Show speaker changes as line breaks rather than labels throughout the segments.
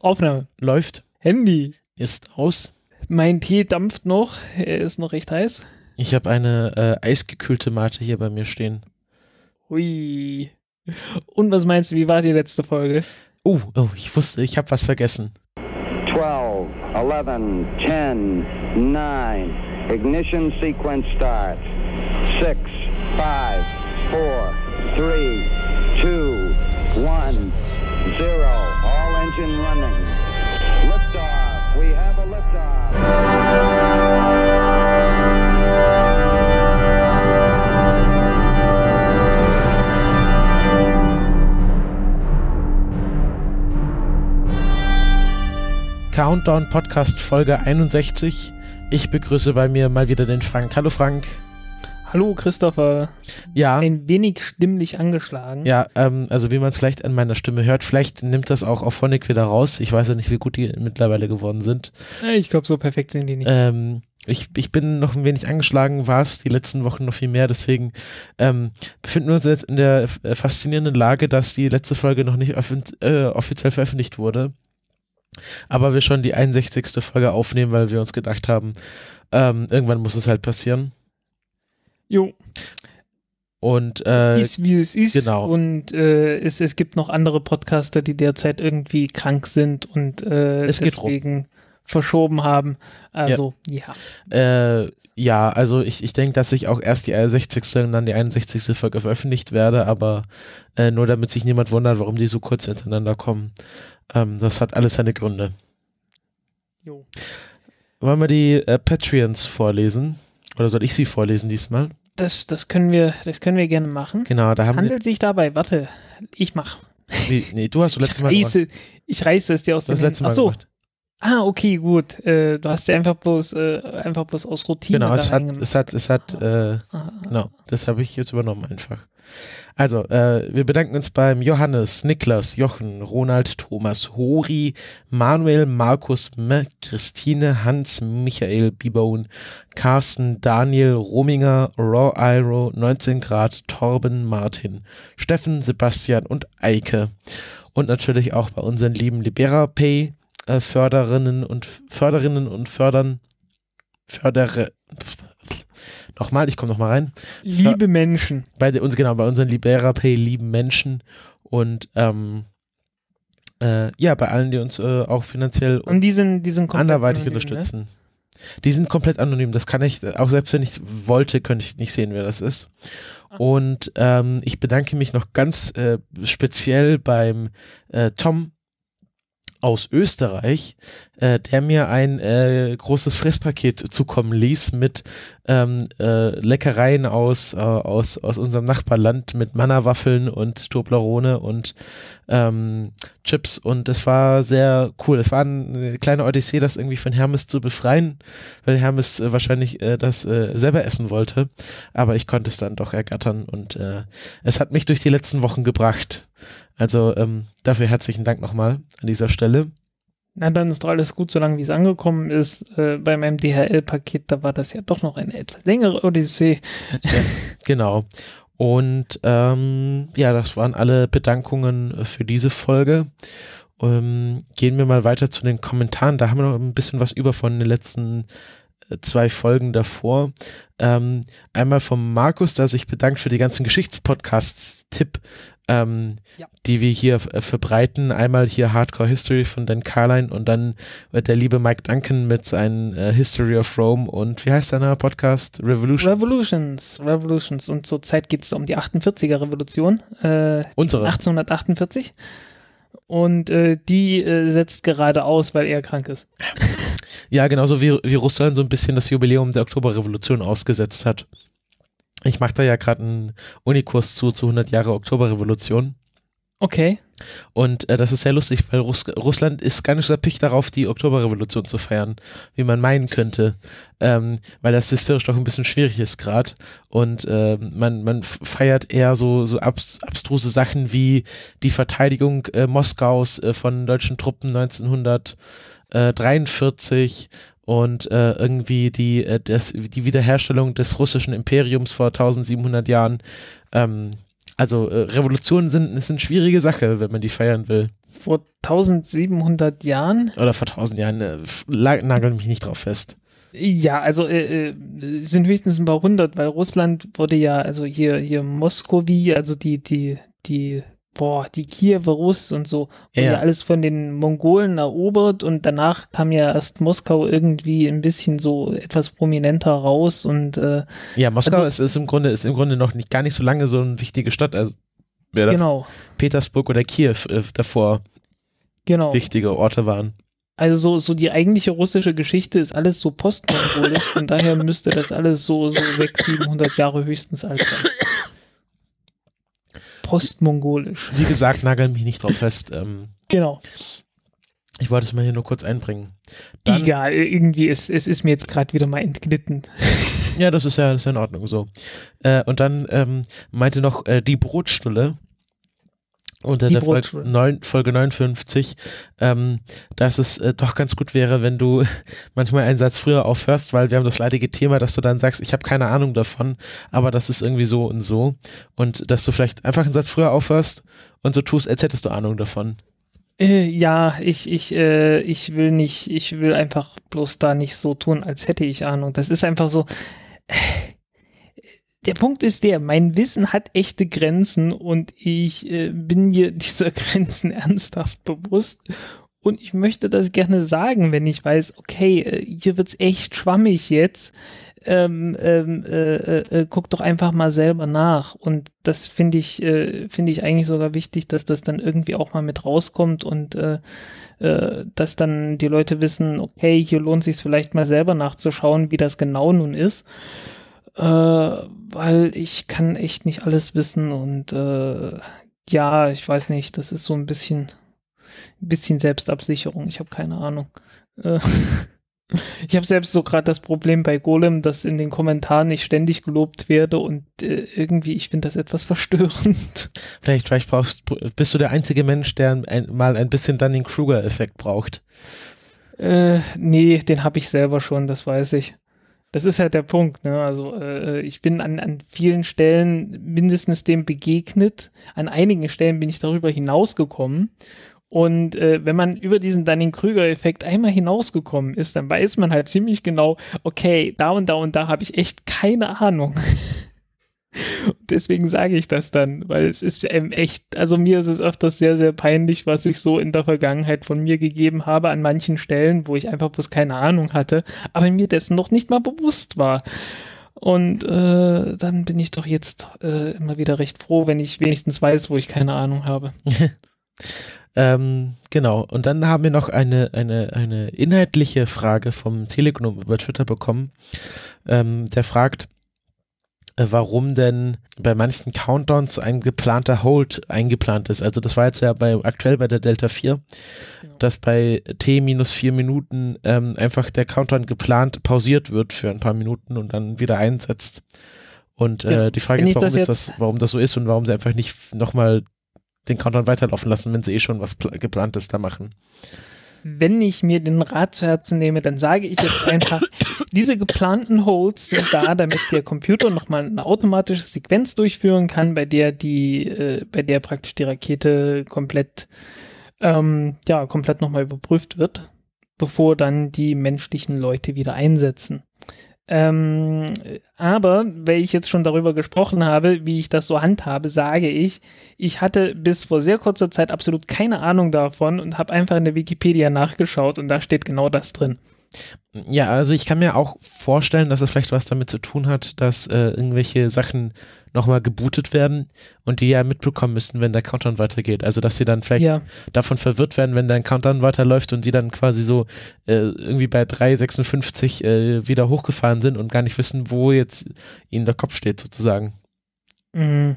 Aufnahme.
Läuft.
Handy.
Ist aus.
Mein Tee dampft noch. Er ist noch recht heiß.
Ich habe eine äh, eisgekühlte Mate hier bei mir stehen.
Hui. Und was meinst du, wie war die letzte Folge?
Oh, oh ich wusste, ich habe was vergessen.
12, 11, 10, 9. Ignition sequence start. 6, 5, 4, 3, 2, 1, 0. All
Countdown Podcast Folge 61. Ich begrüße bei mir mal wieder den Frank. Hallo Frank.
Hallo Christopher.
Ja.
Ein wenig stimmlich angeschlagen.
Ja, ähm, also wie man es vielleicht an meiner Stimme hört, vielleicht nimmt das auch auf Phonic wieder raus. Ich weiß ja nicht, wie gut die mittlerweile geworden sind.
Ich glaube, so perfekt sind die nicht.
Ähm, ich, ich bin noch ein wenig angeschlagen, war es die letzten Wochen noch viel mehr, deswegen ähm, befinden wir uns jetzt in der äh, faszinierenden Lage, dass die letzte Folge noch nicht äh, offiziell veröffentlicht wurde. Aber wir schon die 61. Folge aufnehmen, weil wir uns gedacht haben, ähm, irgendwann muss es halt passieren.
Jo.
Und äh,
ist wie es ist.
genau.
Und äh, es, es gibt noch andere Podcaster, die derzeit irgendwie krank sind und äh,
Es
deswegen verschoben haben. Also, ja.
Äh, ja, also ich, ich denke, dass ich auch erst die 60. und dann die 61. Folge veröffentlicht werde, aber äh, nur damit sich niemand wundert, warum die so kurz hintereinander kommen. Ähm, das hat alles seine Gründe.
Jo.
Wollen wir die äh, Patreons vorlesen? Oder soll ich sie vorlesen diesmal?
Das, das können wir, das können wir gerne machen.
Genau, da haben wir.
Handelt sich dabei, warte, ich mach.
Wie, nee, du hast du letztes
Ich
Mal gemacht.
reiße, ich reiße es dir aus dem
letztes
Ah, okay, gut. Äh, du hast dir einfach bloß, äh, einfach bloß aus Routine
Genau, es hat, es hat, es hat, äh,
Ah,
genau, das habe ich jetzt übernommen einfach. Also, äh, wir bedanken uns beim Johannes, Niklas, Jochen, Ronald, Thomas, Hori, Manuel, Markus, M, Christine, Hans, Michael, Bibone, Carsten, Daniel, Rominger, Raw Iro, 19 Grad, Torben, Martin, Steffen, Sebastian und Eike. Und natürlich auch bei unseren lieben LiberaPay äh, Förderinnen und Förderinnen und Fördern, Fördere, nochmal, ich komme nochmal rein
Liebe Menschen.
bei uns genau bei unseren LiberaPay lieben Menschen und ähm, äh, ja bei allen, die uns äh, auch finanziell
Und die sind, die sind
anderweitig
anonym, ne?
unterstützen. Die sind komplett anonym. Das kann ich auch selbst wenn ich wollte, könnte ich nicht sehen, wer das ist.
Ah.
Und ähm, ich bedanke mich noch ganz äh, speziell beim äh, Tom aus Österreich, äh, der mir ein äh, großes Fresspaket zukommen ließ mit ähm, äh, Leckereien aus, äh, aus, aus unserem Nachbarland mit Manna-Waffeln und Toblerone und ähm, Chips und es war sehr cool. Es war eine kleine Odyssee, das irgendwie von Hermes zu befreien, weil Hermes äh, wahrscheinlich äh, das äh, selber essen wollte, aber ich konnte es dann doch ergattern und äh, es hat mich durch die letzten Wochen gebracht. Also ähm, dafür herzlichen Dank nochmal an dieser Stelle.
Na, dann ist doch alles gut, solange wie es angekommen ist. Äh, bei meinem DHL-Paket, da war das ja doch noch eine etwas längere Odyssee.
Genau. Und ähm, ja, das waren alle Bedankungen für diese Folge. Ähm, gehen wir mal weiter zu den Kommentaren. Da haben wir noch ein bisschen was über von den letzten zwei Folgen davor. Ähm, einmal vom Markus, der sich bedankt für die ganzen Geschichtspodcasts-Tipp, ähm,
Ja.
die wir hier äh, verbreiten. Einmal hier Hardcore History von Dan Carline und dann der liebe Mike Duncan mit seinem äh, History of Rome und wie heißt deiner Podcast? Revolution.
Revolutions, Revolutions. Und zurzeit geht es um die 48er Revolution, äh,
Unsere.
1848. Und äh, die äh, setzt gerade aus, weil er krank ist.
Ja, genauso wie, wie Russland so ein bisschen das Jubiläum der Oktoberrevolution ausgesetzt hat. Ich mache da ja gerade einen Unikurs zu, zu 100 Jahre Oktoberrevolution.
Okay.
Und äh, das ist sehr lustig, weil Russ Russland ist gar nicht so picht darauf, die Oktoberrevolution zu feiern, wie man meinen könnte. Ähm, weil das historisch doch ein bisschen schwierig ist gerade. Und ähm, man, man feiert eher so, so abs abstruse Sachen wie die Verteidigung äh, Moskaus äh, von deutschen Truppen 1943 und äh, irgendwie die, äh, das, die Wiederherstellung des russischen Imperiums vor 1700 Jahren. Ähm, Also äh, Revolutionen sind, ist eine schwierige Sache, wenn man die feiern will.
Vor 1700 Jahren?
Oder vor 1000 Jahren. Äh, nagel mich nicht drauf fest.
Ja, also äh, äh, sind höchstens ein paar hundert, weil Russland wurde ja, also hier, hier Moskowi, also die, die, die boah, die Kiewer Russ und so, wurde ja. alles von den Mongolen erobert und danach kam ja erst Moskau irgendwie ein bisschen so etwas prominenter raus und äh,
Ja, Moskau also, ist, ist, im Grunde, ist im Grunde noch nicht gar nicht so lange so eine wichtige Stadt, also wäre das genau. Petersburg oder Kiew äh, davor genau. wichtige Orte waren.
Also so, so die eigentliche russische Geschichte ist alles so postmongolisch, von daher müsste das alles so, so 600, 700 Jahre höchstens alt sein postmongolisch.
Wie gesagt, nagel mich nicht drauf fest. Ähm,
genau.
Ich wollte es mal hier nur kurz einbringen.
Dann, Egal, irgendwie, es, es ist mir jetzt gerade wieder mal entglitten.
ja, das ist ja, das ist ja in Ordnung so. Äh, und dann ähm, meinte noch äh, die Brotstulle, unter der Folge, 9, Folge 59, ähm, dass es äh, doch ganz gut wäre, wenn du manchmal einen Satz früher aufhörst, weil wir haben das leidige Thema, dass du dann sagst, ich habe keine Ahnung davon, aber das ist irgendwie so und so. Und dass du vielleicht einfach einen Satz früher aufhörst und so tust, als hättest du Ahnung davon.
Äh, ja, ich, ich, äh, ich will nicht, ich will einfach bloß da nicht so tun, als hätte ich Ahnung. Das ist einfach so. Der Punkt ist der, mein Wissen hat echte Grenzen und ich äh, bin mir dieser Grenzen ernsthaft bewusst. Und ich möchte das gerne sagen, wenn ich weiß, okay, äh, hier wird's echt schwammig jetzt. Ähm, ähm, äh, äh, äh guck doch einfach mal selber nach. Und das finde ich, äh, finde ich eigentlich sogar wichtig, dass das dann irgendwie auch mal mit rauskommt und dass dann die Leute wissen, okay, hier lohnt sich vielleicht mal selber nachzuschauen, wie das genau nun ist äh, weil ich kann echt nicht alles wissen und äh, ja, ich weiß nicht, das ist so ein bisschen, ein bisschen Selbstabsicherung. Ich habe keine Ahnung. Äh, ich habe selbst so gerade das Problem bei Golem, dass in den Kommentaren nicht ständig gelobt werde und äh, irgendwie, ich finde das etwas verstörend.
Vielleicht, vielleicht brauchst, bist du der einzige Mensch, der ein, mal ein bisschen dann den Kruger-Effekt braucht.
Äh, nee, den habe ich selber schon, das weiß ich. Das ist halt der Punkt. Ne? Also äh, ich bin an, an vielen Stellen mindestens dem begegnet. An einigen Stellen bin ich darüber hinausgekommen. Und äh, wenn man über diesen Dunning-Krüger-Effekt einmal hinausgekommen ist, dann weiß man halt ziemlich genau, okay, da und da und da habe ich echt keine Ahnung. Deswegen sage ich das dann, weil es ist ähm, echt, also mir ist es öfters sehr, sehr peinlich, was ich so in der Vergangenheit von mir gegeben habe an manchen Stellen, wo ich einfach bloß keine Ahnung hatte, aber mir dessen noch nicht mal bewusst war. Und äh, dann bin ich doch jetzt äh, immer wieder recht froh, wenn ich wenigstens weiß, wo ich keine Ahnung habe.
ähm, genau, und dann haben wir noch eine, eine, eine inhaltliche Frage vom Telegram über Twitter bekommen. Ähm, der fragt, warum denn bei manchen Countdowns ein geplanter Hold eingeplant ist. Also das war jetzt ja bei aktuell bei der Delta 4, ja. dass bei T minus vier Minuten ähm, einfach der Countdown geplant pausiert wird für ein paar Minuten und dann wieder einsetzt. Und äh, ja. die Frage ist, warum das, ist das, warum das so ist und warum sie einfach nicht nochmal den Countdown weiterlaufen lassen, wenn sie eh schon was geplantes da machen
wenn ich mir den Rat zu Herzen nehme, dann sage ich jetzt einfach, diese geplanten Holds sind da, damit der Computer nochmal eine automatische Sequenz durchführen kann, bei der die, äh, bei der praktisch die Rakete komplett, ähm, ja, komplett nochmal überprüft wird, bevor dann die menschlichen Leute wieder einsetzen. Ähm, aber, weil ich jetzt schon darüber gesprochen habe, wie ich das so handhabe, sage ich, ich hatte bis vor sehr kurzer Zeit absolut keine Ahnung davon und habe einfach in der Wikipedia nachgeschaut und da steht genau das drin.
Ja, also ich kann mir auch vorstellen, dass es vielleicht was damit zu tun hat, dass äh, irgendwelche Sachen nochmal gebootet werden und die ja mitbekommen müssen, wenn der Countdown weitergeht. Also dass sie dann vielleicht ja. davon verwirrt werden, wenn dein Countdown weiterläuft und die dann quasi so äh, irgendwie bei 3,56 äh, wieder hochgefahren sind und gar nicht wissen, wo jetzt ihnen der Kopf steht sozusagen.
Mm,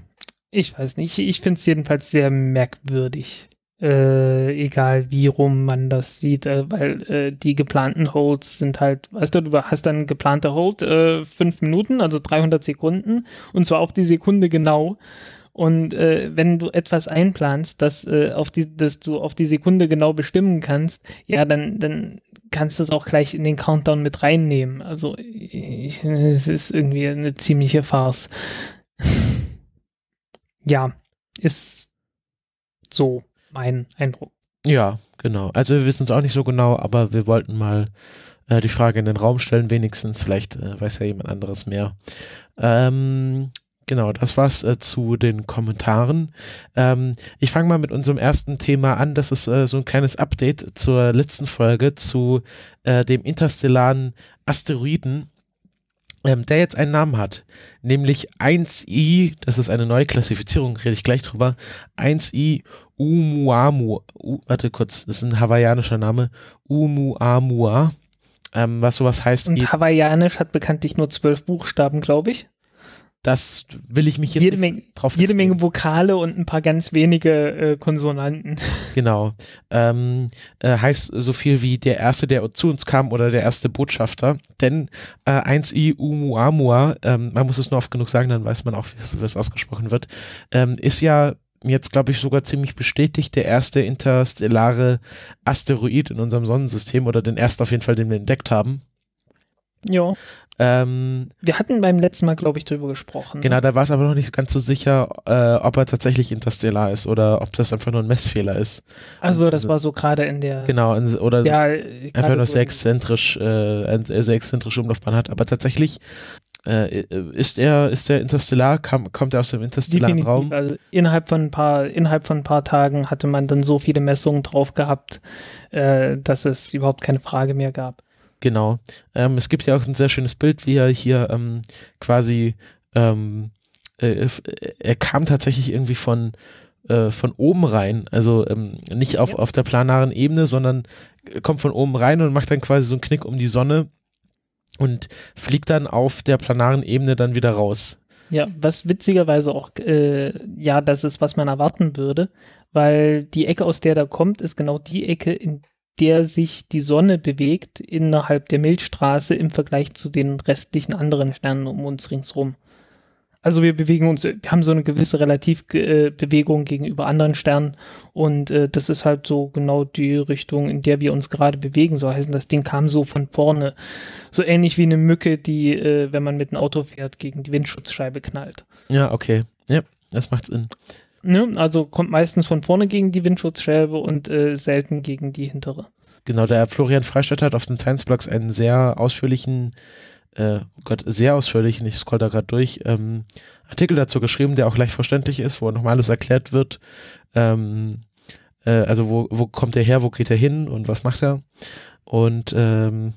ich weiß nicht, ich finde es jedenfalls sehr merkwürdig äh, egal wie rum man das sieht, äh, weil äh, die geplanten Holds sind halt, weißt du, du hast dann geplante Hold äh, fünf Minuten, also 300 Sekunden und zwar auf die Sekunde genau. Und äh, wenn du etwas einplanst, das, äh, auf die, dass du auf die Sekunde genau bestimmen kannst, ja, dann, dann kannst du es auch gleich in den Countdown mit reinnehmen. Also ich, es ist irgendwie eine ziemliche Farce. Ja, ist so mein Eindruck.
Ja, genau. Also wir wissen es auch nicht so genau, aber wir wollten mal äh, die Frage in den Raum stellen, wenigstens. Vielleicht äh, weiß ja jemand anderes mehr. Ähm, genau, das war's äh, zu den Kommentaren. Ähm, ich fange mal mit unserem ersten Thema an. Das ist äh, so ein kleines Update zur letzten Folge zu äh, dem interstellaren Asteroiden. Ähm, der jetzt einen Namen hat, nämlich 1i, das ist eine neue Klassifizierung, rede ich gleich drüber, 1i Umuamu, uh, warte kurz, das ist ein hawaiianischer Name, Umuamua, ähm, was sowas heißt
Und Hawaiianisch hat bekanntlich nur zwölf Buchstaben, glaube ich.
Das will ich mich jetzt
Jede, Menge,
drauf
jede. Menge Vokale und ein paar ganz wenige äh, Konsonanten.
Genau. Ähm, äh, heißt so viel wie der Erste, der zu uns kam oder der erste Botschafter. Denn äh, 1i Umuamua, ähm, man muss es nur oft genug sagen, dann weiß man auch, wie es, wie es ausgesprochen wird, ähm, ist ja jetzt, glaube ich, sogar ziemlich bestätigt der erste interstellare Asteroid in unserem Sonnensystem oder den ersten auf jeden Fall, den wir entdeckt haben.
ja.
Ähm,
Wir hatten beim letzten Mal, glaube ich, drüber gesprochen.
genau, da war es aber noch nicht ganz so sicher, äh, ob er tatsächlich interstellar ist oder ob das einfach nur ein Messfehler ist.
Also, das war so gerade in der.
Genau, in- oder
Ja,
einfach nur
so
sehr exzentrisch, äh, sehr exzentrische Umlaufbahn hat. Aber tatsächlich äh, ist er, ist der interstellar, kam, kommt er aus dem interstellaren
Definitiv.
Raum?
Also innerhalb von ein paar, innerhalb von ein paar Tagen hatte man dann so viele Messungen drauf gehabt, äh, dass es überhaupt keine Frage mehr gab.
Genau. Ähm, es gibt ja auch ein sehr schönes Bild, wie er hier ähm, quasi, ähm, äh, f- er kam tatsächlich irgendwie von, äh, von oben rein, also ähm, nicht auf,
Ja.
auf der planaren Ebene, sondern kommt von oben rein und macht dann quasi so einen Knick um die Sonne und fliegt dann auf der planaren Ebene dann wieder raus.
Ja, was witzigerweise auch, äh, ja, das ist, was man erwarten würde, weil die Ecke, aus der da kommt, ist genau die Ecke, in der sich die Sonne bewegt innerhalb der Milchstraße im Vergleich zu den restlichen anderen Sternen um uns ringsrum. Also wir bewegen uns, wir haben so eine gewisse Relativbewegung gegenüber anderen Sternen und äh, das ist halt so genau die Richtung, in der wir uns gerade bewegen. So heißen, das Ding kam so von vorne. So ähnlich wie eine Mücke, die, äh, wenn man mit einem Auto fährt, gegen die Windschutzscheibe knallt.
Ja, okay. Ja, das macht Sinn.
Ne? Also kommt meistens von vorne gegen die Windschutzscheibe und äh, selten gegen die hintere.
Genau, der Florian Freistadt hat auf den Science Blogs einen sehr ausführlichen, äh, oh Gott, sehr ausführlichen, ich scroll da gerade durch, ähm, Artikel dazu geschrieben, der auch leicht verständlich ist, wo nochmal alles erklärt wird. Ähm, äh, also wo, wo kommt er her, wo geht er hin und was macht er? Und ähm,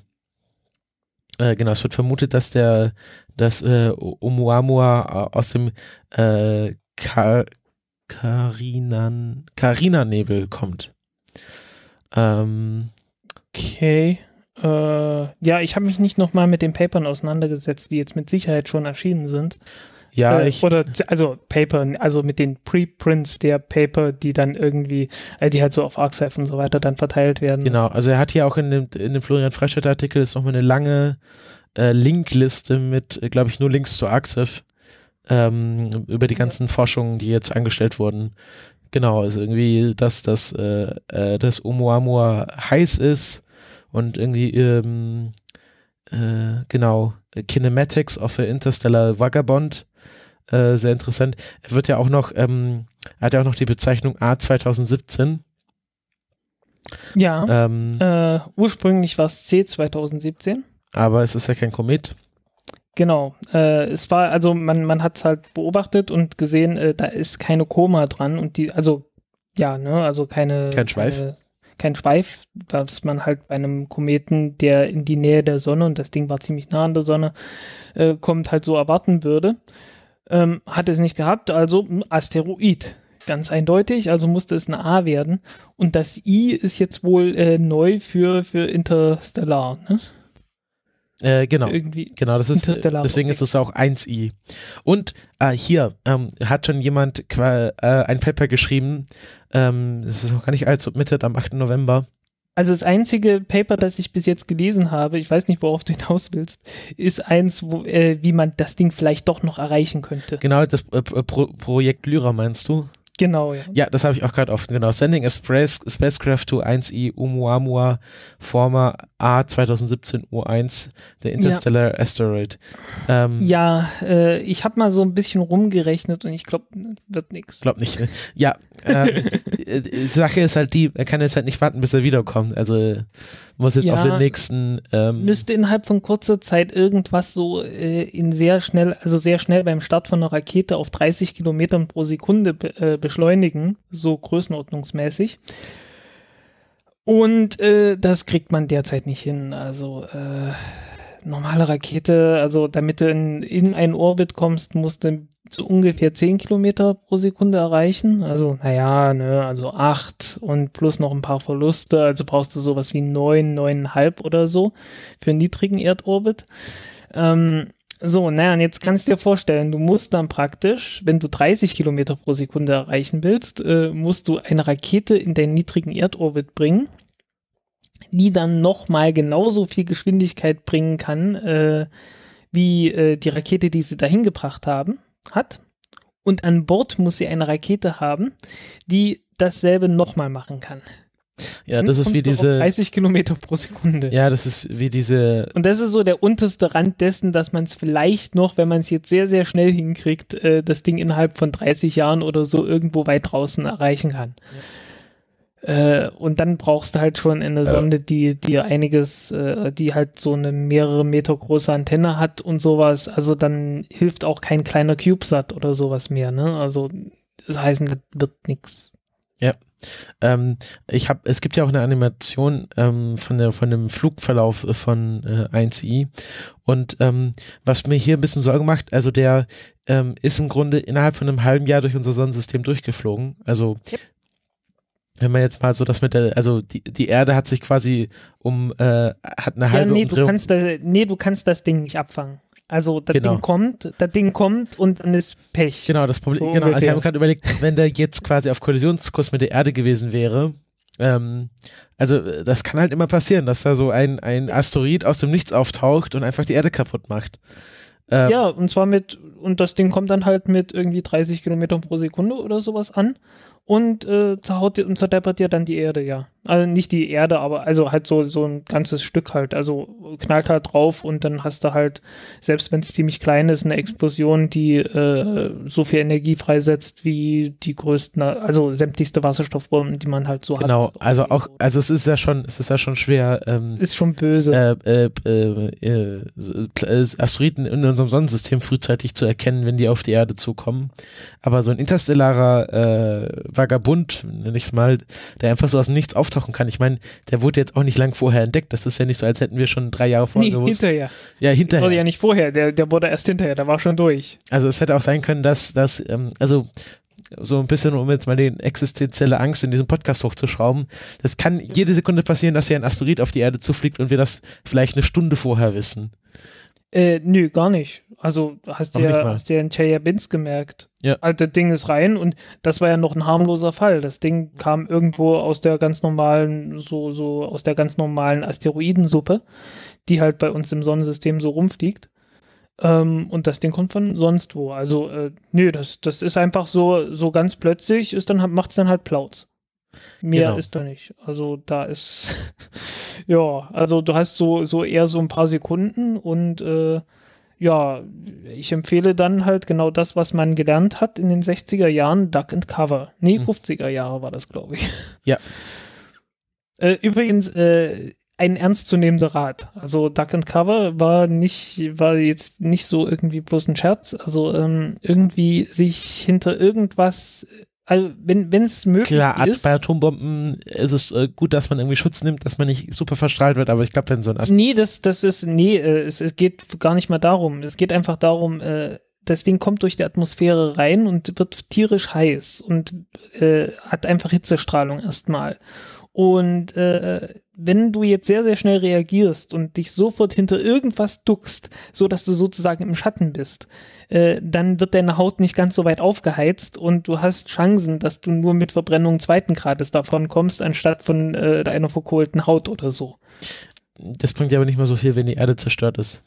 äh, genau, es wird vermutet, dass der, dass äh, Oumuamua aus dem äh, Karinan, Carina-Nebel kommt. Ähm,
Okay. Äh, ja, ich habe mich nicht nochmal mit den Papern auseinandergesetzt, die jetzt mit Sicherheit schon erschienen sind.
ja,
äh,
ich,
oder also Paper, also mit den Preprints der Paper, die dann irgendwie, äh, die halt so auf Arxiv und so weiter dann verteilt werden.
Genau, also er hat hier auch in dem, in dem Florian Freistadt Artikel ist nochmal eine lange äh, Linkliste mit, äh, glaube ich, nur Links zu Arxiv ähm, über die ganzen Forschungen, die jetzt angestellt wurden. Genau, also irgendwie, dass das, äh, äh, das Oumuamua heiß ist und irgendwie, ähm, äh, genau, Kinematics of a Interstellar Vagabond, äh, sehr interessant. Er wird ja auch noch, ähm, er hat ja auch noch die Bezeichnung A 2017.
Ja.
Ähm,
Äh, ursprünglich war es C 2017.
aber es ist ja kein Komet.
Genau. Äh, es war, also man, man hat es halt beobachtet und gesehen, äh, da ist keine Koma dran und die, also ja, ne, also keine.
Kein Schweif.
Keine, kein Schweif, was man halt bei einem Kometen, der in die Nähe der Sonne, und das Ding war ziemlich nah an der Sonne, äh, kommt, halt so erwarten würde. Ähm, hat es nicht gehabt, also ein Asteroid. Ganz eindeutig, also musste es eine A werden. Und das I ist jetzt wohl äh, neu für, für Interstellar, ne?
Äh, genau.
Irgendwie.
Genau, das ist, deswegen
okay.
ist es auch 1i. Und äh, hier ähm, hat schon jemand äh, ein Paper geschrieben, ähm, das ist noch gar nicht alt, submitted am 8. November.
Also das einzige Paper, das ich bis jetzt gelesen habe, ich weiß nicht, worauf du hinaus willst, ist eins, wo, äh, wie man das Ding vielleicht doch noch erreichen könnte.
Genau, das äh, Pro Projekt Lyra meinst du?
Genau, ja.
Ja, das habe ich auch gerade offen, genau. Sending a space, spacecraft to 1i Oumuamua former A 2017 U1, der Interstellar ja. Asteroid.
Ähm, ja, äh, ich habe mal so ein bisschen rumgerechnet und ich glaube, wird nichts.
Glaub nicht. Ne? Ja, äh, die Sache ist halt die, er kann jetzt halt nicht warten, bis er wiederkommt. Also muss jetzt ja, auf den nächsten.
Ähm, müsste innerhalb von kurzer Zeit irgendwas so äh, in sehr schnell, also sehr schnell beim Start von einer Rakete auf 30 Kilometern pro Sekunde äh, beschleunigen, so größenordnungsmäßig. Und äh, das kriegt man derzeit nicht hin. Also äh, normale Rakete, also damit du in, in einen Orbit kommst, musst du so ungefähr 10 Kilometer pro Sekunde erreichen. Also, naja, ne, also 8 und plus noch ein paar Verluste. Also brauchst du sowas wie 9, 9,5 oder so für einen niedrigen Erdorbit. Ähm, so, naja, und jetzt kannst du dir vorstellen, du musst dann praktisch, wenn du 30 Kilometer pro Sekunde erreichen willst, äh, musst du eine Rakete in deinen niedrigen Erdorbit bringen, die dann nochmal genauso viel Geschwindigkeit bringen kann, äh, wie äh, die Rakete, die sie dahin gebracht haben, hat. Und an Bord muss sie eine Rakete haben, die dasselbe nochmal machen kann.
Ja, das ist wie diese
30 Kilometer pro Sekunde.
Ja, das ist wie diese.
Und das ist so der unterste Rand dessen, dass man es vielleicht noch, wenn man es jetzt sehr, sehr schnell hinkriegt, äh, das Ding innerhalb von 30 Jahren oder so irgendwo weit draußen erreichen kann. Ja. Äh, und dann brauchst du halt schon eine. Sonde, die dir einiges, äh, die halt so eine mehrere Meter große Antenne hat und sowas. Also dann hilft auch kein kleiner CubeSat oder sowas mehr. Ne? Also das heißt, das wird nichts.
Ja. Ähm, ich habe, es gibt ja auch eine Animation ähm, von der von dem Flugverlauf von äh, 1i und ähm, was mir hier ein bisschen Sorge macht, also der ähm, ist im Grunde innerhalb von einem halben Jahr durch unser Sonnensystem durchgeflogen. Also yep. wenn man jetzt mal so das mit der, also die, die Erde hat sich quasi um, äh, hat eine halbe
ja, nee, du kannst da, nee, du kannst das Ding nicht abfangen. Also das genau. Ding kommt, das Ding kommt und dann ist Pech.
Genau, das Problem, so genau, also ich habe gerade überlegt, wenn der jetzt quasi auf Kollisionskurs mit der Erde gewesen wäre, ähm, also das kann halt immer passieren, dass da so ein, ein Asteroid aus dem Nichts auftaucht und einfach die Erde kaputt macht.
Ähm, ja, und zwar mit, und das Ding kommt dann halt mit irgendwie 30 Kilometern pro Sekunde oder sowas an und äh, zerhaut und zerdeppert dir dann die Erde, ja. Also nicht die Erde, aber also halt so, so ein ganzes Stück halt. Also knallt halt drauf und dann hast du halt, selbst wenn es ziemlich klein ist, eine Explosion, die äh, so viel Energie freisetzt wie die größten, also sämtlichste Wasserstoffbomben, die man halt so
genau, hat. Genau, also auch, also es ist ja schon, es ist ja schon schwer. Ähm,
ist schon böse.
Äh, äh, äh, äh Asteroiden in unserem Sonnensystem frühzeitig zu erkennen, wenn die auf die Erde zukommen. Aber so ein interstellarer äh, Vagabund, nenne ich es mal, der einfach so aus dem Nichts auftauchen kann. Ich meine, der wurde jetzt auch nicht lang vorher entdeckt. Das ist ja nicht so, als hätten wir schon drei Jahre vorher nee, gewusst.
hinterher.
Ja, hinterher. Der
wurde ja nicht vorher, der, der wurde erst hinterher, der war schon durch.
Also es hätte auch sein können, dass, dass ähm, also so ein bisschen, um jetzt mal die existenzielle Angst in diesem Podcast hochzuschrauben. Das kann jede Sekunde passieren, dass hier ein Asteroid auf die Erde zufliegt und wir das vielleicht eine Stunde vorher wissen.
Äh, nö, gar nicht. Also hast du ja, hast ja in Chelyabinsk gemerkt.
Ja.
Also das Ding ist rein und das war ja noch ein harmloser Fall. Das Ding kam irgendwo aus der ganz normalen, so, so aus der ganz normalen Asteroidensuppe, die halt bei uns im Sonnensystem so rumfliegt. Ähm, und das Ding kommt von sonst wo. Also, äh, nö, das, das ist einfach so, so ganz plötzlich, ist dann, macht es dann halt Plauz. Mehr genau. ist da nicht. Also da ist, ja, also du hast so, so eher so ein paar Sekunden und äh, ja, ich empfehle dann halt genau das, was man gelernt hat in den 60er Jahren, Duck and Cover. Nee, 50er Jahre war das, glaube ich.
Ja.
Äh, übrigens, äh, ein ernstzunehmender Rat. Also Duck and Cover war nicht, war jetzt nicht so irgendwie bloß ein Scherz. Also ähm, irgendwie sich hinter irgendwas also wenn es möglich
Klar,
ist.
bei Atombomben ist es äh, gut, dass man irgendwie Schutz nimmt, dass man nicht super verstrahlt wird, aber ich glaube, wenn so ein
Ast Nee, das, das ist, nee, äh, es, es, geht gar nicht mal darum. Es geht einfach darum, äh, das Ding kommt durch die Atmosphäre rein und wird tierisch heiß und äh, hat einfach Hitzestrahlung erstmal. Und äh, wenn du jetzt sehr, sehr schnell reagierst und dich sofort hinter irgendwas duckst, so dass du sozusagen im Schatten bist, äh, dann wird deine Haut nicht ganz so weit aufgeheizt und du hast Chancen, dass du nur mit Verbrennung zweiten Grades davon kommst, anstatt von äh, einer verkohlten Haut oder so.
Das bringt ja aber nicht mal so viel, wenn die Erde zerstört ist.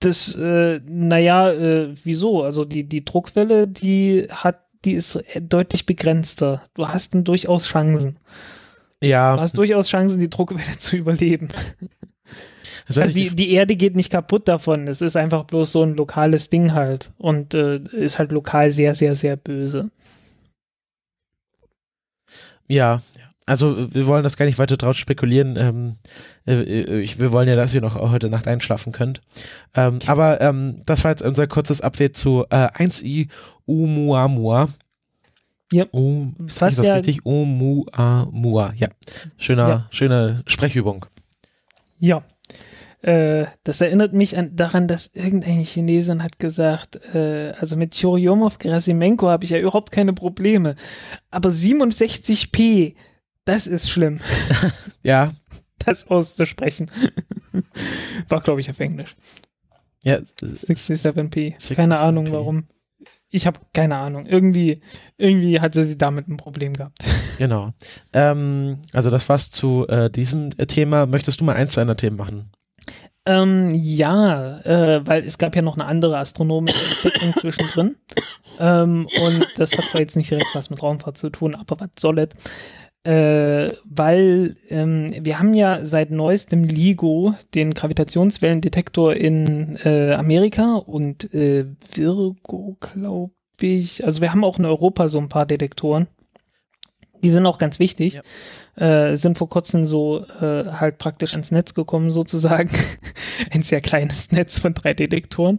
Das, äh, naja, äh, wieso? Also die, die Druckwelle, die hat, die ist deutlich begrenzter. Du hast dann durchaus Chancen.
Ja.
Du hast durchaus Chancen, die Druckwelle zu überleben.
Also
die, die Erde geht nicht kaputt davon. Es ist einfach bloß so ein lokales Ding halt. Und äh, ist halt lokal sehr, sehr, sehr böse.
Ja. Also wir wollen das gar nicht weiter draus spekulieren. Ähm, äh, ich, wir wollen ja, dass ihr noch heute Nacht einschlafen könnt. Ähm, aber ähm, das war jetzt unser kurzes Update zu äh, 1i Oumuamua.
Ja.
Um, ist das
ja-
richtig? Oumuamua. Ja. Schöner,
Ja.
schöne Sprechübung.
Ja. Äh, das erinnert mich an, daran, dass irgendein Chinesin hat gesagt, äh, also mit Churyumov Gerasimenko habe ich ja überhaupt keine Probleme. Aber 67p, das ist schlimm,
Ja,
das auszusprechen. War, glaube ich, auf Englisch.
ja.
67p.
67p.
Keine Ahnung warum. Ich habe keine Ahnung. Irgendwie, irgendwie hatte sie damit ein Problem gehabt.
Genau. Ähm, also das war's zu äh, diesem äh, Thema. Möchtest du mal eins deiner Themen machen?
Ähm, ja, äh, weil es gab ja noch eine andere astronomische Entdeckung zwischendrin. Ähm, und das hat zwar jetzt nicht direkt was mit Raumfahrt zu tun, aber was soll es? Äh, weil ähm, wir haben ja seit neuestem LIGO den Gravitationswellendetektor in äh, Amerika und äh, Virgo, glaube ich. Also wir haben auch in Europa so ein paar Detektoren. Die sind auch ganz wichtig. Äh, sind vor kurzem so äh, halt praktisch ans Netz gekommen, sozusagen. Ein sehr kleines Netz von drei Detektoren.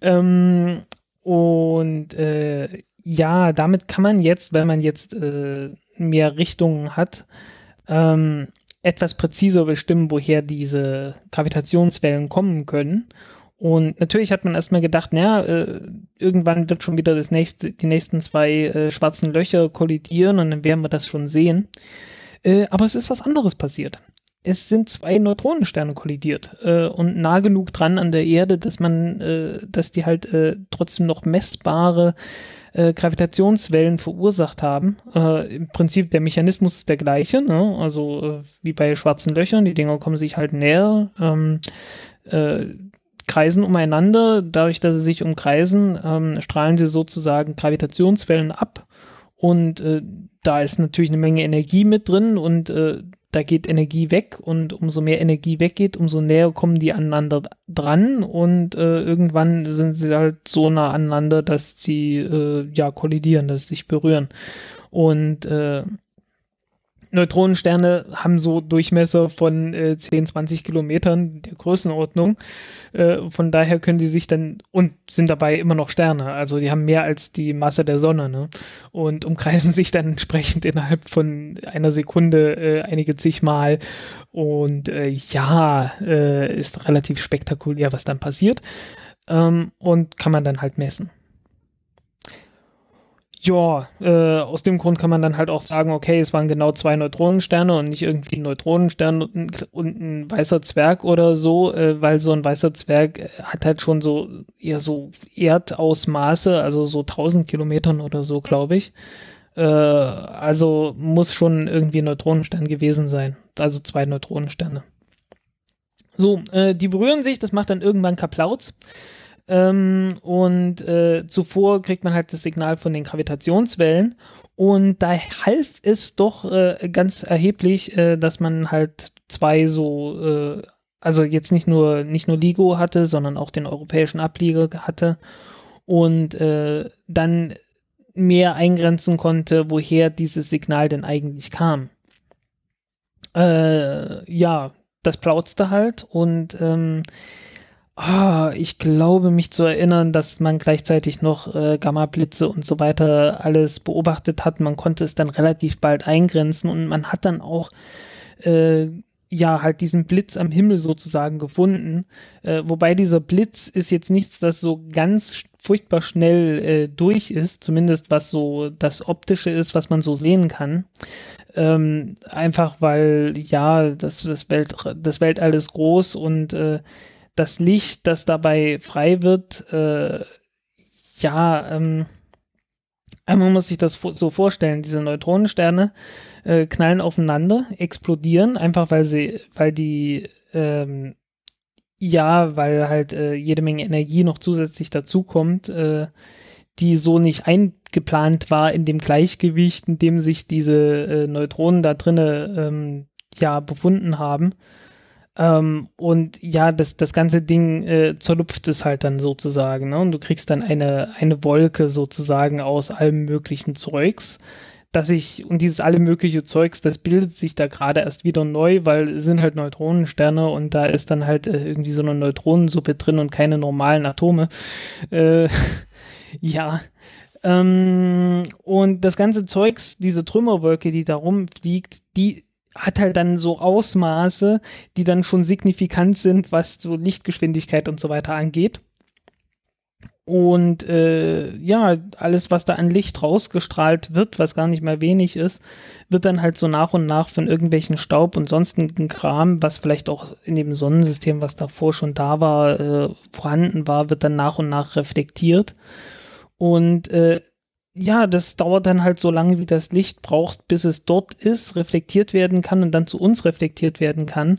Ähm, und äh, ja, damit kann man jetzt, wenn man jetzt äh, mehr Richtungen hat, ähm, etwas präziser bestimmen, woher diese Gravitationswellen kommen können. Und natürlich hat man erstmal gedacht, naja, äh, irgendwann wird schon wieder das nächste, die nächsten zwei äh, schwarzen Löcher kollidieren und dann werden wir das schon sehen. Äh, aber es ist was anderes passiert. Es sind zwei Neutronensterne kollidiert äh, und nah genug dran an der Erde, dass man, äh, dass die halt äh, trotzdem noch messbare äh, Gravitationswellen verursacht haben. Äh, Im Prinzip der Mechanismus ist der gleiche, ne? also äh, wie bei schwarzen Löchern, die Dinger kommen sich halt näher, ähm, äh, kreisen umeinander. Dadurch, dass sie sich umkreisen, ähm, strahlen sie sozusagen Gravitationswellen ab. Und äh, da ist natürlich eine Menge Energie mit drin und äh, da geht Energie weg und umso mehr Energie weggeht, umso näher kommen die aneinander dran und äh, irgendwann sind sie halt so nah aneinander, dass sie äh, ja kollidieren, dass sie sich berühren. Und äh, Neutronensterne haben so Durchmesser von äh, 10, 20 Kilometern der Größenordnung. Äh, von daher können die sich dann und sind dabei immer noch Sterne. Also die haben mehr als die Masse der Sonne ne? und umkreisen sich dann entsprechend innerhalb von einer Sekunde äh, einige zigmal. Und äh, ja, äh, ist relativ spektakulär, was dann passiert. Ähm, und kann man dann halt messen. Ja, äh, aus dem Grund kann man dann halt auch sagen, okay, es waren genau zwei Neutronensterne und nicht irgendwie ein Neutronenstern und ein, und ein weißer Zwerg oder so, äh, weil so ein weißer Zwerg äh, hat halt schon so eher so Erdausmaße, also so 1000 Kilometern oder so, glaube ich. Äh, also muss schon irgendwie ein Neutronenstern gewesen sein. Also zwei Neutronensterne. So, äh, die berühren sich, das macht dann irgendwann Kaplauz. Ähm, und äh, zuvor kriegt man halt das Signal von den Gravitationswellen. Und da half es doch äh, ganz erheblich, äh, dass man halt zwei so, äh, also jetzt nicht nur, nicht nur LIGO hatte, sondern auch den europäischen Ableger hatte. Und äh, dann mehr eingrenzen konnte, woher dieses Signal denn eigentlich kam. Äh, ja, das plauzte halt und ähm, Ah, ich glaube, mich zu erinnern, dass man gleichzeitig noch äh, Gamma-Blitze und so weiter alles beobachtet hat. Man konnte es dann relativ bald eingrenzen und man hat dann auch äh, ja halt diesen Blitz am Himmel sozusagen gefunden. Äh, wobei dieser Blitz ist jetzt nichts, das so ganz furchtbar schnell äh, durch ist, zumindest was so das Optische ist, was man so sehen kann. Ähm, einfach weil ja, das, das, Welt, das Weltall ist groß und äh, das Licht, das dabei frei wird, äh, ja, ähm, man muss sich das so vorstellen, diese Neutronensterne äh, knallen aufeinander, explodieren, einfach weil sie, weil die, ähm, ja, weil halt äh, jede Menge Energie noch zusätzlich dazukommt, äh, die so nicht eingeplant war in dem Gleichgewicht, in dem sich diese äh, Neutronen da drinne ähm, ja befunden haben. Ähm, und ja, das, das ganze Ding äh, zerlupft es halt dann sozusagen. Ne? Und du kriegst dann eine, eine Wolke sozusagen aus allem möglichen Zeugs. Dass ich, und dieses alle mögliche Zeugs, das bildet sich da gerade erst wieder neu, weil es sind halt Neutronensterne und da ist dann halt äh, irgendwie so eine Neutronensuppe drin und keine normalen Atome. Äh, ja. Ähm, und das ganze Zeugs, diese Trümmerwolke, die da rumfliegt, die hat halt dann so Ausmaße, die dann schon signifikant sind, was so Lichtgeschwindigkeit und so weiter angeht. Und äh, ja, alles, was da an Licht rausgestrahlt wird, was gar nicht mal wenig ist, wird dann halt so nach und nach von irgendwelchen Staub und sonstigen Kram, was vielleicht auch in dem Sonnensystem, was davor schon da war, äh, vorhanden war, wird dann nach und nach reflektiert. Und äh, ja, das dauert dann halt so lange, wie das Licht braucht, bis es dort ist, reflektiert werden kann und dann zu uns reflektiert werden kann.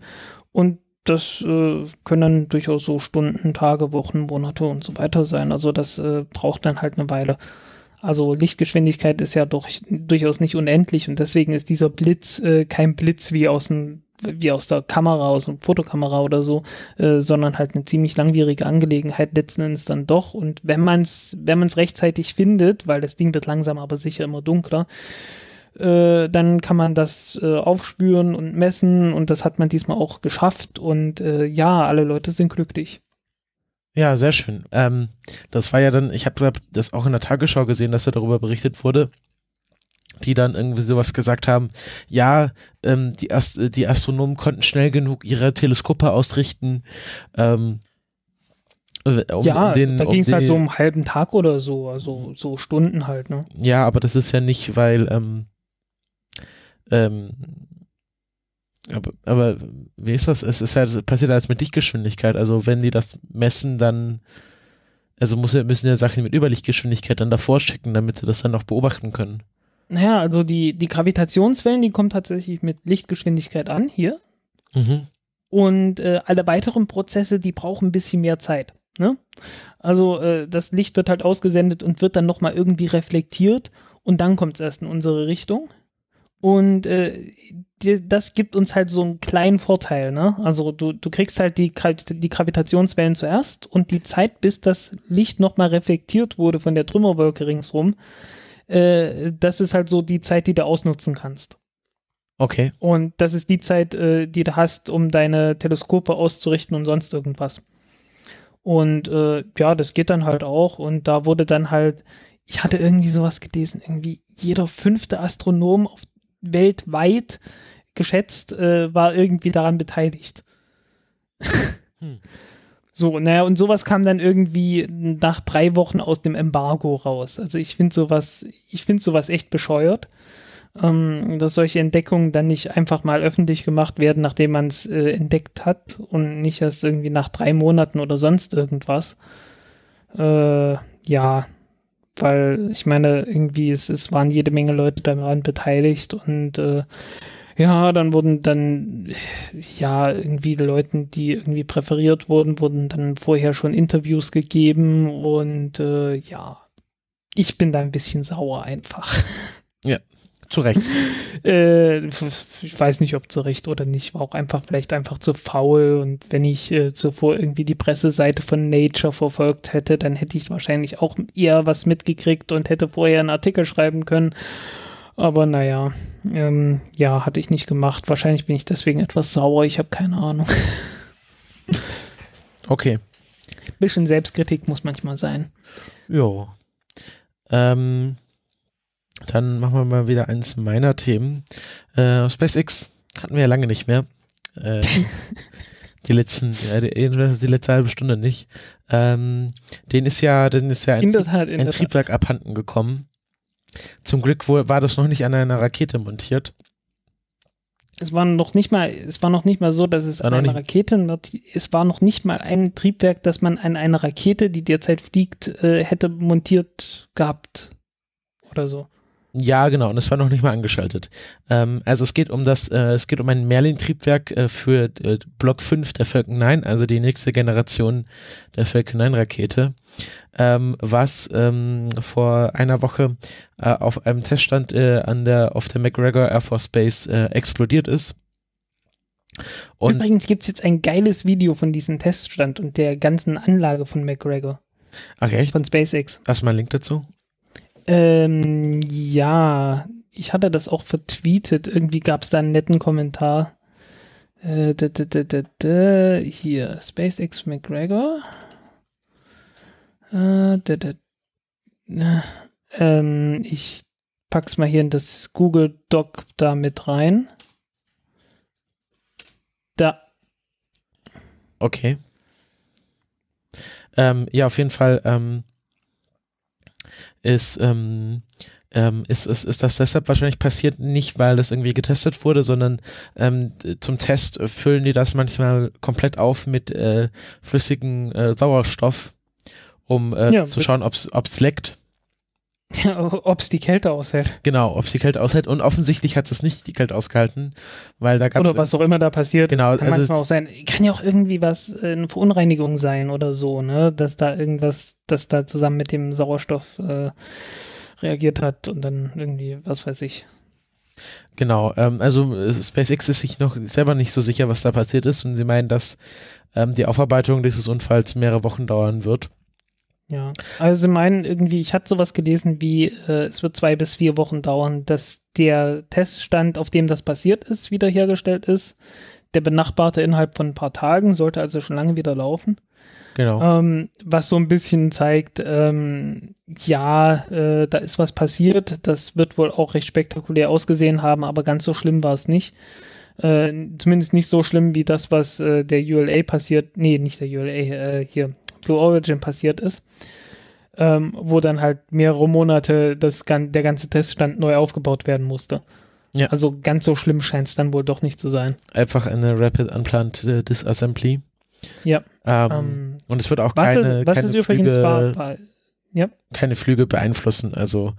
Und das äh, können dann durchaus so Stunden, Tage, Wochen, Monate und so weiter sein. Also das äh, braucht dann halt eine Weile. Also Lichtgeschwindigkeit ist ja doch durchaus nicht unendlich und deswegen ist dieser Blitz äh, kein Blitz wie aus dem wie aus der Kamera, aus einer Fotokamera oder so, äh, sondern halt eine ziemlich langwierige Angelegenheit letzten Endes dann doch. Und wenn man es wenn man es rechtzeitig findet, weil das Ding wird langsam aber sicher immer dunkler, äh, dann kann man das äh, aufspüren und messen und das hat man diesmal auch geschafft und äh, ja, alle Leute sind glücklich.
Ja, sehr schön. Ähm, das war ja dann, ich habe das auch in der Tagesschau gesehen, dass da darüber berichtet wurde die dann irgendwie sowas gesagt haben, ja, ähm, die, Ast die Astronomen konnten schnell genug ihre Teleskope ausrichten. Ähm,
um ja, den, da ging es um halt so um einen halben Tag oder so, also so Stunden halt, ne?
Ja, aber das ist ja nicht, weil, ähm, ähm, aber, aber wie ist das? Es ist ja, das passiert alles mit Lichtgeschwindigkeit. Also wenn die das messen, dann, also muss, müssen ja Sachen mit Überlichtgeschwindigkeit dann davor schicken, damit sie das dann auch beobachten können.
Naja, also die, die Gravitationswellen, die kommen tatsächlich mit Lichtgeschwindigkeit an, hier. Mhm. Und äh, alle weiteren Prozesse, die brauchen ein bisschen mehr Zeit. Ne? Also äh, das Licht wird halt ausgesendet und wird dann nochmal irgendwie reflektiert und dann kommt es erst in unsere Richtung. Und äh, die, das gibt uns halt so einen kleinen Vorteil. Ne? Also du, du kriegst halt die, die Gravitationswellen zuerst und die Zeit, bis das Licht nochmal reflektiert wurde von der Trümmerwolke ringsrum, äh, das ist halt so die Zeit, die du ausnutzen kannst.
Okay.
Und das ist die Zeit, äh, die du hast, um deine Teleskope auszurichten und sonst irgendwas. Und äh, ja, das geht dann halt auch. Und da wurde dann halt, ich hatte irgendwie sowas gelesen, irgendwie jeder fünfte Astronom auf, weltweit geschätzt äh, war irgendwie daran beteiligt. hm. So, naja, und sowas kam dann irgendwie nach drei Wochen aus dem Embargo raus. Also ich finde sowas, ich finde sowas echt bescheuert, ähm, dass solche Entdeckungen dann nicht einfach mal öffentlich gemacht werden, nachdem man es äh, entdeckt hat und nicht erst irgendwie nach drei Monaten oder sonst irgendwas. Äh, ja, weil ich meine, irgendwie es, es waren jede Menge Leute daran beteiligt und äh, ja, dann wurden dann, ja, irgendwie Leuten, die irgendwie präferiert wurden, wurden dann vorher schon Interviews gegeben und äh, ja, ich bin da ein bisschen sauer einfach.
Ja, zu Recht.
äh, ich weiß nicht, ob zu Recht oder nicht, war auch einfach vielleicht einfach zu faul und wenn ich äh, zuvor irgendwie die Presseseite von Nature verfolgt hätte, dann hätte ich wahrscheinlich auch eher was mitgekriegt und hätte vorher einen Artikel schreiben können aber naja, ähm, ja, hatte ich nicht gemacht. Wahrscheinlich bin ich deswegen etwas sauer. Ich habe keine Ahnung.
okay.
Bisschen Selbstkritik muss manchmal sein.
Jo. Ähm, dann machen wir mal wieder eins meiner Themen. Äh, SpaceX hatten wir ja lange nicht mehr. Äh, die letzten, ja, die, die, letzte halbe Stunde nicht. Ähm, den ist ja, den ist ja ein, Tat, ein Triebwerk abhanden gekommen. Zum Glück war das noch nicht an einer Rakete montiert.
Es war noch nicht mal, es war noch nicht mal so, dass es war an einer Rakete, es war noch nicht mal ein Triebwerk, das man an einer Rakete, die derzeit fliegt, äh, hätte montiert gehabt. Oder so.
Ja, genau, und es war noch nicht mal angeschaltet. Ähm, also es geht um das, äh, es geht um ein Merlin-Triebwerk äh, für äh, Block 5 der Falcon 9, also die nächste Generation der Falcon 9 Rakete, ähm, was ähm, vor einer Woche äh, auf einem Teststand äh, an der, auf der McGregor Air Force Base äh, explodiert ist. Und
Übrigens gibt es jetzt ein geiles Video von diesem Teststand und der ganzen Anlage von McGregor,
ach echt?
von SpaceX.
Hast du mal einen Link dazu?
Ähm, ja, ich hatte das auch vertweetet. Irgendwie gab es da einen netten Kommentar. Äh, da, da, da, hier, SpaceX McGregor. Äh, ähm, ich pack's mal hier in das Google Doc da mit rein. Da,
Okay. Ähm, ja, auf jeden Fall ähm, ist, ähm, ähm, ist, ist, ist das deshalb wahrscheinlich passiert, nicht weil das irgendwie getestet wurde, sondern ähm, zum Test füllen die das manchmal komplett auf mit äh, flüssigem äh, Sauerstoff, um äh,
Ja,
zu schauen, ob es leckt.
ob's die Kälte aushält.
Genau, ob es die Kälte aushält. Und offensichtlich hat es nicht die Kälte ausgehalten, weil da gab
Oder
es
was auch immer da passiert.
Genau,
Kann
also
manchmal
es-
auch sein. Kann ja auch irgendwie was, äh, eine Verunreinigung sein oder so, ne? Dass da irgendwas, das da zusammen mit dem Sauerstoff äh, reagiert hat und dann irgendwie, was weiß ich.
Genau, ähm, also äh, SpaceX ist sich noch selber nicht so sicher, was da passiert ist und sie meinen, dass ähm, die Aufarbeitung dieses Unfalls mehrere Wochen dauern wird.
Ja. Also sie meinen irgendwie, ich hatte sowas gelesen wie, äh, es wird zwei bis vier Wochen dauern, dass der Teststand, auf dem das passiert ist, wiederhergestellt ist. Der benachbarte innerhalb von ein paar Tagen sollte also schon lange wieder laufen.
Genau.
Ähm, was so ein bisschen zeigt, ähm, ja, äh, da ist was passiert. Das wird wohl auch recht spektakulär ausgesehen haben, aber ganz so schlimm war es nicht. Äh, zumindest nicht so schlimm wie das, was äh, der ULA passiert. Nee, nicht der ULA, äh, hier Blue Origin passiert ist. Ähm, wo dann halt mehrere Monate das, der ganze Teststand neu aufgebaut werden musste.
Ja.
Also ganz so schlimm scheint es dann wohl doch nicht zu sein.
Einfach eine Rapid Unplanned äh, Disassembly.
Ja.
Ähm,
Ähm,
und es wird auch
was
keine,
es, was
keine,
übrigens
Flüge,
war, war ja,
keine Flüge beeinflussen. Also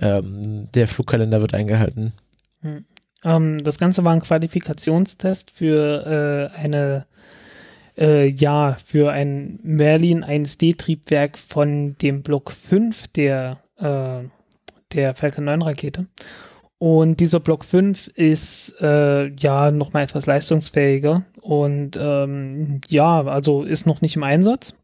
ähm, der Flugkalender wird eingehalten.
Ähm, das Ganze war ein Qualifikationstest für äh, eine, äh, ja, für ein Merlin 1D-Triebwerk von dem Block 5 der, äh, der Falcon 9 Rakete. Und dieser Block 5 ist äh, ja nochmal etwas leistungsfähiger und ähm, ja, also ist noch nicht im Einsatz.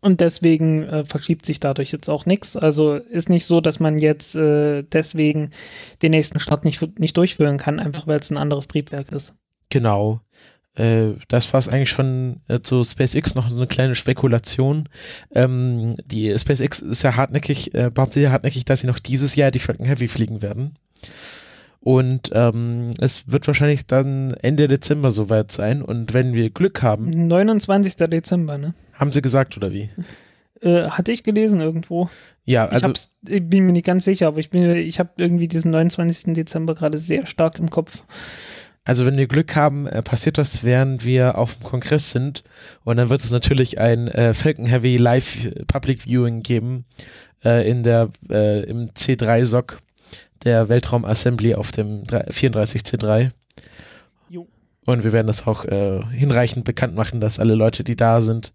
Und deswegen äh, verschiebt sich dadurch jetzt auch nichts. Also ist nicht so, dass man jetzt äh, deswegen den nächsten Start nicht, nicht durchführen kann, einfach weil es ein anderes Triebwerk ist.
Genau. Äh, das war es eigentlich schon äh, zu SpaceX noch eine kleine Spekulation. Ähm, die SpaceX ist ja hartnäckig, äh, behauptet ja hartnäckig, dass sie noch dieses Jahr die Falcon Heavy fliegen werden. Und ähm, es wird wahrscheinlich dann Ende Dezember soweit sein. Und wenn wir Glück haben,
29. Dezember, ne?
haben sie gesagt, oder wie?
Äh, hatte ich gelesen irgendwo.
Ja,
ich,
also
hab's, ich bin mir nicht ganz sicher, aber ich, bin, ich habe irgendwie diesen 29. Dezember gerade sehr stark im Kopf.
Also wenn wir Glück haben, äh, passiert das, während wir auf dem Kongress sind. Und dann wird es natürlich ein äh, Falcon Heavy Live Public Viewing geben äh, in der äh, im C3-Sock der Weltraum Assembly auf dem 3 34C3.
Jo.
Und wir werden das auch äh, hinreichend bekannt machen, dass alle Leute, die da sind,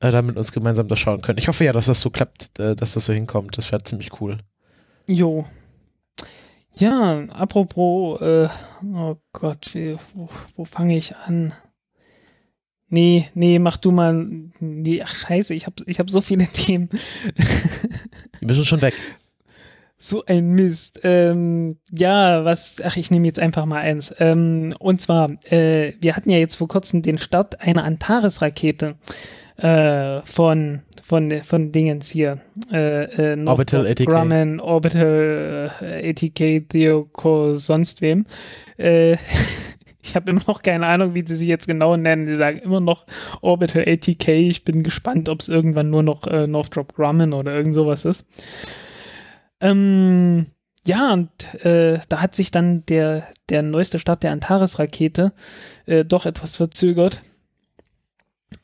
äh, da mit uns gemeinsam das schauen können. Ich hoffe ja, dass das so klappt, dass das so hinkommt. Das wäre ziemlich cool.
Jo. Ja, apropos, äh, oh Gott, wie, wo, wo fange ich an? Nee, nee, mach du mal. Nee, ach scheiße, ich habe ich hab so viele Themen.
Die müssen schon weg.
So ein Mist. Ähm, ja, was, ach, ich nehme jetzt einfach mal eins. Ähm, und zwar, äh, wir hatten ja jetzt vor kurzem den Start einer Antares-Rakete äh, von, von, von Dingens hier. Äh, äh,
Orbital ATK.
Grumman, Orbital äh, ATK, Theoko, sonst wem. Äh, ich habe immer noch keine Ahnung, wie die sich jetzt genau nennen. Die sagen immer noch Orbital ATK. Ich bin gespannt, ob es irgendwann nur noch äh, Northrop Grumman oder irgend sowas ist. Ähm, ja, und äh, da hat sich dann der, der neueste Start der Antares-Rakete äh, doch etwas verzögert,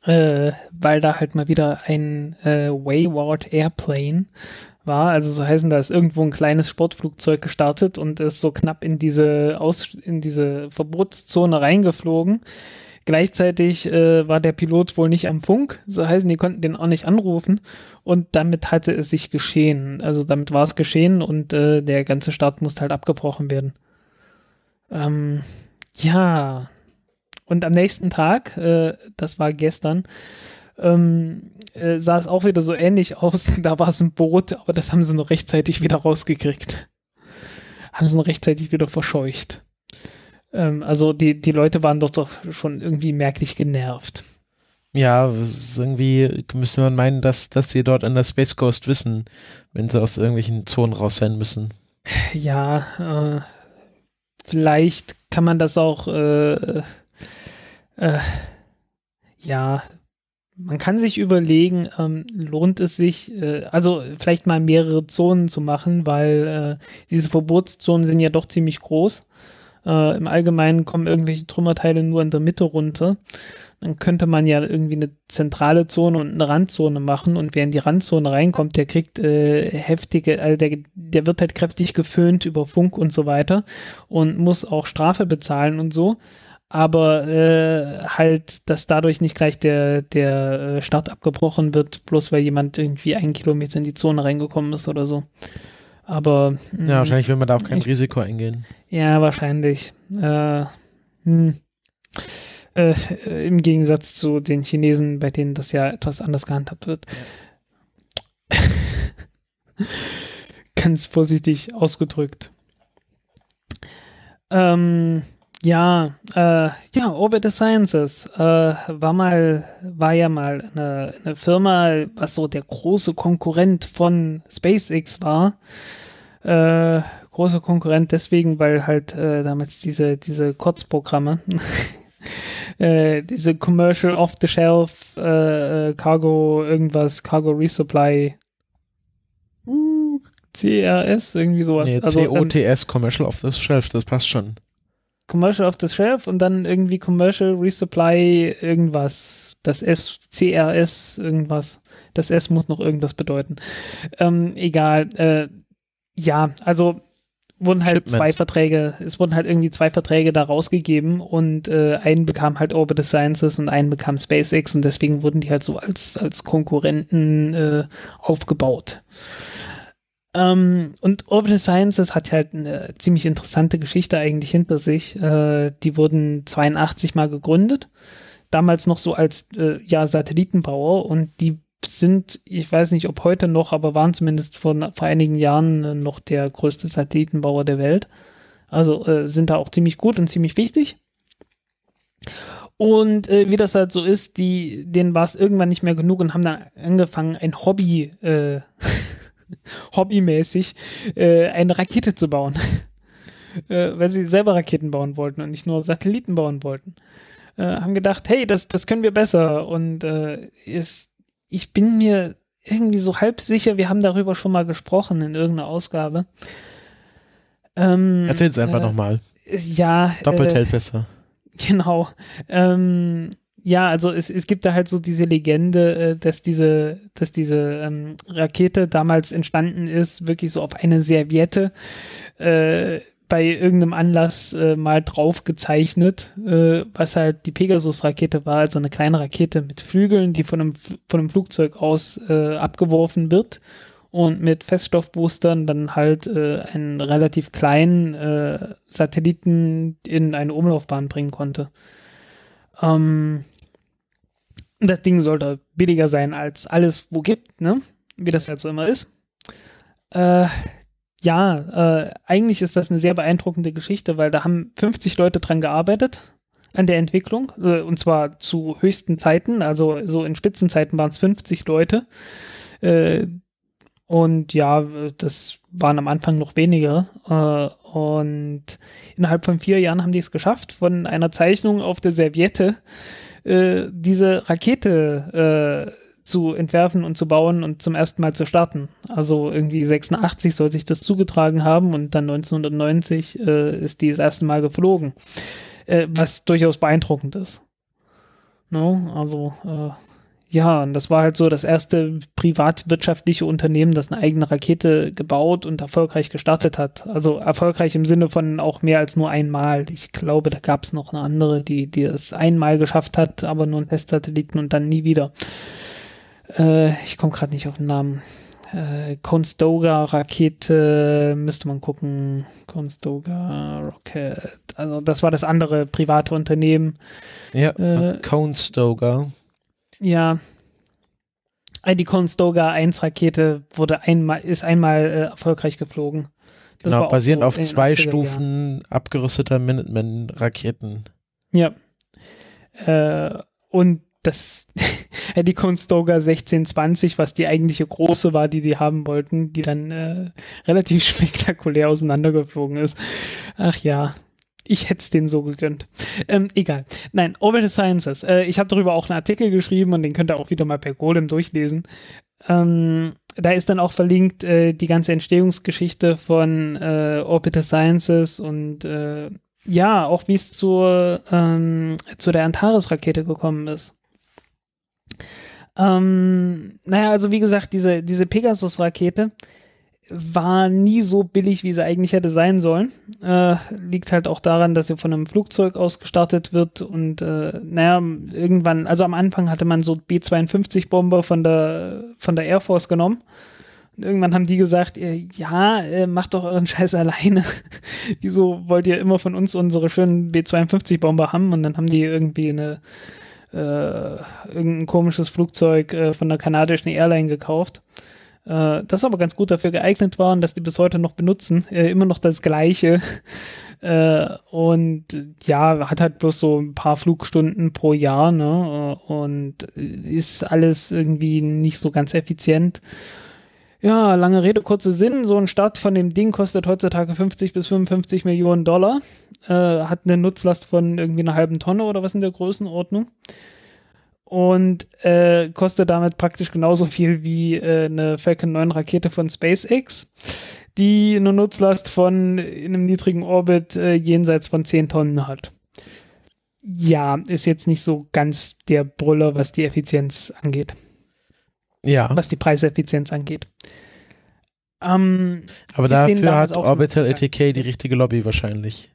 äh, weil da halt mal wieder ein äh, Wayward Airplane war. Also so heißen, da ist irgendwo ein kleines Sportflugzeug gestartet und ist so knapp in diese, Aus in diese Verbotszone reingeflogen. Gleichzeitig äh, war der Pilot wohl nicht am Funk, so heißen, die konnten den auch nicht anrufen und damit hatte es sich geschehen. Also damit war es geschehen und äh, der ganze Start musste halt abgebrochen werden. Ähm, ja, und am nächsten Tag, äh, das war gestern, ähm, äh, sah es auch wieder so ähnlich aus. Da war es ein Boot, aber das haben sie noch rechtzeitig wieder rausgekriegt. Haben sie noch rechtzeitig wieder verscheucht. Ähm, also die, die Leute waren doch, doch schon irgendwie merklich genervt.
Ja, irgendwie müsste man meinen, dass, dass sie dort an der Space Coast wissen, wenn sie aus irgendwelchen Zonen raus sein müssen.
Ja, äh, vielleicht kann man das auch, äh, äh, ja, man kann sich überlegen, ähm, lohnt es sich, äh, also vielleicht mal mehrere Zonen zu machen, weil äh, diese Verbotszonen sind ja doch ziemlich groß. Äh, Im Allgemeinen kommen irgendwelche Trümmerteile nur in der Mitte runter. Dann könnte man ja irgendwie eine zentrale Zone und eine Randzone machen und wer in die Randzone reinkommt, der kriegt äh, heftige, also der, der wird halt kräftig geföhnt über Funk und so weiter und muss auch Strafe bezahlen und so aber äh, halt, dass dadurch nicht gleich der, der äh, Start abgebrochen wird, bloß weil jemand irgendwie einen Kilometer in die Zone reingekommen ist oder so. Aber.
Mh, ja, wahrscheinlich will man da auf kein ich, Risiko eingehen.
Ja, wahrscheinlich. Äh, hm. äh, Im Gegensatz zu den Chinesen, bei denen das ja etwas anders gehandhabt wird. Ja. Ganz vorsichtig ausgedrückt. Ähm, ja, äh, ja, Orbit Sciences äh, war mal, war ja mal eine, eine, Firma, was so der große Konkurrent von SpaceX war. Äh, großer Konkurrent deswegen, weil halt äh, damals diese, diese Kurzprogramme, äh, diese Commercial Off-the-Shelf äh, äh, Cargo, irgendwas, Cargo Resupply, uh, CRS, irgendwie sowas.
Nee, also, COTS, ähm, Commercial Off-the-Shelf, das passt schon.
Commercial of the Shelf und dann irgendwie Commercial Resupply irgendwas. Das S, CRS, irgendwas. Das S muss noch irgendwas bedeuten. Ähm, egal. Äh, ja, also wurden halt Shipment. zwei Verträge, es wurden halt irgendwie zwei Verträge da rausgegeben und äh, einen bekam halt Orbital Sciences und einen bekam SpaceX und deswegen wurden die halt so als, als Konkurrenten äh, aufgebaut. Ähm, und Orbital Sciences hat halt eine ziemlich interessante Geschichte eigentlich hinter sich. Äh, die wurden 82 mal gegründet, damals noch so als äh, ja, Satellitenbauer und die sind, ich weiß nicht, ob heute noch, aber waren zumindest vor, vor einigen Jahren äh, noch der größte Satellitenbauer der Welt. Also äh, sind da auch ziemlich gut und ziemlich wichtig. Und äh, wie das halt so ist, die, denen war es irgendwann nicht mehr genug und haben dann angefangen, ein Hobby äh, hobbymäßig äh, eine Rakete zu bauen. äh, weil sie selber Raketen bauen wollten und nicht nur Satelliten bauen wollten. Äh, haben gedacht, hey, das, das können wir besser. Und äh, ist, ich bin mir irgendwie so halb sicher, wir haben darüber schon mal gesprochen in irgendeiner Ausgabe.
Ähm, Erzähl es einfach äh, nochmal.
Ja.
Doppelt hält besser.
Genau. Ähm, ja, also es, es gibt da halt so diese Legende, äh, dass diese, dass diese ähm, Rakete damals entstanden ist, wirklich so auf eine Serviette äh, bei irgendeinem Anlass äh, mal drauf gezeichnet, äh, was halt die Pegasus-Rakete war, also eine kleine Rakete mit Flügeln, die von einem, von einem Flugzeug aus äh, abgeworfen wird und mit Feststoffboostern dann halt äh, einen relativ kleinen Satelliten in eine Umlaufbahn bringen konnte. Ähm, das Ding sollte billiger sein als alles, wo gibt, ne? Wie das halt so immer ist. Äh, ja, äh, eigentlich ist das eine sehr beeindruckende Geschichte, weil da haben 50 Leute dran gearbeitet an der Entwicklung äh, und zwar zu höchsten Zeiten, also so in Spitzenzeiten waren es 50 Leute. Äh, und ja, das waren am Anfang noch weniger. Äh, und innerhalb von vier Jahren haben die es geschafft, von einer Zeichnung auf der Serviette äh, diese Rakete äh, zu entwerfen und zu bauen und zum ersten Mal zu starten. Also irgendwie 86 soll sich das zugetragen haben und dann 1990 äh, ist die das erste Mal geflogen. Äh, was durchaus beeindruckend ist. No? Also äh, ja, und das war halt so das erste privatwirtschaftliche Unternehmen, das eine eigene Rakete gebaut und erfolgreich gestartet hat. Also erfolgreich im Sinne von auch mehr als nur einmal. Ich glaube, da gab es noch eine andere, die, die es einmal geschafft hat, aber nur ein Testsatelliten und dann nie wieder. Äh, ich komme gerade nicht auf den Namen. äh, Conestoga-Rakete, müsste man gucken. Conestoga Rocket. Also, das war das andere private Unternehmen.
Ja,
Äh,
Conestoga.
Ja. Die Conestoga 1 Rakete wurde einmal, ist einmal äh, erfolgreich geflogen. Das
Genau, basierend
so
auf zwei
80er Jahren.
Stufen abgerüsteter Minuteman-Raketen.
Ja. Äh, und das, die Conestoga 1620, was die eigentliche große war, die die haben wollten, die dann äh, relativ spektakulär auseinandergeflogen ist. Ach ja, ich hätte es denen so gegönnt. Ähm, egal. Nein, Orbital Sciences. Äh, ich habe darüber auch einen Artikel geschrieben und den könnt ihr auch wieder mal per Golem durchlesen. Ähm, da ist dann auch verlinkt äh, die ganze Entstehungsgeschichte von äh, Orbital Sciences und äh, ja, auch wie es zur, ähm, zu der Antares-Rakete gekommen ist. Ähm, naja, also wie gesagt, diese, diese Pegasus-Rakete war nie so billig, wie sie eigentlich hätte sein sollen. Äh, liegt halt auch daran, dass sie von einem Flugzeug aus gestartet wird und äh, naja, irgendwann, also am Anfang hatte man so B-52-Bomber von der, von der Air Force genommen. Und irgendwann haben die gesagt, äh, ja, äh, macht doch euren Scheiß alleine. Wieso wollt ihr immer von uns unsere schönen B-52-Bomber haben? Und dann haben die irgendwie eine äh, irgendein komisches Flugzeug äh, von der kanadischen Airline gekauft. Äh, das aber ganz gut dafür geeignet war und das die bis heute noch benutzen. Äh, immer noch das gleiche. Äh, und ja, hat halt bloß so ein paar Flugstunden pro Jahr, ne? Äh, Und ist alles irgendwie nicht so ganz effizient. Ja, lange Rede, kurzer Sinn. So ein Start von dem Ding kostet heutzutage 50 bis 55 Millionen Dollar. Äh, hat eine Nutzlast von irgendwie einer halben Tonne oder was in der Größenordnung. Und äh, kostet damit praktisch genauso viel wie äh, eine Falcon 9 Rakete von SpaceX, die eine Nutzlast von in einem niedrigen Orbit äh, jenseits von 10 Tonnen hat. Ja, ist jetzt nicht so ganz der Brüller, was die Effizienz angeht,
Ja,
was die Preiseffizienz angeht. Ähm,
aber dafür hat Orbital ATK die richtige Lobby wahrscheinlich.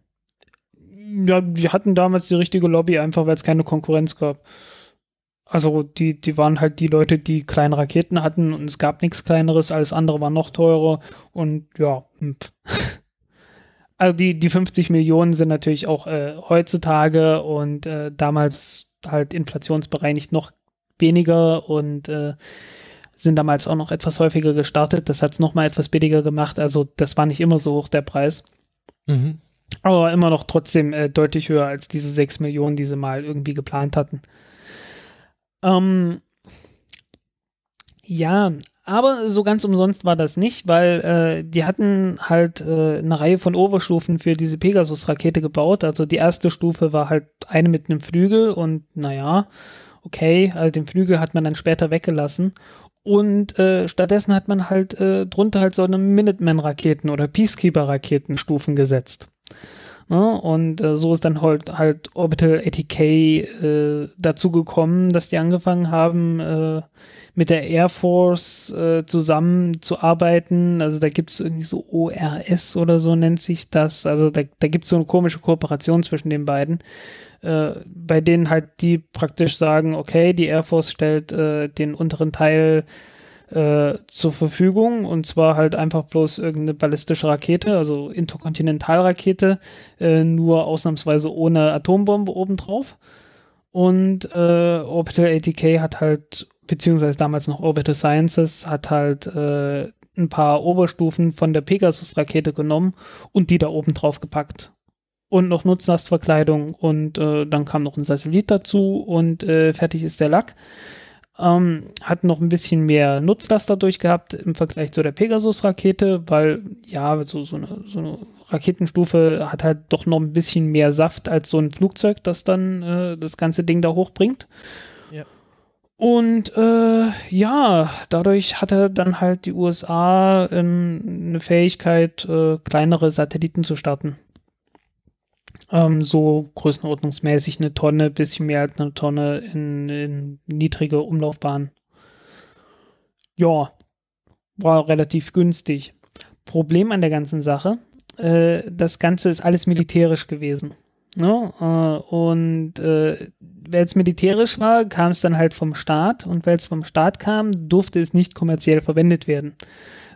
Ja, die hatten damals die richtige Lobby, einfach weil es keine Konkurrenz gab. Also die, die waren halt die Leute, die kleine Raketen hatten und es gab nichts kleineres, alles andere war noch teurer und ja. hm. Also die, die 50 Millionen sind natürlich auch äh, heutzutage und äh, damals halt inflationsbereinigt noch weniger und äh, sind damals auch noch etwas häufiger gestartet. Das hat es nochmal etwas billiger gemacht. Also das war nicht immer so hoch der Preis.
Mhm.
Aber immer noch trotzdem äh, deutlich höher als diese 6 Millionen, die sie mal irgendwie geplant hatten. Ähm, ja, aber so ganz umsonst war das nicht, weil äh, die hatten halt äh, eine Reihe von Oberstufen für diese Pegasus-Rakete gebaut. Also die erste Stufe war halt eine mit einem Flügel und naja, okay, also den Flügel hat man dann später weggelassen. Und äh, stattdessen hat man halt äh, drunter halt so eine Minuteman-Raketen oder Peacekeeper-Raketenstufen gesetzt. Ne? Und äh, so ist dann halt, halt Orbital ATK äh, dazu gekommen, dass die angefangen haben, äh, mit der Air Force äh, zusammenzuarbeiten. Also da gibt es irgendwie so ORS oder so nennt sich das. Also da, da gibt es so eine komische Kooperation zwischen den beiden, äh, bei denen halt die praktisch sagen, okay, die Air Force stellt äh, den unteren Teil äh, zur Verfügung und zwar halt einfach bloß irgendeine ballistische Rakete, also Interkontinentalrakete, äh, nur ausnahmsweise ohne Atombombe obendrauf. Und äh, Orbital ATK hat halt, beziehungsweise damals noch Orbital Sciences, hat halt äh, ein paar Oberstufen von der Pegasus-Rakete genommen und die da oben drauf gepackt. Und noch Nutzlastverkleidung und äh, dann kam noch ein Satellit dazu und äh, fertig ist der Lack. Ähm, hat noch ein bisschen mehr Nutzlast dadurch gehabt im Vergleich zu der Pegasus-Rakete, weil ja, so, so, eine, so eine Raketenstufe hat halt doch noch ein bisschen mehr Saft als so ein Flugzeug, das dann äh, das ganze Ding da hochbringt.
Ja.
Und äh, ja, dadurch hatte dann halt die USA ähm, eine Fähigkeit, äh, kleinere Satelliten zu starten. Ähm, so größenordnungsmäßig eine Tonne, bisschen mehr als eine Tonne in, in niedrige Umlaufbahn. Ja, war relativ günstig. Problem an der ganzen Sache, äh, das Ganze ist alles militärisch gewesen. Ne? Äh, und äh, weil es militärisch war, kam es dann halt vom Staat und weil es vom Staat kam, durfte es nicht kommerziell verwendet werden.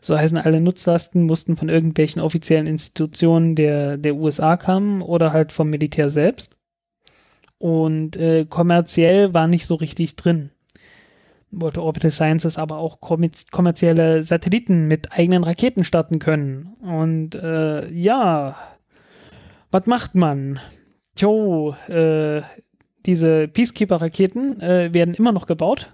So heißen alle Nutzlasten mussten von irgendwelchen offiziellen Institutionen der, der USA kommen oder halt vom Militär selbst. Und äh, kommerziell war nicht so richtig drin. Wollte Orbital Sciences aber auch kommerzielle Satelliten mit eigenen Raketen starten können. Und äh, ja, was macht man? Tjo, äh, diese Peacekeeper-Raketen äh, werden immer noch gebaut,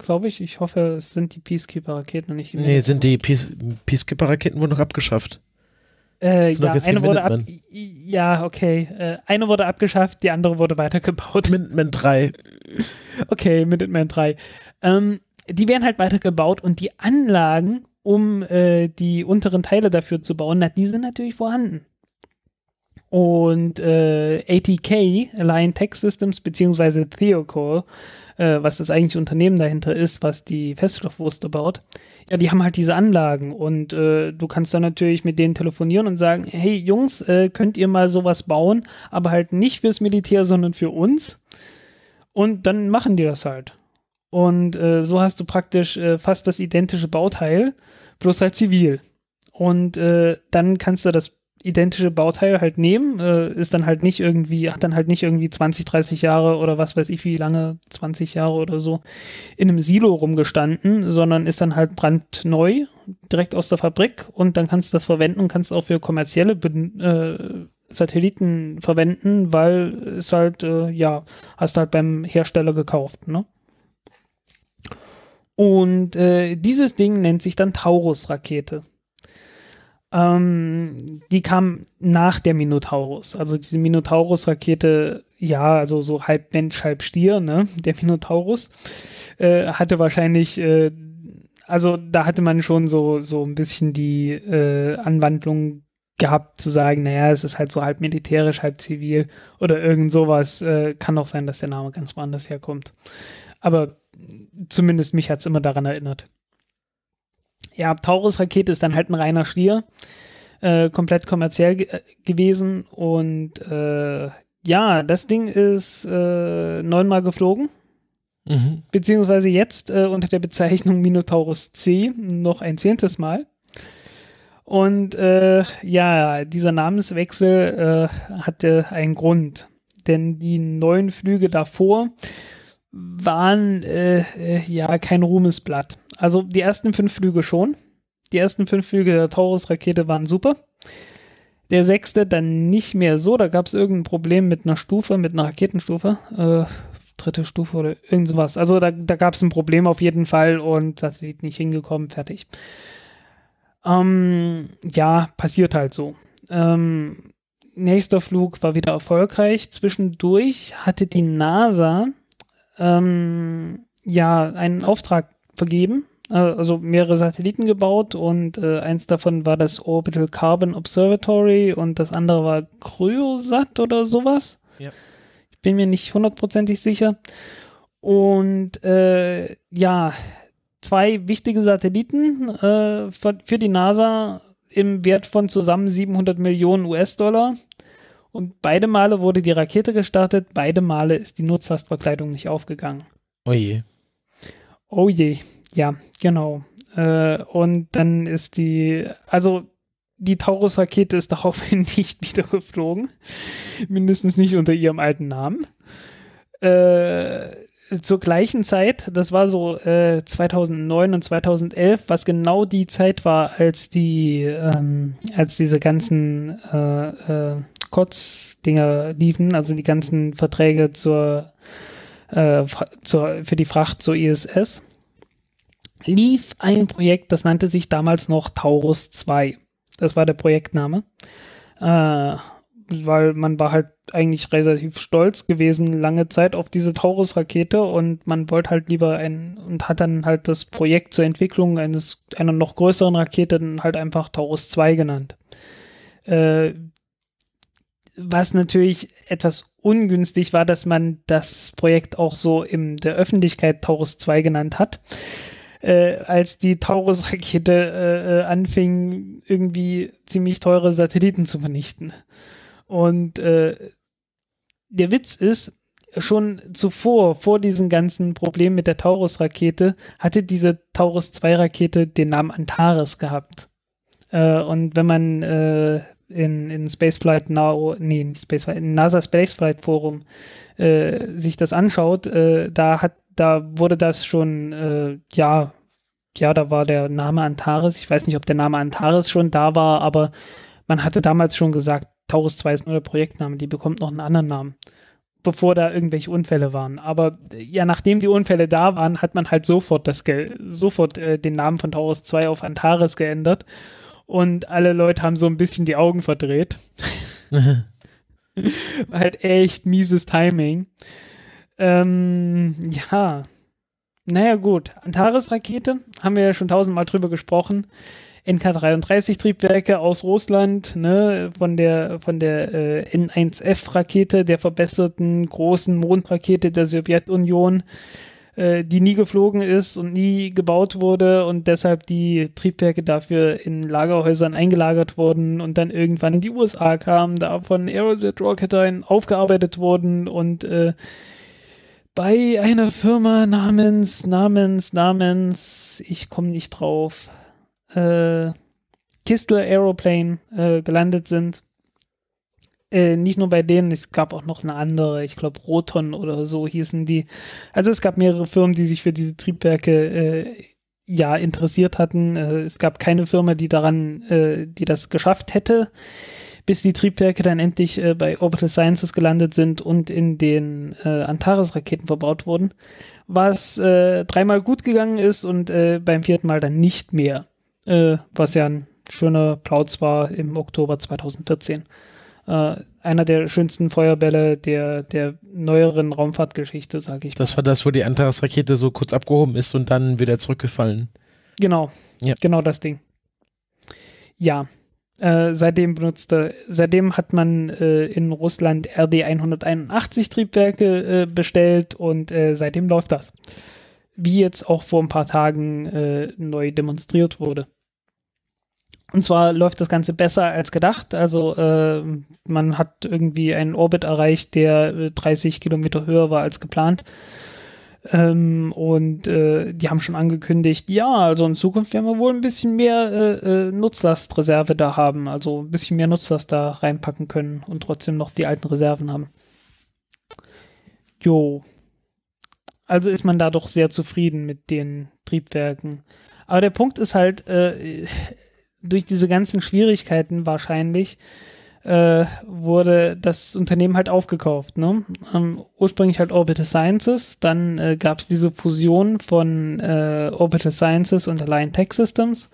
glaube ich. Ich hoffe, es sind die Peacekeeper-Raketen und nicht
die. Nee, sind die Peace Peacekeeper-Raketen wurden noch abgeschafft.
Äh, ja, eine wurde ab, ja, okay. Äh, eine wurde abgeschafft, die andere wurde weitergebaut.
Minuteman 3.
Okay, Minuteman 3. Ähm, die werden halt weitergebaut und die Anlagen, um äh, die unteren Teile dafür zu bauen, na, die sind natürlich vorhanden. Und äh, ATK, Alliant Tech Systems, beziehungsweise Theocore, äh, was das eigentliche Unternehmen dahinter ist, was die Feststoffwurst baut, ja, die haben halt diese Anlagen und äh, du kannst dann natürlich mit denen telefonieren und sagen, hey Jungs, äh, könnt ihr mal sowas bauen, aber halt nicht fürs Militär, sondern für uns. Und dann machen die das halt. Und äh, so hast du praktisch äh, fast das identische Bauteil, bloß halt zivil. Und äh, dann kannst du das identische Bauteil halt nehmen, äh, ist dann halt nicht irgendwie, hat dann halt nicht irgendwie 20, 30 Jahre oder was weiß ich wie lange, 20 Jahre oder so, in einem Silo rumgestanden, sondern ist dann halt brandneu, direkt aus der Fabrik und dann kannst du das verwenden und kannst auch für kommerzielle äh, Satelliten verwenden, weil es halt, äh, ja, hast halt beim Hersteller gekauft, ne? Und äh, dieses Ding nennt sich dann Taurus-Rakete. Ähm, die kam nach der Minotaurus. Also diese Minotaurus-Rakete, ja, also so halb Mensch, halb Stier, ne? Der Minotaurus äh, hatte wahrscheinlich, äh, also da hatte man schon so, so ein bisschen die äh, Anwandlung gehabt zu sagen, naja, es ist halt so halb militärisch, halb zivil oder irgend sowas. Äh, kann auch sein, dass der Name ganz woanders herkommt. Aber zumindest mich hat es immer daran erinnert ja, Taurus-Rakete ist dann halt ein reiner Stier. Äh, komplett kommerziell ge äh, gewesen. Und äh, ja, das Ding ist äh, neunmal geflogen. Mhm. Beziehungsweise jetzt äh, unter der Bezeichnung Minotaurus C noch ein zehntes Mal. Und äh, ja, dieser Namenswechsel hatte einen Grund. Denn die neun Flüge davor waren ja kein Ruhmesblatt. Also die ersten fünf Flüge schon. Die ersten fünf Flüge der Taurus-Rakete waren super. Der sechste dann nicht mehr so. Da gab es irgendein Problem mit einer Stufe, mit einer Raketenstufe. Äh, dritte Stufe oder irgend sowas. Also da, da gab es ein Problem auf jeden Fall und Satellit nicht hingekommen, fertig. Ähm, ja, passiert halt so. Ähm, nächster Flug war wieder erfolgreich. Zwischendurch hatte die NASA ähm, ja einen Auftrag vergeben also mehrere Satelliten gebaut und äh, eins davon war das Orbital Carbon Observatory und das andere war Cryosat oder sowas. Ja. Ich bin mir nicht hundertprozentig sicher. Und äh, ja, zwei wichtige Satelliten äh, für die NASA im Wert von zusammen 700 Millionen US-Dollar. Und beide Male wurde die Rakete gestartet, beide Male ist die Nutzlastverkleidung nicht aufgegangen.
Oh je.
Oh je. Ja, genau. Äh, und dann ist die, also die Taurus-Rakete ist daraufhin nicht wieder geflogen. Mindestens nicht unter ihrem alten Namen. Äh, zur gleichen Zeit, das war so äh, 2009 und 2011, was genau die Zeit war, als die, ähm, als diese ganzen äh, äh, Kotz-Dinger liefen, also die ganzen Verträge zur, äh, zur, für die Fracht zur ISS lief ein Projekt, das nannte sich damals noch Taurus 2. Das war der Projektname. Äh, weil man war halt eigentlich relativ stolz gewesen lange Zeit auf diese Taurus-Rakete und man wollte halt lieber ein und hat dann halt das Projekt zur Entwicklung eines einer noch größeren Rakete dann halt einfach Taurus 2 genannt. Äh, was natürlich etwas ungünstig war, dass man das Projekt auch so in der Öffentlichkeit Taurus 2 genannt hat äh, als die Taurus-Rakete äh, äh, anfing, irgendwie ziemlich teure Satelliten zu vernichten. Und äh, der Witz ist, schon zuvor, vor diesem ganzen Problem mit der Taurus-Rakete, hatte diese Taurus-2-Rakete den Namen Antares gehabt. Äh, und wenn man äh, in, in Spaceflight Now, nee, Spaceflight, in NASA Spaceflight Forum äh, sich das anschaut, äh, da hat, da wurde das schon, äh, ja, ja, da war der Name Antares. Ich weiß nicht, ob der Name Antares schon da war, aber man hatte damals schon gesagt, Taurus 2 ist nur der Projektname, die bekommt noch einen anderen Namen, bevor da irgendwelche Unfälle waren. Aber ja, nachdem die Unfälle da waren, hat man halt sofort das sofort äh, den Namen von Taurus 2 auf Antares geändert und alle Leute haben so ein bisschen die Augen verdreht. halt echt mieses Timing. Ähm, ja. Naja, gut. Antares-Rakete haben wir ja schon tausendmal drüber gesprochen. NK-33-Triebwerke aus Russland, ne, von der, von der äh, N1F-Rakete, der verbesserten großen Mondrakete der Sowjetunion äh, die nie geflogen ist und nie gebaut wurde und deshalb die Triebwerke dafür in Lagerhäusern eingelagert wurden und dann irgendwann in die USA kamen, da von Aerojet Rocketdyne aufgearbeitet wurden und äh, bei einer Firma namens, namens, namens, ich komme nicht drauf, äh, Kistler Aeroplane äh, gelandet sind. Äh, nicht nur bei denen, es gab auch noch eine andere, ich glaube Roton oder so hießen die. Also es gab mehrere Firmen, die sich für diese Triebwerke äh, ja interessiert hatten. Äh, es gab keine Firma, die daran, äh, die das geschafft hätte, bis die Triebwerke dann endlich äh, bei Orbital Sciences gelandet sind und in den Antares-Raketen verbaut wurden. Was dreimal gut gegangen ist und beim vierten Mal dann nicht mehr. was ja ein schöner Plauz war im Oktober 2014 äh, einer der schönsten Feuerbälle der, der neueren Raumfahrtgeschichte, sage ich.
Das mal. war das, wo die Antares-Rakete so kurz abgehoben ist und dann wieder zurückgefallen.
Genau, ja. genau das Ding. Ja, äh, seitdem benutzte, seitdem hat man äh, in Russland RD 181 Triebwerke äh, bestellt und äh, seitdem läuft das. Wie jetzt auch vor ein paar Tagen äh, neu demonstriert wurde. Und zwar läuft das Ganze besser als gedacht. Also man hat irgendwie einen Orbit erreicht, der 30 äh, Kilometer höher war als geplant. Ähm, und äh, die haben schon angekündigt, ja, also in Zukunft werden wir wohl ein bisschen mehr äh, äh, Nutzlastreserve da haben. Also ein bisschen mehr Nutzlast da reinpacken können und trotzdem noch die alten Reserven haben. Jo. Also ist man da doch sehr zufrieden mit den Triebwerken. Aber der Punkt ist halt, äh, durch diese ganzen Schwierigkeiten wahrscheinlich äh, wurde das Unternehmen halt aufgekauft. Ne? Ähm, ursprünglich halt Orbital Sciences, dann äh, gab es diese Fusion von äh, Orbital Sciences und Align Tech Systems.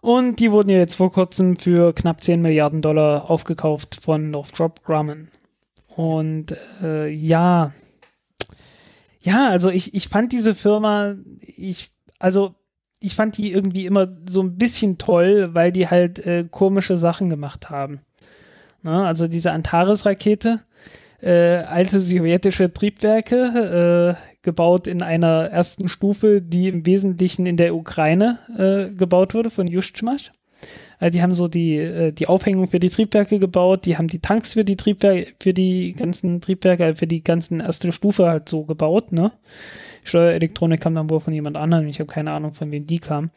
Und die wurden ja jetzt vor kurzem für knapp 10 Milliarden Dollar aufgekauft von Northrop Grumman. Und äh, ja, ja, also ich, ich fand diese Firma, ich, also ich fand die irgendwie immer so ein bisschen toll, weil die halt äh, komische Sachen gemacht haben. Na, also diese Antares-Rakete, äh, alte sowjetische Triebwerke, äh, gebaut in einer ersten Stufe, die im Wesentlichen in der Ukraine äh, gebaut wurde von Juschmasch. Äh, die haben so die, äh, die Aufhängung für die Triebwerke gebaut, die haben die Tanks für die Triebwerke, für die ganzen Triebwerke, für die ganzen erste Stufe halt so gebaut, ne? Steuerelektronik kam dann wohl von jemand anderem. Ich habe keine Ahnung, von wem die kam.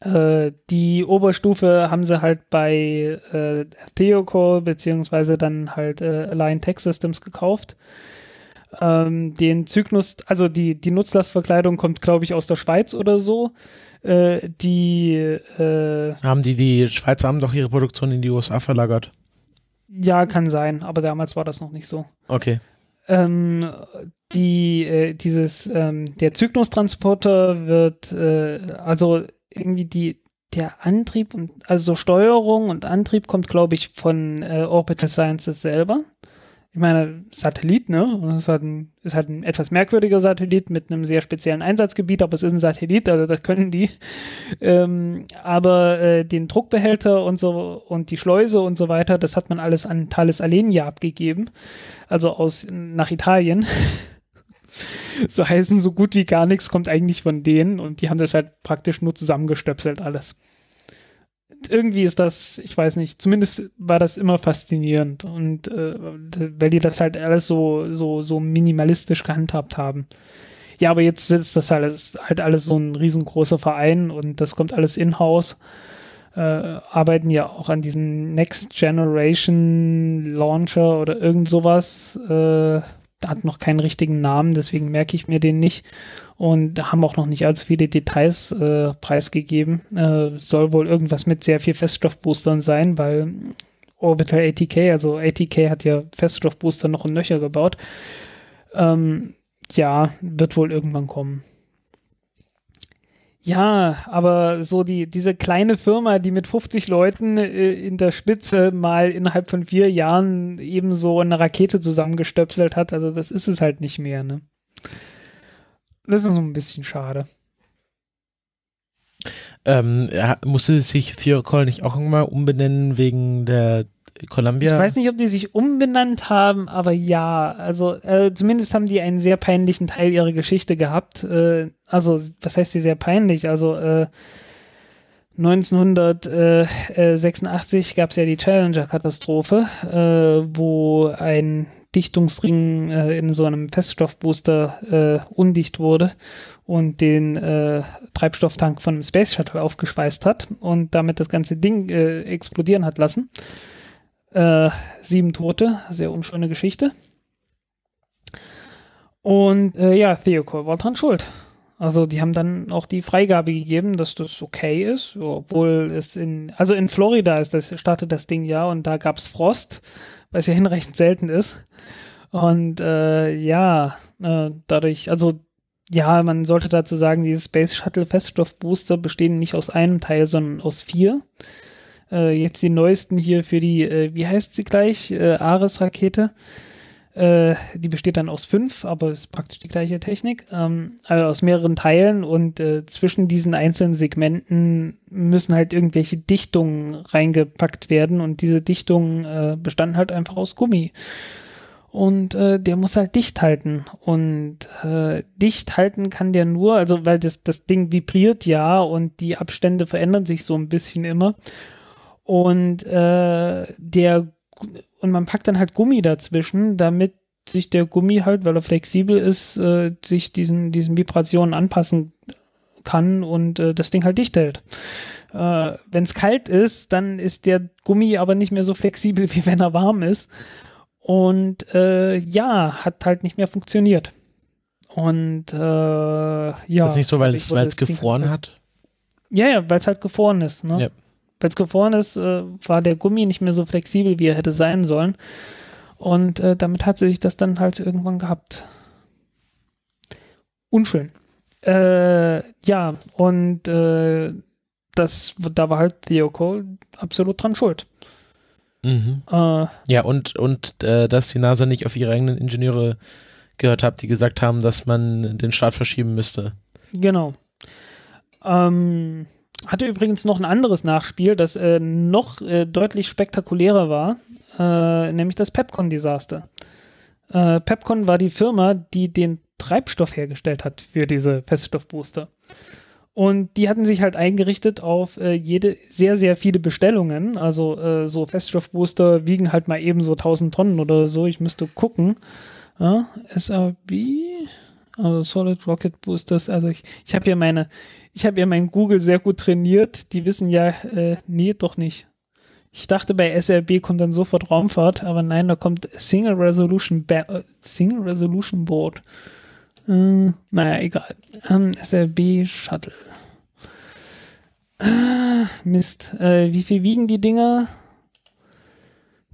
Äh, die Oberstufe haben sie halt bei äh, Theocore beziehungsweise dann halt äh, Align Tech Systems gekauft. Ähm, den Zyklus, also die, die Nutzlastverkleidung kommt, glaube ich, aus der Schweiz oder so. Äh, die äh,
haben die, die Schweizer haben doch ihre Produktion in die USA verlagert.
Ja, kann sein, aber damals war das noch nicht so.
Okay.
Ähm, die, äh, dieses, ähm, der Zyklustransporter wird, äh, also irgendwie die, der Antrieb und, also Steuerung und Antrieb kommt, glaube ich, von äh, Orbital Sciences selber. Ich meine, Satellit, ne? Und das ist halt, ein, ist halt ein etwas merkwürdiger Satellit mit einem sehr speziellen Einsatzgebiet, aber es ist ein Satellit, also das können die. Ähm, aber äh, den Druckbehälter und so und die Schleuse und so weiter, das hat man alles an Thales Alenia abgegeben, also aus nach Italien. so heißen, so gut wie gar nichts kommt eigentlich von denen und die haben das halt praktisch nur zusammengestöpselt alles. irgendwie ist das, ich weiß nicht, zumindest war das immer faszinierend und äh, weil die das halt alles so, so, so minimalistisch gehandhabt haben. Ja, aber jetzt ist das alles, halt alles so ein riesengroßer Verein und das kommt alles in-house. Äh, arbeiten ja auch an diesen Next Generation Launcher oder irgend sowas. Äh, hat noch keinen richtigen Namen, deswegen merke ich mir den nicht und haben auch noch nicht allzu viele Details äh, preisgegeben. Äh, soll wohl irgendwas mit sehr viel Feststoffboostern sein, weil Orbital ATK, also ATK hat ja Feststoffbooster noch und nöcher gebaut. Ähm, ja, wird wohl irgendwann kommen. Ja, aber so die, diese kleine Firma, die mit 50 Leuten äh, in der Spitze mal innerhalb von vier Jahren eben so eine Rakete zusammengestöpselt hat, also das ist es halt nicht mehr, ne? Das ist so ein bisschen schade.
Ähm, musste sich Theocol nicht auch mal umbenennen wegen der Columbia?
Ich weiß nicht, ob die sich umbenannt haben, aber ja, also äh, zumindest haben die einen sehr peinlichen Teil ihrer Geschichte gehabt. Äh, also, was heißt die sehr peinlich? Also, äh, 1986 gab es ja die Challenger-Katastrophe, äh, wo ein Dichtungsring äh, in so einem Feststoffbooster äh, undicht wurde und den äh, Treibstofftank von einem Space Shuttle aufgeschweißt hat und damit das ganze Ding äh, explodieren hat lassen. Äh, sieben Tote, sehr unschöne Geschichte. Und äh, ja, Theocol war dran schuld. Also die haben dann auch die Freigabe gegeben, dass das okay ist, obwohl es in, also in Florida ist das, startet das Ding ja und da gab es Frost, weil es ja hinreichend selten ist. Und äh, ja, äh, dadurch, also ja, man sollte dazu sagen, diese Space Shuttle Feststoffbooster bestehen nicht aus einem Teil, sondern aus vier. Äh, jetzt die neuesten hier für die, äh, wie heißt sie gleich? Äh, Ares-Rakete. Äh, die besteht dann aus fünf, aber ist praktisch die gleiche Technik. Ähm, also aus mehreren Teilen und äh, zwischen diesen einzelnen Segmenten müssen halt irgendwelche Dichtungen reingepackt werden und diese Dichtungen äh, bestanden halt einfach aus Gummi. Und äh, der muss halt dicht halten. Und äh, dicht halten kann der nur, also weil das, das Ding vibriert ja und die Abstände verändern sich so ein bisschen immer. Und äh, der und man packt dann halt Gummi dazwischen, damit sich der Gummi halt, weil er flexibel ist, äh, sich diesen, diesen Vibrationen anpassen kann und äh, das Ding halt dicht hält. Äh, wenn es kalt ist, dann ist der Gummi aber nicht mehr so flexibel, wie wenn er warm ist. Und äh, ja, hat halt nicht mehr funktioniert. Und äh, ja.
Das ist nicht so, weil es gefroren halt, hat?
Ja, ja, weil es halt gefroren ist. Ne? Ja weil es gefroren ist, äh, war der Gummi nicht mehr so flexibel, wie er hätte sein sollen. Und äh, damit hat sich das dann halt irgendwann gehabt. Unschön. Äh, ja, und äh, das, da war halt Theo Cole absolut dran schuld.
Mhm. Äh, ja, und, und äh, dass die NASA nicht auf ihre eigenen Ingenieure gehört hat, die gesagt haben, dass man den Start verschieben müsste.
Genau. Ähm, hatte übrigens noch ein anderes Nachspiel, das äh, noch äh, deutlich spektakulärer war, äh, nämlich das Pepcon-Desaster. Äh, Pepcon war die Firma, die den Treibstoff hergestellt hat für diese Feststoffbooster. Und die hatten sich halt eingerichtet auf äh, jede, sehr, sehr viele Bestellungen. Also äh, so Feststoffbooster wiegen halt mal eben so 1000 Tonnen oder so. Ich müsste gucken. Ja, SRB, also Solid Rocket Boosters. Also ich, ich habe hier meine, ich habe ja mein Google sehr gut trainiert. Die wissen ja, äh, nee, doch nicht. Ich dachte, bei SRB kommt dann sofort Raumfahrt, aber nein, da kommt Single Resolution, ba äh, Single Resolution Board. Äh, naja, egal. Ähm, SRB Shuttle. Äh, Mist. Äh, wie viel wiegen die Dinger?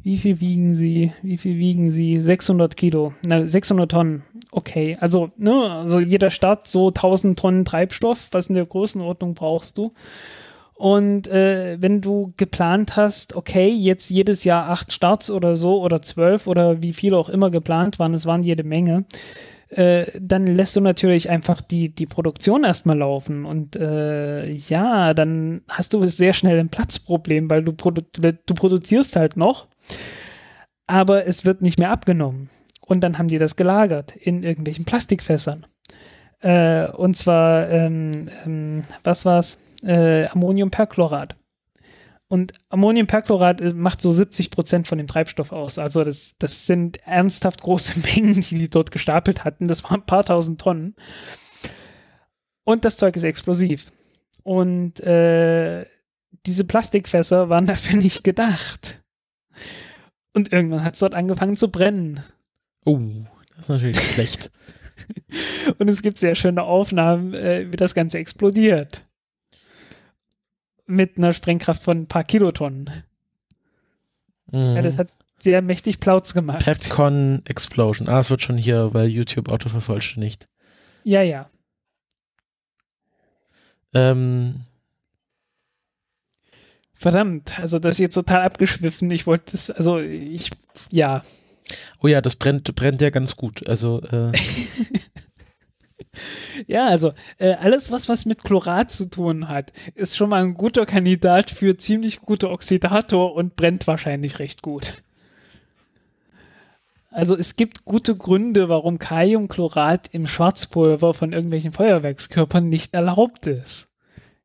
Wie viel wiegen sie? Wie viel wiegen sie? 600 Kilo. Na, 600 Tonnen. Okay. Also, ne, also jeder Start so 1000 Tonnen Treibstoff. Was in der Größenordnung brauchst du? Und äh, wenn du geplant hast, okay, jetzt jedes Jahr acht Starts oder so oder zwölf oder wie viele auch immer geplant waren, es waren jede Menge, äh, dann lässt du natürlich einfach die, die Produktion erstmal laufen. Und äh, ja, dann hast du sehr schnell ein Platzproblem, weil du, produ du produzierst halt noch aber es wird nicht mehr abgenommen. Und dann haben die das gelagert in irgendwelchen Plastikfässern. Äh, und zwar, ähm, ähm, was war's? Äh, Ammoniumperchlorat. Und Ammoniumperchlorat äh, macht so 70 Prozent von dem Treibstoff aus. Also das, das sind ernsthaft große Mengen, die die dort gestapelt hatten. Das waren ein paar tausend Tonnen. Und das Zeug ist explosiv. Und äh, diese Plastikfässer waren dafür nicht gedacht. Und irgendwann hat es dort angefangen zu brennen.
Oh, das ist natürlich schlecht.
Und es gibt sehr schöne Aufnahmen, äh, wie das Ganze explodiert. Mit einer Sprengkraft von ein paar Kilotonnen.
Mhm.
Ja, das hat sehr mächtig Plauz gemacht.
Pepcon Explosion. Ah, es wird schon hier bei YouTube Auto vervollständigt.
Ja, ja.
Ähm,
Verdammt, also das ist jetzt total abgeschwiffen. Ich wollte das, also ich, ja.
oh ja, das brennt, brennt ja ganz gut. Also, äh,
Ja, also äh, alles, was was mit Chlorat zu tun hat, ist schon mal ein guter Kandidat für ziemlich gute Oxidator und brennt wahrscheinlich recht gut. Also es gibt gute Gründe, warum Kaliumchlorat im Schwarzpulver von irgendwelchen Feuerwerkskörpern nicht erlaubt ist.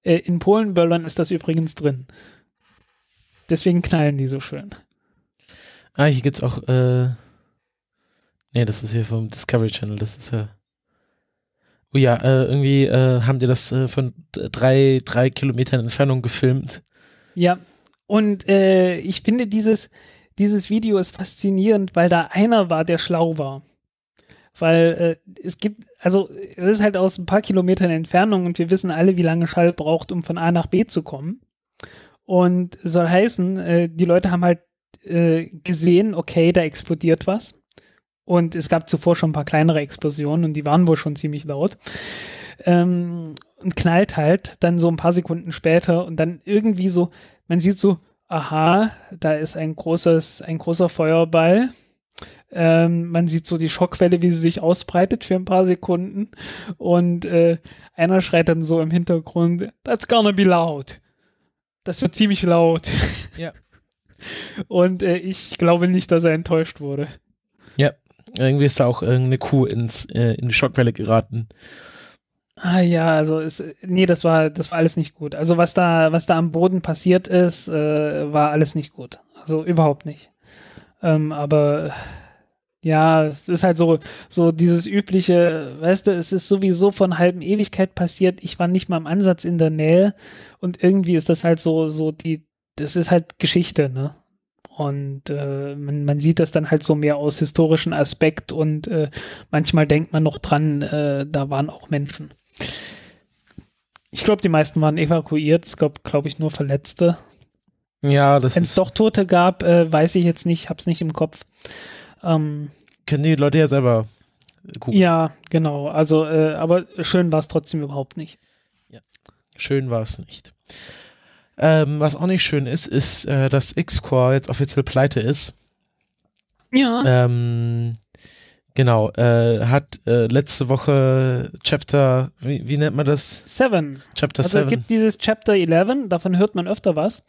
Äh, in Polenböllern ist das übrigens drin. Deswegen knallen die so schön.
ah, hier gibt's auch, äh, nee, das ist hier vom Discovery Channel, das ist ja, oh ja, äh, irgendwie äh, haben die das äh, von drei, drei Kilometern Entfernung gefilmt.
Ja, und äh, ich finde dieses, dieses Video ist faszinierend, weil da einer war, der schlau war. Weil äh, es gibt, also es ist halt aus ein paar Kilometern Entfernung und wir wissen alle, wie lange Schall braucht, um von A nach B zu kommen. Und soll heißen, äh, die Leute haben halt äh, gesehen, okay, da explodiert was. Und es gab zuvor schon ein paar kleinere Explosionen und die waren wohl schon ziemlich laut. Ähm, und knallt halt dann so ein paar Sekunden später und dann irgendwie so, man sieht so, aha, da ist ein großes, ein großer Feuerball. Ähm, man sieht so die Schockwelle, wie sie sich ausbreitet für ein paar Sekunden. Und äh, einer schreit dann so im Hintergrund, that's gonna be loud. Das wird ziemlich laut.
Ja.
Und äh, ich glaube nicht, dass er enttäuscht wurde.
Irgendwie ist da auch irgendeine Kuh ins, äh, in die Schockwelle geraten.
Ah ja, also es, nee, das war, das war alles nicht gut. Also was da, was da am Boden passiert ist, äh, war alles nicht gut. Also überhaupt nicht. Ähm, aber ja, es ist halt so, so dieses übliche, weißt du, es ist sowieso von halben Ewigkeit passiert. Ich war nicht mal im Ansatz in der Nähe und irgendwie ist das halt so, so die, das ist halt Geschichte, ne? Und äh, man, man sieht das dann halt so mehr aus historischen Aspekt und äh, manchmal denkt man noch dran, äh, da waren auch Menschen. Ich glaube, die meisten waren evakuiert. Es gab, glaube ich, nur Verletzte.
Ja, das
Wenn es doch Tote gab, äh, weiß ich jetzt nicht, hab's nicht im Kopf. Ähm,
können die Leute ja selber gucken.
ja, genau. Also, äh, aber schön war es trotzdem überhaupt nicht.
Schön war es nicht. Ähm, was auch nicht schön ist, ist, äh, dass X-Core jetzt offiziell pleite ist.
Ja.
Ähm, genau, äh, hat äh, letzte Woche Chapter, wie, wie nennt man das?
Seven.
Chapter
Also es
7.
gibt dieses Chapter 11, davon hört man öfter was.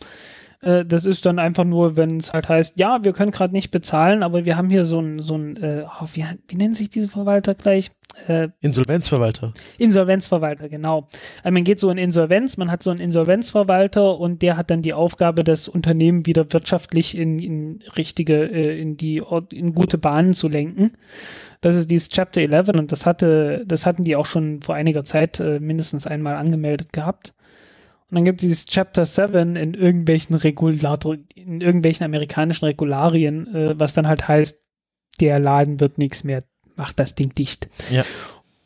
Äh, das ist dann einfach nur, wenn es halt heißt, ja, wir können gerade nicht bezahlen, aber wir haben hier so ein, so ein äh, oh, wie, wie nennen sich diese Verwalter gleich? Äh,
Insolvenzverwalter.
Insolvenzverwalter, genau. Also man geht so in Insolvenz, man hat so einen Insolvenzverwalter und der hat dann die Aufgabe, das Unternehmen wieder wirtschaftlich in, in richtige, äh, in die in gute Bahnen zu lenken. Das ist dieses Chapter 11 und das hatte, das hatten die auch schon vor einiger Zeit äh, mindestens einmal angemeldet gehabt. Und dann gibt es dieses Chapter 7 in irgendwelchen Regulator, in irgendwelchen amerikanischen Regularien, äh, was dann halt heißt, der Laden wird nichts mehr, macht das Ding dicht.
Ja.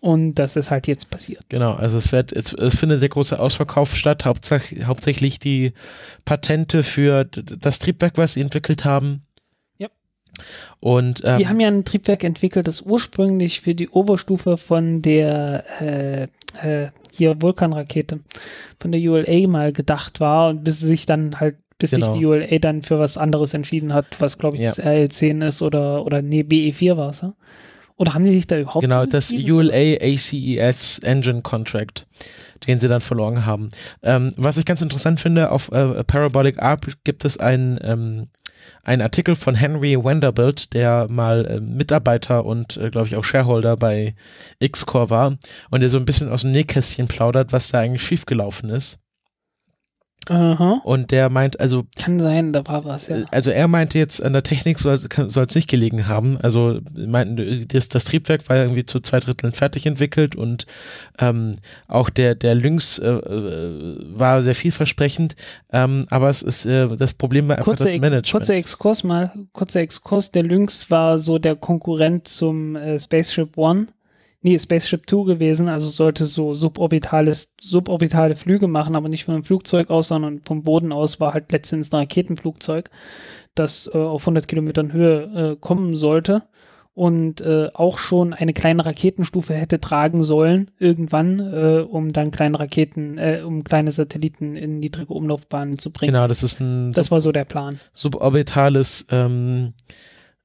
Und das ist halt jetzt passiert.
Genau, also es wird, es, es findet der große Ausverkauf statt, hauptsächlich, hauptsächlich die Patente für das Triebwerk, was sie entwickelt haben. Und ähm,
Die haben ja ein Triebwerk entwickelt, das ursprünglich für die Oberstufe von der äh, äh, hier Vulkanrakete von der ULA mal gedacht war und bis sich dann halt bis
Genau.
sich die ULA dann für was anderes entschieden hat, was glaube ich
Ja.
das RL10 ist oder oder nee BE4 war es, ja? Oder haben die sich da überhaupt
Genau, das? ULA ACES Engine Contract, den sie dann verloren haben. Ähm, was ich ganz interessant finde, auf äh, Parabolic Arp gibt es einen, ähm, einen Artikel von Henry Vanderbilt, der mal äh, Mitarbeiter und, äh, glaube ich, auch Shareholder bei X-Core war und der so ein bisschen aus dem Nähkästchen plaudert, was da eigentlich schiefgelaufen ist.
Aha.
Und der meint, also
Kann sein, da war was, ja.
also er meinte jetzt, an der Technik soll es nicht gelegen haben. Also meinten, das, das Triebwerk war irgendwie zu zwei Dritteln fertig entwickelt und ähm, auch der, der Lynx äh, äh, war sehr vielversprechend. Ähm, aber es ist äh, das Problem war einfach
Kurzer,
das
Ex
Management.
kurzer Exkurs mal, kurzer Exkurs. Der Lynx war so der Konkurrent zum äh, Spaceship One. Nee, Spaceship Two gewesen, also sollte so suborbitales, suborbitale Flüge machen, aber nicht von einem Flugzeug aus, sondern vom Boden aus war halt letztendlich ein Raketenflugzeug, das äh, auf 100 Kilometern Höhe äh, kommen sollte und äh, auch schon eine kleine Raketenstufe hätte tragen sollen irgendwann, äh, um dann kleine Raketen, äh, um kleine Satelliten in niedrige Umlaufbahnen zu bringen.
Genau, das ist ein
Das war so der Plan.
suborbitales ähm,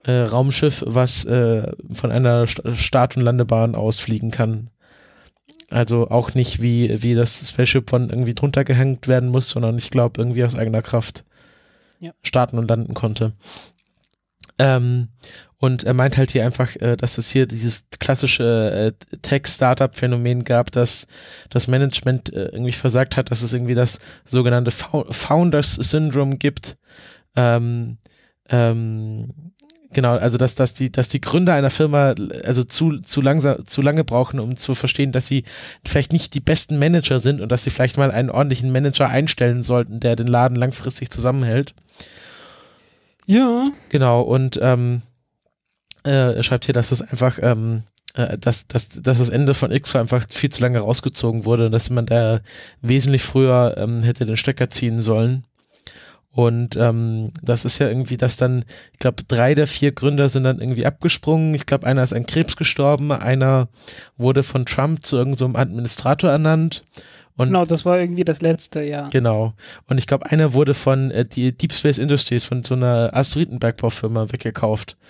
äh, Raumschiff, was äh, von einer St Start- und Landebahn aus fliegen kann. Also auch nicht wie, wie das Spaceship von irgendwie drunter gehängt werden muss, sondern ich glaube irgendwie aus eigener Kraft
Ja.
starten und landen konnte. Ähm, und er meint halt hier einfach, äh, dass es hier dieses klassische äh, Tech-Startup-Phänomen gab, dass das Management äh, irgendwie versagt hat, dass es irgendwie das sogenannte Fou- Founders-Syndrom gibt. Ähm, ähm, genau, also dass, dass, die, dass die Gründer einer Firma also zu, zu, langsam, zu lange brauchen, um zu verstehen, dass sie vielleicht nicht die besten Manager sind und dass sie vielleicht mal einen ordentlichen Manager einstellen sollten, der den Laden langfristig zusammenhält.
Ja.
Genau, und ähm, äh, er schreibt hier, dass es einfach, ähm, äh, dass, dass, dass das Ende von X einfach viel zu lange rausgezogen wurde und dass man da wesentlich früher ähm, hätte den Stecker ziehen sollen. Und ähm, das ist ja irgendwie, dass dann, ich glaube, drei der vier Gründer sind dann irgendwie abgesprungen. Ich glaube, einer ist an Krebs gestorben, einer wurde von Trump zu irgendeinem so Administrator ernannt. Und
Genau, das war irgendwie das letzte, ja.
Genau. Und ich glaube, einer wurde von äh, die Deep Space Industries, von so einer Asteroidenbergbaufirma weggekauft.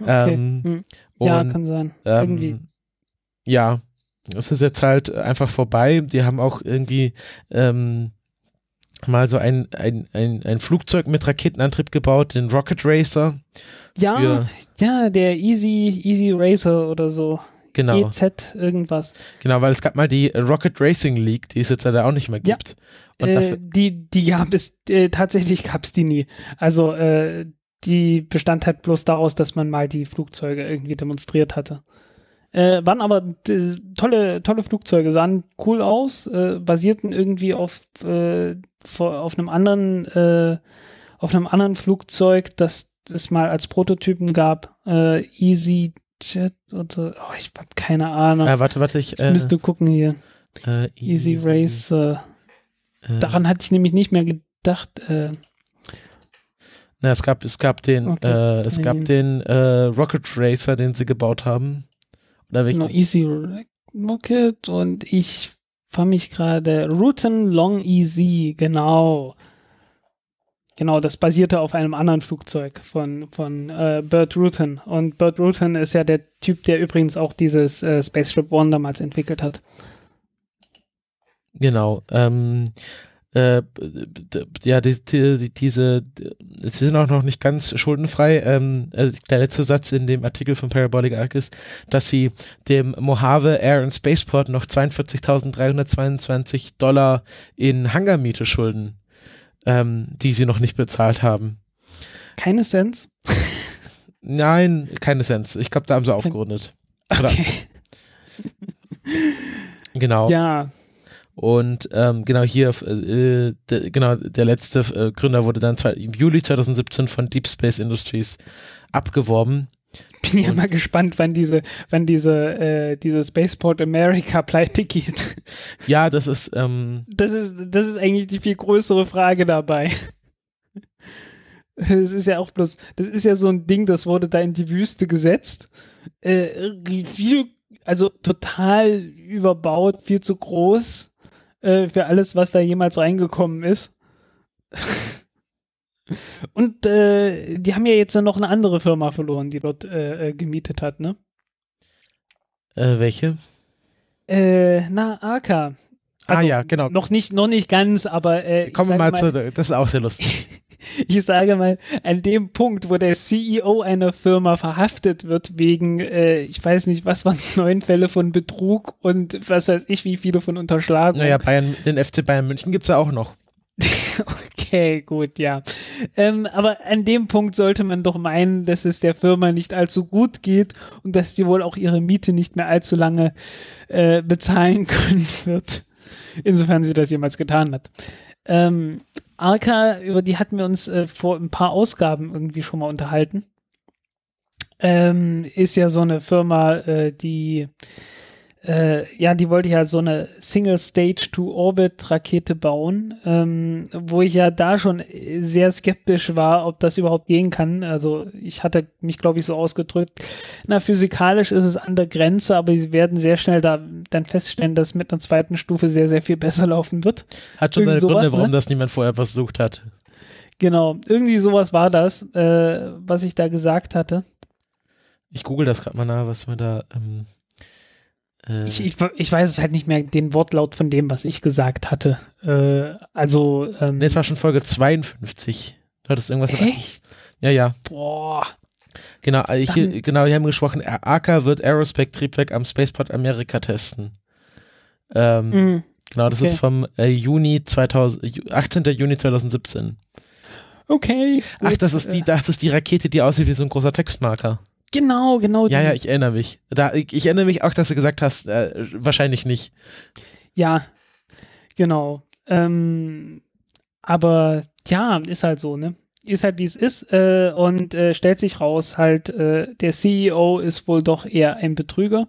Okay.
Ähm,
Hm. Ja,
und,
kann sein. Irgendwie.
ähm, ja, es ist jetzt halt einfach vorbei. Die haben auch irgendwie ähm, mal so ein, ein, ein, ein Flugzeug mit Raketenantrieb gebaut, den Rocket Racer.
Ja, ja, der Easy, Easy Racer oder so.
Genau,
EZ irgendwas.
genau, weil es gab mal die Rocket Racing League, die es jetzt leider auch nicht mehr
Ja.
gibt. Und
Äh, die, die gab es, äh, tatsächlich gab es die nie. Also, äh, die bestand halt bloß daraus, dass man mal die Flugzeuge irgendwie demonstriert hatte. Äh, waren aber tolle, tolle Flugzeuge, sahen cool aus, äh, basierten irgendwie auf, äh, vor- auf einem anderen, äh, auf einem anderen Flugzeug, das es mal als Prototypen gab, äh, EasyJet oder, oh, ich hab keine Ahnung.
äh, warte, warte, ich,
ich
äh,
müsste gucken hier.
äh,
Easy Racer.
äh,
Daran hatte ich nämlich nicht mehr gedacht.
Na, es gab, es gab den,
Okay.
es gab den Rocket Racer, den sie gebaut haben. Oder welchen?
genau, Easy Rocket und ich fand mich gerade Rutan Long Easy, genau. Genau, das basierte auf einem anderen Flugzeug von, von äh, Burt Rutan. Und Burt Rutan ist ja der Typ, der übrigens auch dieses äh, Spaceship One damals entwickelt hat.
Genau. Ähm, äh, ja, die, die, diese, sie sind auch noch nicht ganz schuldenfrei. Ähm, äh, der letzte Satz in dem Artikel von Parabolic Arc ist, dass sie dem Mojave Air and Spaceport noch 42.322 Dollar in Hangarmiete schulden, ähm, die sie noch nicht bezahlt haben.
Keine Sense.
Nein, keine Cent. Ich glaube, da haben sie aufgerundet.
Okay.
genau.
Ja,
Und ähm, genau hier, äh, der, genau, der letzte äh, Gründer wurde dann zwei, im Juli 2017 von Deep Space Industries abgeworben.
bin ja
Und-
mal gespannt, wann diese, wann diese, äh, diese Spaceport America pleite geht.
Ja, das ist, ähm,
Das ist, das ist eigentlich die viel größere Frage dabei. Es ist ja auch bloß, das ist ja so ein Ding, das wurde da in die Wüste gesetzt. Äh, viel, also total überbaut, viel zu groß äh, für alles, was da jemals reingekommen ist. Und äh, die haben ja jetzt noch eine andere Firma verloren, die dort äh, äh, gemietet hat, ne?
äh, welche?
Äh, na, Aka.
ah ja, genau.
Noch nicht, noch nicht ganz, aber äh,
Kommen wir
sage
mal, zu, das ist auch sehr lustig.
ich sage mal, an dem Punkt, wo der CEO einer Firma verhaftet wird wegen, äh, ich weiß nicht, was waren es, neun Fälle von Betrug und was weiß ich, wie viele von Unterschlagung.
naja, Bayern, den FC Bayern München gibt's ja auch noch.
okay, gut, ja. Ähm, aber an dem Punkt sollte man doch meinen, dass es der Firma nicht allzu gut geht und dass sie wohl auch ihre Miete nicht mehr allzu lange äh, bezahlen können wird. Insofern sie das jemals getan hat. Ähm, Arca, über die hatten wir uns äh, vor ein paar Ausgaben irgendwie schon mal unterhalten. Ähm, ist ja so eine Firma, äh, die äh, ja, die wollte ja so eine Single-Stage-to-Orbit-Rakete bauen, ähm, wo ich ja da schon sehr skeptisch war, ob das überhaupt gehen kann. Also ich hatte mich, glaube ich, so ausgedrückt, na, physikalisch ist es an der Grenze, aber sie werden sehr schnell da dann feststellen, dass mit einer zweiten Stufe sehr, sehr viel besser laufen wird.
Hat schon seine Gründe, warum ne? das niemand vorher versucht hat.
Genau, irgendwie sowas war das, äh, was ich da gesagt hatte.
Ich google das gerade mal nach, was wir da ähm,
äh, ich, ich, ich, weiß es halt nicht mehr, den Wortlaut von dem, was ich gesagt hatte. Äh, also. Ähm,
nee, es war schon Folge 52. Du hattest irgendwas
mit. Echt?
Ja, ja.
Boah.
Genau, äh, ich, genau, wir haben gesprochen, AK wird Aerospec-Triebwerk am Spaceport Amerika testen. Ähm, mm, genau, das okay. ist vom äh, Juni 2000, 18. Juni 2017.
Okay.
Ach, das ist die, das ist die Rakete, die aussieht wie so ein großer Textmarker.
Genau, genau.
Ja, ja, ich erinnere mich. Da, ich, ich, erinnere mich auch, dass du gesagt hast, äh, wahrscheinlich nicht.
Ja, genau. Ähm, aber ja, ist halt so, ne? Ist halt wie es ist äh, und äh, stellt sich raus, halt, äh, der CEO ist wohl doch eher ein Betrüger.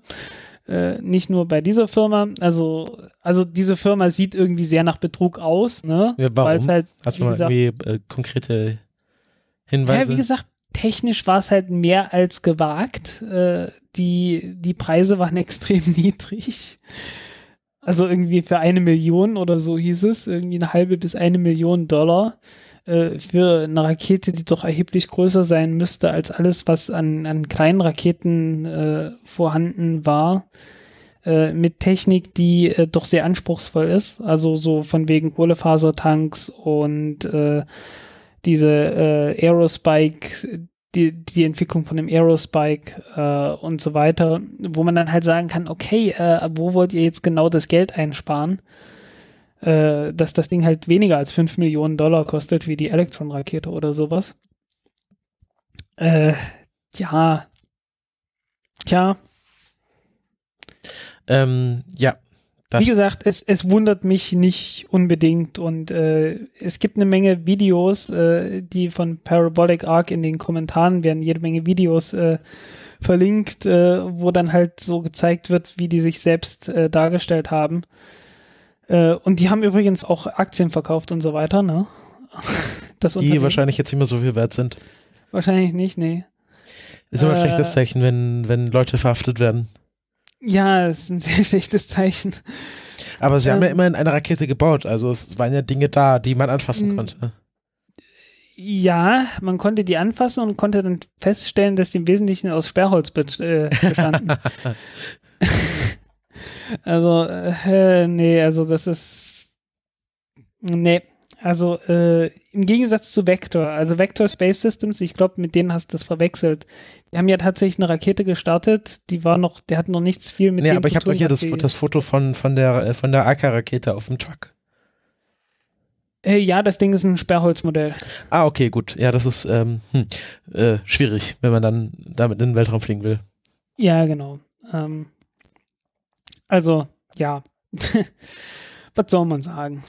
Äh, nicht nur bei dieser Firma. Also, also diese Firma sieht irgendwie sehr nach Betrug aus, ne?
Ja, warum? Halt, Hast du mal gesagt, irgendwie äh, konkrete Hinweise?
Ja, wie gesagt, technisch war es halt mehr als gewagt. Äh, die, die Preise waren extrem niedrig. Also irgendwie für eine Million oder so hieß es, irgendwie eine halbe bis eine Million Dollar äh, für eine Rakete, die doch erheblich größer sein müsste als alles, was an, an kleinen Raketen äh, vorhanden war. Äh, mit Technik, die äh, doch sehr anspruchsvoll ist. Also so von wegen Kohlefasertanks und äh, diese äh, Aerospike, die, die Entwicklung von dem Aerospike äh, und so weiter, wo man dann halt sagen kann, okay, äh, wo wollt ihr jetzt genau das Geld einsparen? Äh, dass das Ding halt weniger als 5 Millionen Dollar kostet, wie die Electron-Rakete oder sowas. Äh, ja. Tja.
Ähm, ja,
das Wie gesagt, es, es wundert mich nicht unbedingt und äh, es gibt eine Menge Videos, äh, die von Parabolic Arc in den Kommentaren werden jede Menge Videos äh, verlinkt, äh, wo dann halt so gezeigt wird, wie die sich selbst äh, dargestellt haben. Äh, und die haben übrigens auch Aktien verkauft und so weiter, ne?
Die wahrscheinlich jetzt immer so viel wert sind.
Wahrscheinlich nicht, nee.
Ist immer ein schlechtes Zeichen, wenn, wenn Leute verhaftet werden.
Ja, es ist ein sehr schlechtes Zeichen.
Aber sie ähm, haben ja ähm, immerhin eine Rakete gebaut, also es waren ja Dinge da, die man anfassen konnte.
Ja, man konnte die anfassen und konnte dann feststellen, dass die im Wesentlichen aus Sperrholz äh, bestanden. also, äh, nee, also das ist. Nee, also äh, im Gegensatz zu Vector, also Vector Space Systems, ich glaube, mit denen hast du das verwechselt. Die haben ja tatsächlich eine Rakete gestartet, die war noch, der hat noch nichts viel mit
nee, dem aber ich habe doch hier das, das, Foto von, von der, äh, von der AK-Rakete auf dem Truck.
Äh, ja, das Ding ist ein Sperrholzmodell.
Ah, okay, gut. Ja, das ist ähm, hm, äh, schwierig, wenn man dann damit in den Weltraum fliegen will.
Ja, genau. Ähm, also, ja. Was soll man sagen?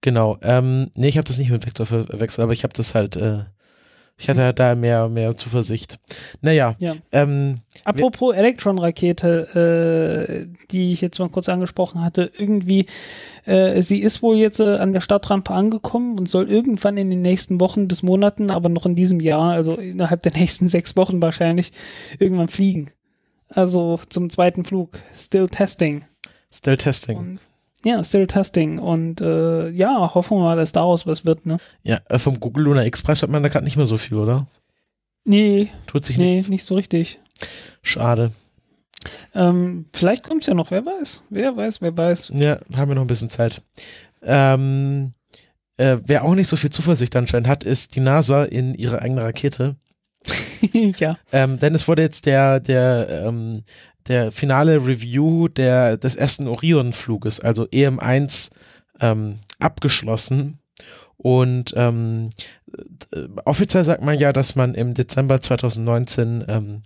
Genau. Ähm, nee, ich habe das nicht mit Vector verwechselt, aber ich habe das halt, äh, ich hatte da mehr, mehr Zuversicht. Naja.
Ja. Ähm, Apropos Elektron-Rakete, äh, die ich jetzt mal kurz angesprochen hatte, irgendwie, äh, sie ist wohl jetzt äh, an der Startrampe angekommen und soll irgendwann in den nächsten Wochen bis Monaten, aber noch in diesem Jahr, also innerhalb der nächsten sechs Wochen wahrscheinlich, irgendwann fliegen. Also zum zweiten Flug. Still Testing.
Still Testing.
Und ja, still testing. Und äh, ja, hoffen wir mal, dass daraus was wird, ne?
Ja, äh, vom Google Lunar Express hat man da gerade nicht mehr so viel, oder?
Nee.
Tut sich
nee,
nichts.
nicht so richtig.
Schade.
Ähm, vielleicht kommt es ja noch, wer weiß. Wer weiß, wer weiß.
Ja, haben wir noch ein bisschen Zeit. Ähm, äh, wer auch nicht so viel Zuversicht anscheinend hat, ist die NASA in ihre eigene Rakete.
ja.
Ähm, denn es wurde jetzt der, der ähm, der finale Review der, des ersten Orion-Fluges, also EM1 ähm, abgeschlossen. Und ähm, offiziell sagt man ja, dass man im Dezember 2019 ähm,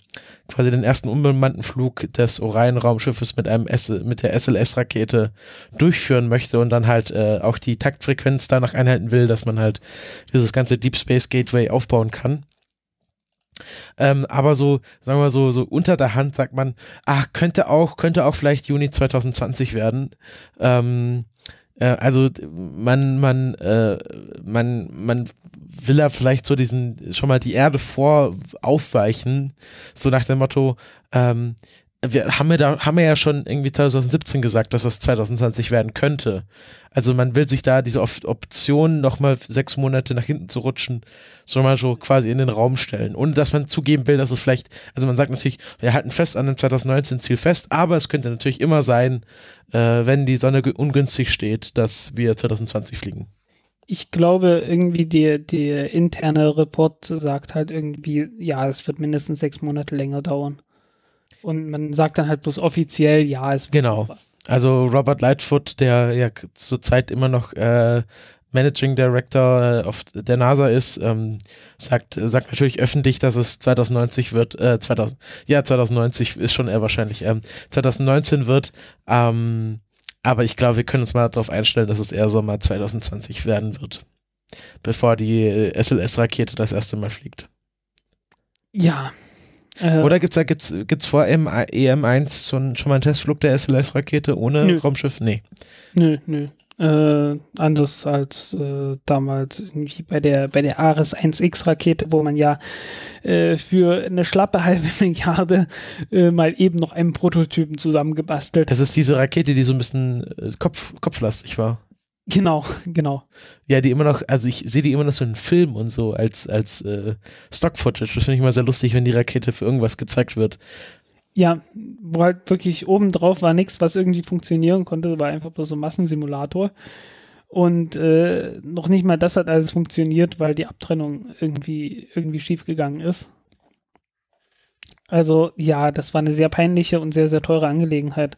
quasi den ersten unbemannten Flug des Orion-Raumschiffes mit einem S mit der SLS-Rakete durchführen möchte und dann halt äh, auch die Taktfrequenz danach einhalten will, dass man halt dieses ganze Deep Space Gateway aufbauen kann. Ähm, aber so, sagen wir mal so, so unter der Hand sagt man, ach, könnte auch, könnte auch vielleicht Juni 2020 werden. Ähm, äh, also man, man, äh, man, man will er vielleicht so diesen, schon mal die Erde vor aufweichen, so nach dem Motto, ähm, wir haben wir da haben wir ja schon irgendwie 2017 gesagt, dass das 2020 werden könnte. Also man will sich da diese Option nochmal sechs Monate nach hinten zu rutschen, so mal so quasi in den Raum stellen. Und dass man zugeben will, dass es vielleicht, also man sagt natürlich, wir halten fest an dem 2019 Ziel fest, aber es könnte natürlich immer sein, äh, wenn die Sonne ungünstig steht, dass wir 2020 fliegen.
Ich glaube, irgendwie der, der interne Report sagt halt irgendwie, ja, es wird mindestens sechs Monate länger dauern. Und man sagt dann halt bloß offiziell, ja, es wird
genau. was. Also Robert Lightfoot, der ja zurzeit immer noch äh, Managing Director auf äh, der NASA ist, ähm, sagt, sagt natürlich öffentlich, dass es 2090 wird, äh, 2000, ja, 2090 ist schon eher wahrscheinlich, ähm, 2019 wird, ähm, aber ich glaube, wir können uns mal darauf einstellen, dass es eher Sommer 2020 werden wird, bevor die äh, SLS-Rakete das erste Mal fliegt.
Ja,
äh, Oder gibt es gibt's, gibt's vor EM1 schon, schon mal einen Testflug der SLS-Rakete ohne nö. Raumschiff? Nee.
Nö, nö. Äh, anders als äh, damals irgendwie bei der bei der Ares 1X Rakete, wo man ja äh, für eine schlappe halbe Milliarde äh, mal eben noch einen Prototypen zusammengebastelt.
Das ist diese Rakete, die so ein bisschen äh, Kopf, kopflastig war.
Genau, genau.
Ja, die immer noch, also ich sehe die immer noch so in Filmen und so als, als äh, Stock-Footage. Das finde ich immer sehr lustig, wenn die Rakete für irgendwas gezeigt wird.
Ja, wo halt wirklich oben drauf war nichts, was irgendwie funktionieren konnte, war einfach bloß so ein Massensimulator. Und äh, noch nicht mal das hat alles funktioniert, weil die Abtrennung irgendwie, irgendwie schief gegangen ist. Also ja, das war eine sehr peinliche und sehr, sehr teure Angelegenheit.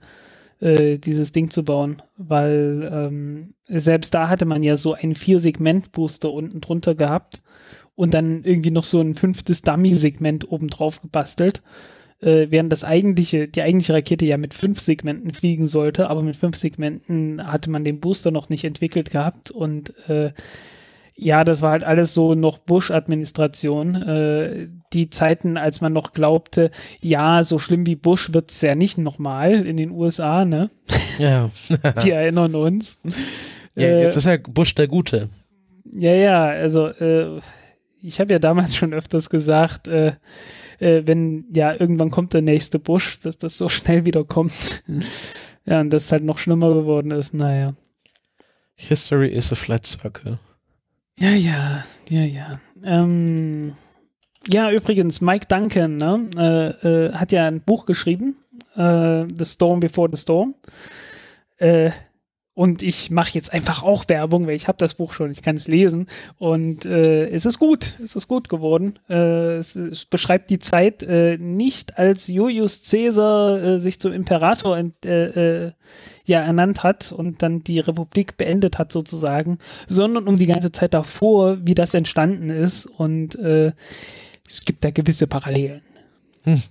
Äh, dieses Ding zu bauen, weil ähm, selbst da hatte man ja so einen Vier-Segment-Booster unten drunter gehabt und dann irgendwie noch so ein fünftes Dummy-Segment oben drauf gebastelt, äh, während das eigentliche, die eigentliche Rakete ja mit fünf Segmenten fliegen sollte, aber mit fünf Segmenten hatte man den Booster noch nicht entwickelt gehabt und äh, ja, das war halt alles so noch Bush-Administration. Äh, die Zeiten, als man noch glaubte, ja, so schlimm wie Bush wird es ja nicht nochmal in den USA, ne?
Ja.
Wir erinnern uns.
Ja, äh, jetzt ist ja Bush der Gute.
Ja, ja, also äh, ich habe ja damals schon öfters gesagt, äh, äh, wenn ja irgendwann kommt der nächste Bush, dass das so schnell wieder kommt. ja, und das halt noch schlimmer geworden ist, naja.
History is a flat circle.
Ja, ja, ja, ja. Ähm, ja, übrigens, Mike Duncan ne, äh, äh, hat ja ein Buch geschrieben, äh, The Storm Before the Storm. Äh, und ich mache jetzt einfach auch Werbung, weil ich habe das Buch schon, ich kann es lesen. Und äh, es ist gut, es ist gut geworden. Äh, es, es, beschreibt die Zeit nicht als Julius Caesar sich zum Imperator ent, ja, ernannt hat und dann die Republik beendet hat sozusagen, sondern um die ganze Zeit davor, wie das entstanden ist. Und es gibt da gewisse Parallelen.
Hm.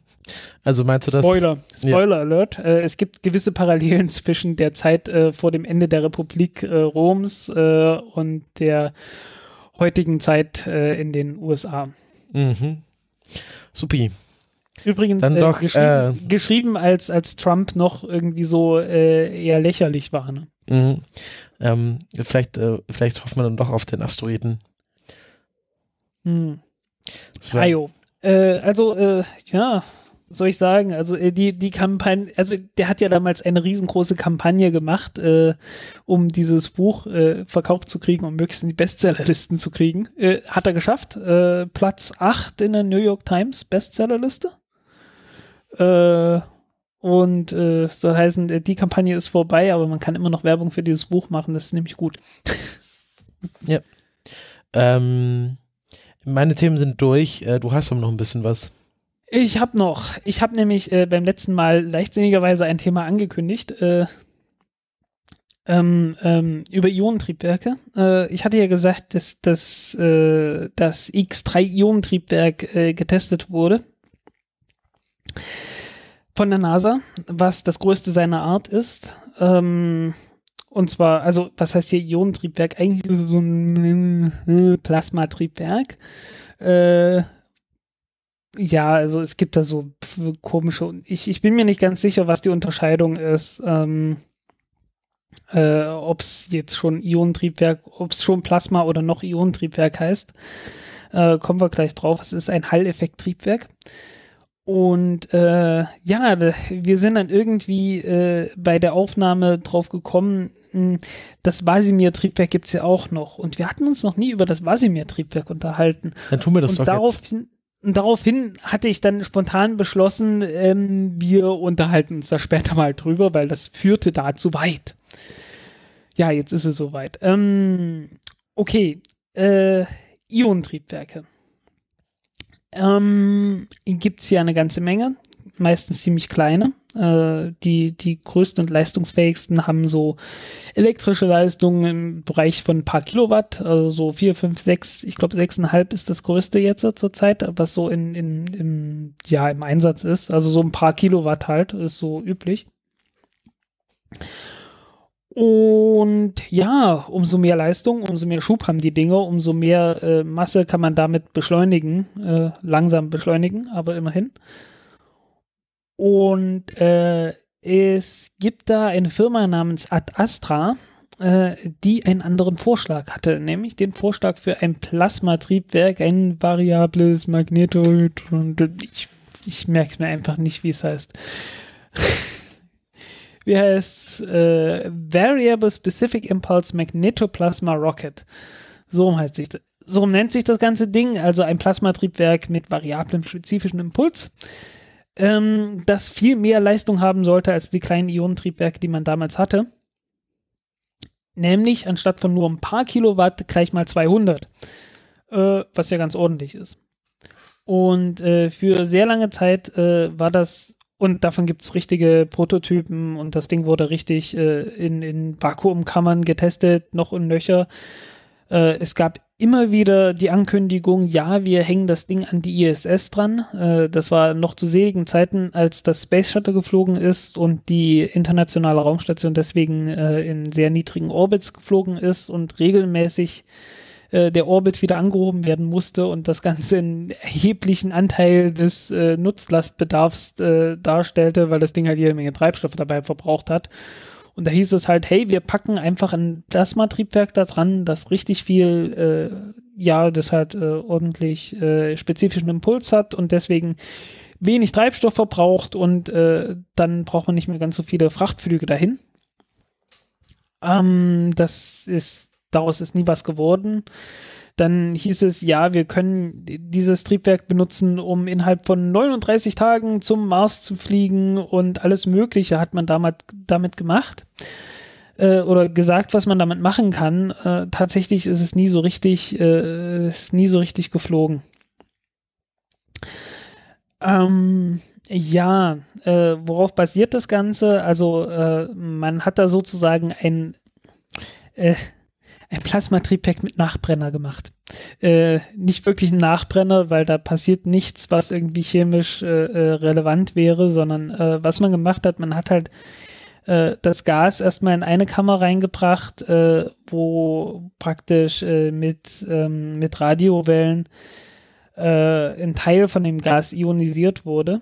Also meinst du das?
Spoiler, Spoiler ja. Alert. Äh, es gibt gewisse Parallelen zwischen der Zeit äh, vor dem Ende der Republik äh, Roms äh, und der heutigen Zeit äh, in den USA.
Mhm. Supi.
Übrigens Dann
äh, doch,
geschrieben, geschrieben, als, als Trump noch irgendwie so eher lächerlich war. Ne?
Mhm. Ähm, vielleicht, vielleicht hofft man dann doch auf den Asteroiden.
Hm. Ajo. also, ja, soll ich sagen? Also äh, die, die Kampagne, also der hat ja damals eine riesengroße Kampagne gemacht, äh, um dieses Buch äh, verkauft zu kriegen, um möglichst in die Bestsellerlisten zu kriegen. Äh, hat er geschafft. Äh, Platz 8 in der New York Times Bestsellerliste. Äh, und soll heißen, die Kampagne ist vorbei, aber man kann immer noch Werbung für dieses Buch machen, das ist nämlich gut.
ja. Ähm, meine Themen sind durch. du hast aber noch ein bisschen was.
Ich habe noch, ich habe nämlich äh, beim letzten Mal leichtsinnigerweise ein Thema angekündigt. Äh, ähm, ähm, über Ionentriebwerke. Äh, ich hatte ja gesagt, dass, dass äh, das X3-Ionentriebwerk äh, getestet wurde von der NASA, was das größte seiner Art ist. Ähm, und zwar, also, was heißt hier Ionentriebwerk? Eigentlich ist es so ein Plasmatriebwerk. Äh, ja, also es gibt da so komische, ich, ich bin mir nicht ganz sicher, was die Unterscheidung ist. Ähm, äh, ob es jetzt schon Ionentriebwerk, ob es schon Plasma oder noch Ionentriebwerk heißt. Äh, kommen wir gleich drauf. Es ist ein Hall-Effekt-Triebwerk. Und äh, ja, wir sind dann irgendwie äh, bei der Aufnahme drauf gekommen, hm, das Vasimir-Triebwerk gibt es ja auch noch. Und wir hatten uns noch nie über das Vasimir-Triebwerk unterhalten.
Dann tun wir das
und
doch daraufhin,
jetzt. Und daraufhin hatte ich dann spontan beschlossen, ähm, wir unterhalten uns da später mal drüber, weil das führte da zu weit. Ja, jetzt ist es soweit. Ähm, okay, äh, Ionentriebwerke. Ähm, Gibt es hier eine ganze Menge, meistens ziemlich kleine. Äh, die, die größten und leistungsfähigsten haben so elektrische Leistungen im Bereich von ein paar Kilowatt, also so 4, 5, 6, ich glaube 6,5 ist das größte jetzt zur Zeit, was so in, in, im, ja, im Einsatz ist. Also so ein paar Kilowatt halt, ist so üblich. Und ja, umso mehr Leistung, umso mehr Schub haben die Dinge, umso mehr äh, Masse kann man damit beschleunigen, äh, langsam beschleunigen, aber immerhin. Und äh, es gibt da eine Firma namens Ad Astra, äh, die einen anderen Vorschlag hatte, nämlich den Vorschlag für ein Plasmatriebwerk, ein variables Magnetoid. Ich, ich merke es mir einfach nicht, wie es heißt wie heißt äh, Variable Specific Impulse Magnetoplasma Rocket. So heißt sich das. So nennt sich das ganze Ding, also ein Plasmatriebwerk mit variablem spezifischen Impuls, ähm, das viel mehr Leistung haben sollte als die kleinen Ionentriebwerke, die man damals hatte. Nämlich anstatt von nur ein paar Kilowatt gleich mal 200, äh, was ja ganz ordentlich ist. Und äh, für sehr lange Zeit äh, war das und davon gibt es richtige Prototypen und das Ding wurde richtig äh, in, in Vakuumkammern getestet, noch und nöcher. Äh, es gab immer wieder die Ankündigung, ja, wir hängen das Ding an die ISS dran. Äh, das war noch zu seligen Zeiten, als das Space Shuttle geflogen ist und die internationale Raumstation deswegen äh, in sehr niedrigen Orbits geflogen ist und regelmäßig äh, der Orbit wieder angehoben werden musste und das Ganze einen erheblichen Anteil des äh, Nutzlastbedarfs äh, darstellte, weil das Ding halt jede Menge Treibstoff dabei verbraucht hat. Und da hieß es halt, hey, wir packen einfach ein Plasmatriebwerk da dran, das richtig viel, äh, ja, das halt äh, ordentlich äh, spezifischen Impuls hat und deswegen wenig Treibstoff verbraucht und äh, dann braucht man nicht mehr ganz so viele Frachtflüge dahin. Ähm, das ist daraus ist nie was geworden. Dann hieß es, ja, wir können dieses Triebwerk benutzen, um innerhalb von 39 Tagen zum Mars zu fliegen und alles Mögliche hat man damit, damit gemacht äh, oder gesagt, was man damit machen kann. Äh, tatsächlich ist es nie so richtig, äh, ist nie so richtig geflogen. Ähm, ja, äh, worauf basiert das Ganze? Also äh, man hat da sozusagen ein äh, ein Plasmatriebwerk mit Nachbrenner gemacht. Äh, nicht wirklich ein Nachbrenner, weil da passiert nichts, was irgendwie chemisch äh, äh, relevant wäre, sondern äh, was man gemacht hat, man hat halt äh, das Gas erstmal in eine Kammer reingebracht, äh, wo praktisch mit, ähm, mit Radiowellen ein Teil von dem Gas ionisiert wurde.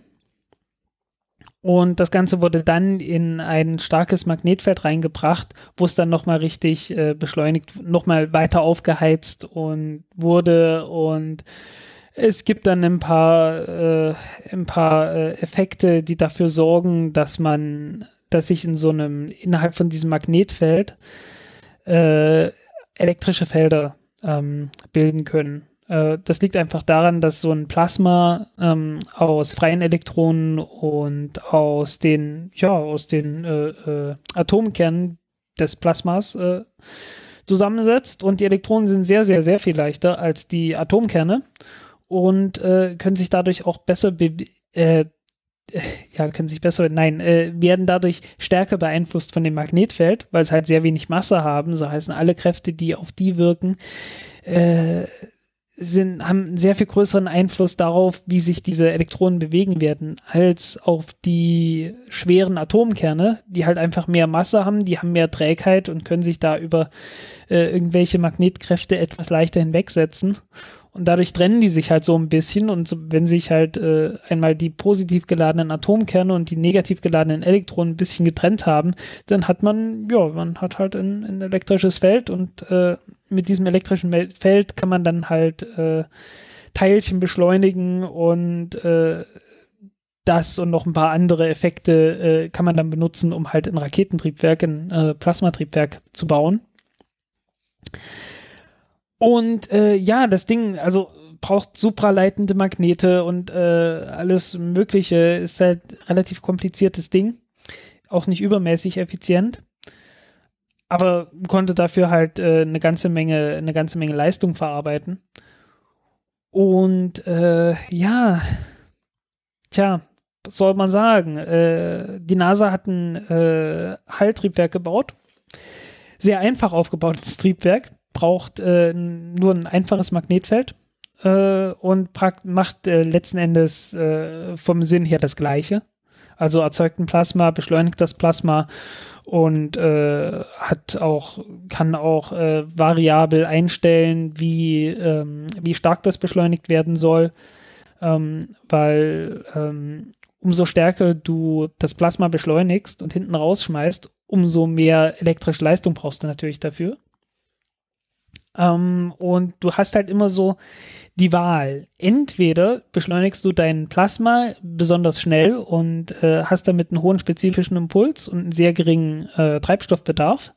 Und das Ganze wurde dann in ein starkes Magnetfeld reingebracht, wo es dann nochmal richtig äh, beschleunigt, nochmal weiter aufgeheizt und wurde. Und es gibt dann ein paar, äh, ein paar äh, Effekte, die dafür sorgen, dass man, dass sich in so einem, innerhalb von diesem Magnetfeld äh, elektrische Felder ähm, bilden können. Äh, das liegt einfach daran, dass so ein Plasma ähm, aus freien Elektronen und aus den, ja, aus den äh, äh, Atomkernen des Plasmas äh, zusammensetzt und die Elektronen sind sehr, sehr, sehr viel leichter als die Atomkerne und äh, können sich dadurch auch besser be äh, ja, können sich besser, nein, äh, werden dadurch stärker beeinflusst von dem Magnetfeld, weil es halt sehr wenig Masse haben. So heißen alle Kräfte, die auf die wirken, äh, sind, haben einen sehr viel größeren Einfluss darauf, wie sich diese Elektronen bewegen werden, als auf die schweren Atomkerne, die halt einfach mehr Masse haben, die haben mehr Trägheit und können sich da über äh, irgendwelche Magnetkräfte etwas leichter hinwegsetzen. Und dadurch trennen die sich halt so ein bisschen. Und so, wenn sich halt äh, einmal die positiv geladenen Atomkerne und die negativ geladenen Elektronen ein bisschen getrennt haben, dann hat man, ja, man hat halt ein, ein elektrisches Feld und äh, mit diesem elektrischen Feld kann man dann halt äh, Teilchen beschleunigen und äh, das und noch ein paar andere Effekte äh, kann man dann benutzen, um halt ein Raketentriebwerk, ein äh, Plasmatriebwerk zu bauen. Und äh, ja, das Ding, also braucht supraleitende Magnete und äh, alles Mögliche. Ist halt relativ kompliziertes Ding. Auch nicht übermäßig effizient. Aber konnte dafür halt äh, eine ganze Menge, eine ganze Menge Leistung verarbeiten. Und äh, ja, tja, was soll man sagen? Äh, die NASA hat ein äh, Halltriebwerk gebaut. Sehr einfach aufgebautes Triebwerk braucht äh, nur ein einfaches Magnetfeld äh, und macht äh, letzten Endes äh, vom Sinn her das Gleiche. Also erzeugt ein Plasma, beschleunigt das Plasma und äh, hat auch, kann auch äh, variabel einstellen, wie, ähm, wie stark das beschleunigt werden soll. Ähm, weil ähm, umso stärker du das Plasma beschleunigst und hinten rausschmeißt, umso mehr elektrische Leistung brauchst du natürlich dafür. Ähm, und du hast halt immer so die Wahl. Entweder beschleunigst du dein Plasma besonders schnell und äh, hast damit einen hohen spezifischen Impuls und einen sehr geringen äh, Treibstoffbedarf.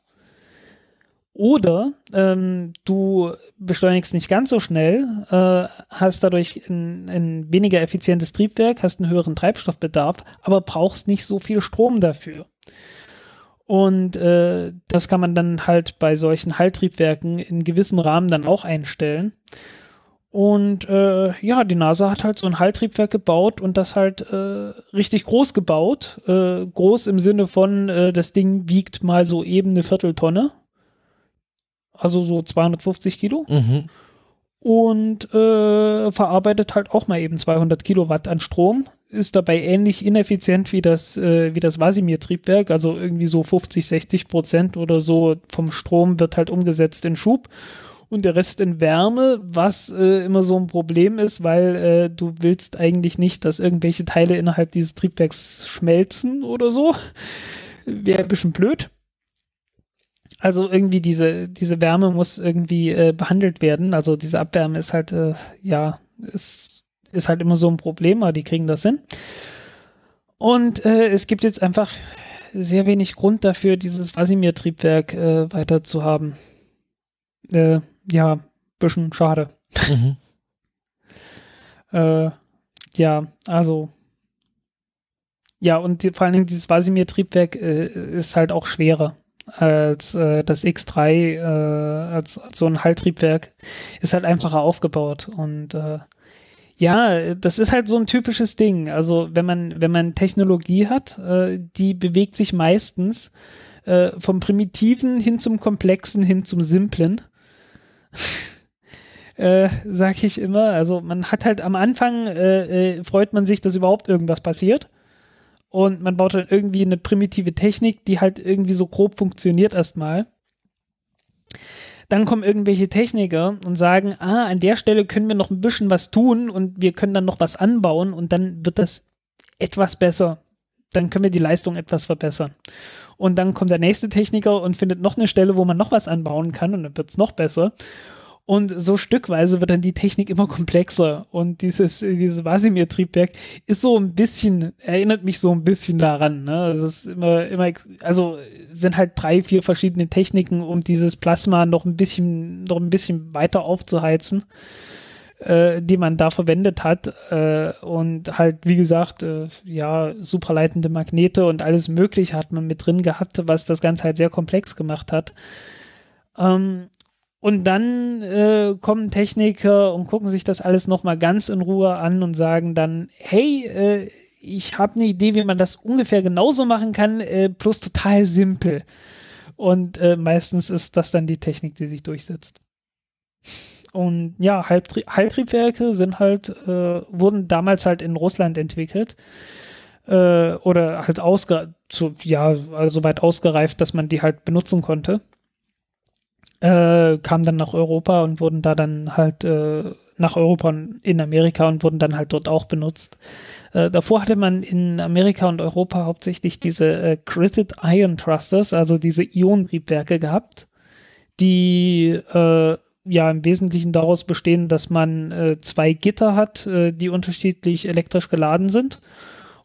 Oder ähm, du beschleunigst nicht ganz so schnell, äh, hast dadurch ein, ein, weniger effizientes Triebwerk, hast einen höheren Treibstoffbedarf, aber brauchst nicht so viel Strom dafür. Und äh, das kann man dann halt bei solchen Halttriebwerken in gewissen Rahmen dann auch einstellen. Und äh, ja, die NASA hat halt so ein Halttriebwerk gebaut und das halt äh, richtig groß gebaut. Äh, groß im Sinne von, äh, das Ding wiegt mal so eben eine Vierteltonne. Also so 250 Kilo. Mhm. Und äh, verarbeitet halt auch mal eben 200 Kilowatt an Strom ist dabei ähnlich ineffizient wie das, äh, wie das Vasimir-Triebwerk, also irgendwie so 50, 60 Prozent oder so vom Strom wird halt umgesetzt in Schub und der Rest in Wärme, was äh, immer so ein Problem ist, weil äh, du willst eigentlich nicht, dass irgendwelche Teile innerhalb dieses Triebwerks schmelzen oder so. Wäre ein bisschen blöd. Also irgendwie diese, diese Wärme muss irgendwie äh, behandelt werden. Also diese Abwärme ist halt, äh, ja, ist ist halt immer so ein Problem, aber die kriegen das hin. Und äh, es gibt jetzt einfach sehr wenig Grund dafür, dieses Vasimir-Triebwerk äh, weiter zu haben. Äh, ja, bisschen schade. Mhm. äh, ja, also ja, und die, vor allen Dingen dieses Vasimir-Triebwerk äh, ist halt auch schwerer als äh, das X3, äh, als, als, so ein Halttriebwerk. Ist halt einfacher aufgebaut und äh, ja, das ist halt so ein typisches Ding. Also wenn man, wenn man Technologie hat, äh, die bewegt sich meistens äh, vom Primitiven hin zum Komplexen, hin zum Simplen. äh, sag ich immer. Also man hat halt am Anfang, äh, äh, freut man sich, dass überhaupt irgendwas passiert. Und man baut dann irgendwie eine primitive Technik, die halt irgendwie so grob funktioniert erstmal. Dann kommen irgendwelche Techniker und sagen, ah, an der Stelle können wir noch ein bisschen was tun und wir können dann noch was anbauen und dann wird das etwas besser. Dann können wir die Leistung etwas verbessern. Und dann kommt der nächste Techniker und findet noch eine Stelle, wo man noch was anbauen kann und dann wird es noch besser. Und so stückweise wird dann die Technik immer komplexer. Und dieses, dieses Vasimir-Triebwerk ist so ein bisschen, erinnert mich so ein bisschen daran. Ne? Also es ist immer, immer, also sind halt drei, vier verschiedene Techniken, um dieses Plasma noch ein bisschen, noch ein bisschen weiter aufzuheizen, äh, die man da verwendet hat. Äh, und halt, wie gesagt, äh, ja, supraleitende Magnete und alles Mögliche hat man mit drin gehabt, was das Ganze halt sehr komplex gemacht hat. Ähm, und dann äh, kommen Techniker und gucken sich das alles nochmal ganz in Ruhe an und sagen dann, hey, äh, ich habe eine Idee, wie man das ungefähr genauso machen kann, äh, plus total simpel. Und äh, meistens ist das dann die Technik, die sich durchsetzt. Und ja, Halbtrie Heiltriebwerke sind halt, äh, wurden damals halt in Russland entwickelt. Äh, oder halt ausge zu, ja, also weit ausgereift, dass man die halt benutzen konnte. Äh, kamen dann nach Europa und wurden da dann halt äh, nach Europa und in Amerika und wurden dann halt dort auch benutzt. Äh, davor hatte man in Amerika und Europa hauptsächlich diese äh, Critted Ion Thrusters, also diese Ionentriebwerke gehabt, die äh, ja im Wesentlichen daraus bestehen, dass man äh, zwei Gitter hat, äh, die unterschiedlich elektrisch geladen sind.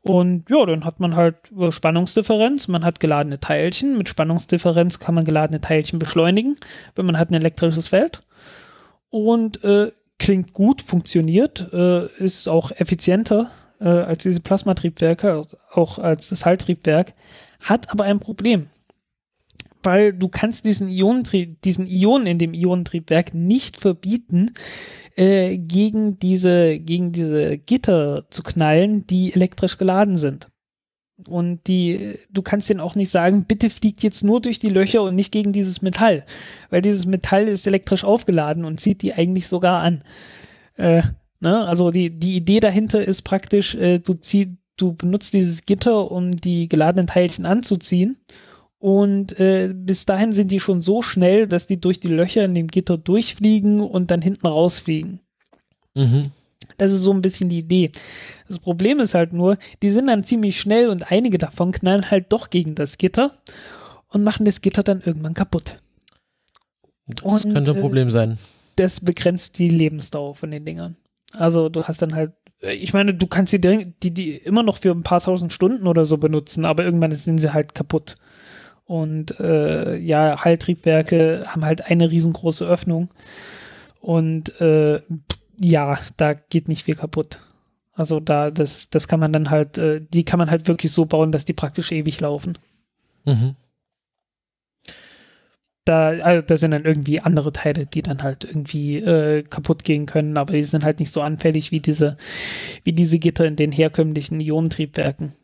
Und ja, dann hat man halt Spannungsdifferenz, man hat geladene Teilchen. Mit Spannungsdifferenz kann man geladene Teilchen beschleunigen, wenn man hat ein elektrisches Feld. Und äh, klingt gut, funktioniert, äh, ist auch effizienter äh, als diese Plasmatriebwerke, auch als das Halttriebwerk, hat aber ein Problem. Weil du kannst diesen, Ionentrieb, diesen Ionen in dem Ionentriebwerk nicht verbieten, äh, gegen, diese, gegen diese Gitter zu knallen, die elektrisch geladen sind. Und die, du kannst denen auch nicht sagen, bitte fliegt jetzt nur durch die Löcher und nicht gegen dieses Metall. Weil dieses Metall ist elektrisch aufgeladen und zieht die eigentlich sogar an. Äh, ne? Also die, die Idee dahinter ist praktisch, äh, du, zieh, du benutzt dieses Gitter, um die geladenen Teilchen anzuziehen. Und äh, bis dahin sind die schon so schnell, dass die durch die Löcher in dem Gitter durchfliegen und dann hinten rausfliegen. Mhm. Das ist so ein bisschen die Idee. Das Problem ist halt nur, die sind dann ziemlich schnell und einige davon knallen halt doch gegen das Gitter und machen das Gitter dann irgendwann kaputt.
Das und, könnte ein Problem äh, sein.
Das begrenzt die Lebensdauer von den Dingern. Also du hast dann halt, äh, ich meine, du kannst die, die, die immer noch für ein paar tausend Stunden oder so benutzen, aber irgendwann sind sie halt kaputt. Und äh, ja, Heiltriebwerke haben halt eine riesengroße Öffnung. Und äh, ja, da geht nicht viel kaputt. Also da, das, das kann man dann halt, äh, die kann man halt wirklich so bauen, dass die praktisch ewig laufen. Mhm. Da, also da sind dann irgendwie andere Teile, die dann halt irgendwie äh, kaputt gehen können, aber die sind halt nicht so anfällig wie diese, wie diese Gitter in den herkömmlichen Ionentriebwerken.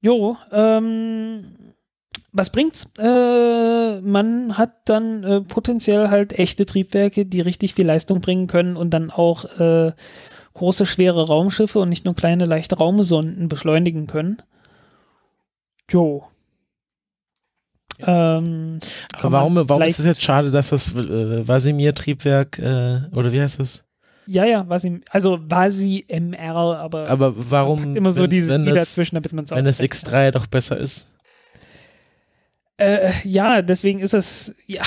Jo, ähm, was bringt's? Äh, man hat dann äh, potenziell halt echte Triebwerke, die richtig viel Leistung bringen können und dann auch äh, große, schwere Raumschiffe und nicht nur kleine, leichte Raumsonden beschleunigen können. Jo.
Ja. Ähm, Aber warum, warum ist es jetzt schade, dass das äh, Vasimir-Triebwerk, äh, oder wie heißt es?
Ja, ja, Vasim, also Vasi MR, aber,
aber warum
immer so
wenn,
dieses
wenn
das, dazwischen, damit man
es auch Wenn das X3 doch besser ist.
Äh, ja, deswegen ist es, ja,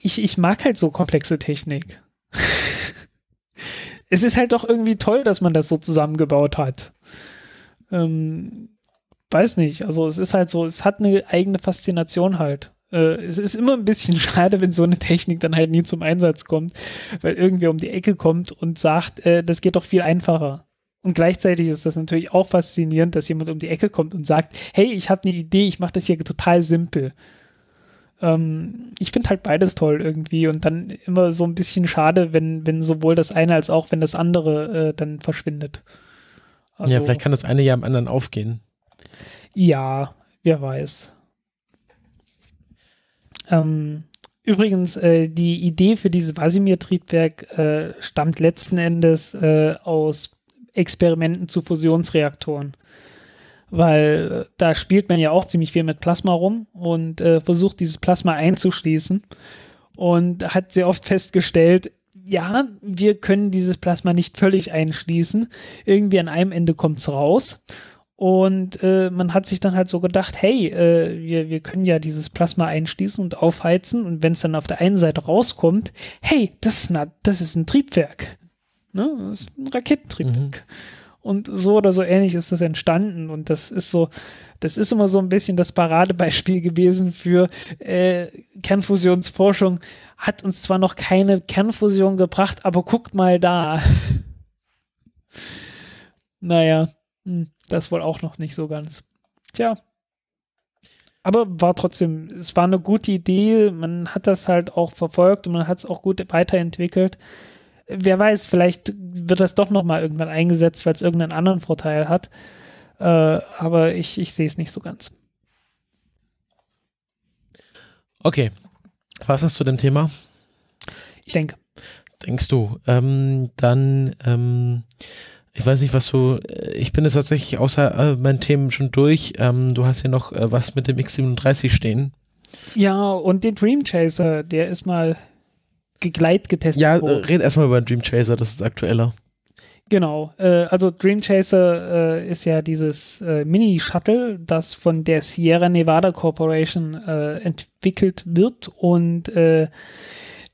ich, ich mag halt so komplexe Technik. es ist halt doch irgendwie toll, dass man das so zusammengebaut hat. Ähm, weiß nicht, also es ist halt so, es hat eine eigene Faszination halt. Äh, es ist immer ein bisschen schade, wenn so eine Technik dann halt nie zum Einsatz kommt, weil irgendwer um die Ecke kommt und sagt, äh, das geht doch viel einfacher. Und gleichzeitig ist das natürlich auch faszinierend, dass jemand um die Ecke kommt und sagt, hey, ich habe eine Idee, ich mache das hier total simpel. Ähm, ich finde halt beides toll irgendwie und dann immer so ein bisschen schade, wenn, wenn sowohl das eine als auch wenn das andere äh, dann verschwindet.
Also, ja, vielleicht kann das eine ja am anderen aufgehen.
Ja, wer weiß. Ähm, übrigens, äh, die Idee für dieses Vasimir-Triebwerk äh, stammt letzten Endes äh, aus Experimenten zu Fusionsreaktoren. Weil äh, da spielt man ja auch ziemlich viel mit Plasma rum und äh, versucht dieses Plasma einzuschließen und hat sehr oft festgestellt, ja, wir können dieses Plasma nicht völlig einschließen. Irgendwie an einem Ende kommt es raus. Und äh, man hat sich dann halt so gedacht, hey, äh, wir, wir können ja dieses Plasma einschließen und aufheizen. Und wenn es dann auf der einen Seite rauskommt, hey, das ist, eine, das ist ein Triebwerk. Ne? Das ist ein Raketentriebwerk. Mhm. Und so oder so ähnlich ist das entstanden. Und das ist so, das ist immer so ein bisschen das Paradebeispiel gewesen für äh, Kernfusionsforschung. Hat uns zwar noch keine Kernfusion gebracht, aber guckt mal da. naja, hm, das wohl auch noch nicht so ganz. Tja. Aber war trotzdem, es war eine gute Idee. Man hat das halt auch verfolgt und man hat es auch gut weiterentwickelt wer weiß, vielleicht wird das doch nochmal irgendwann eingesetzt, weil es irgendeinen anderen Vorteil hat. Äh, aber ich, ich sehe es nicht so ganz.
Okay. Was hast du dem Thema?
Ich denke.
Denkst du? Ähm, dann, ähm, ich weiß nicht, was du, äh, ich bin jetzt tatsächlich außer äh, meinen Themen schon durch. Ähm, du hast hier noch äh, was mit dem X37 stehen.
Ja, und den Dream Chaser, der ist mal gegleit getestet
Ja, äh,
worden.
red erstmal über den Dream Chaser, das ist aktueller.
Genau, äh, also Dream Chaser äh, ist ja dieses äh, Mini-Shuttle, das von der Sierra Nevada Corporation äh, entwickelt wird und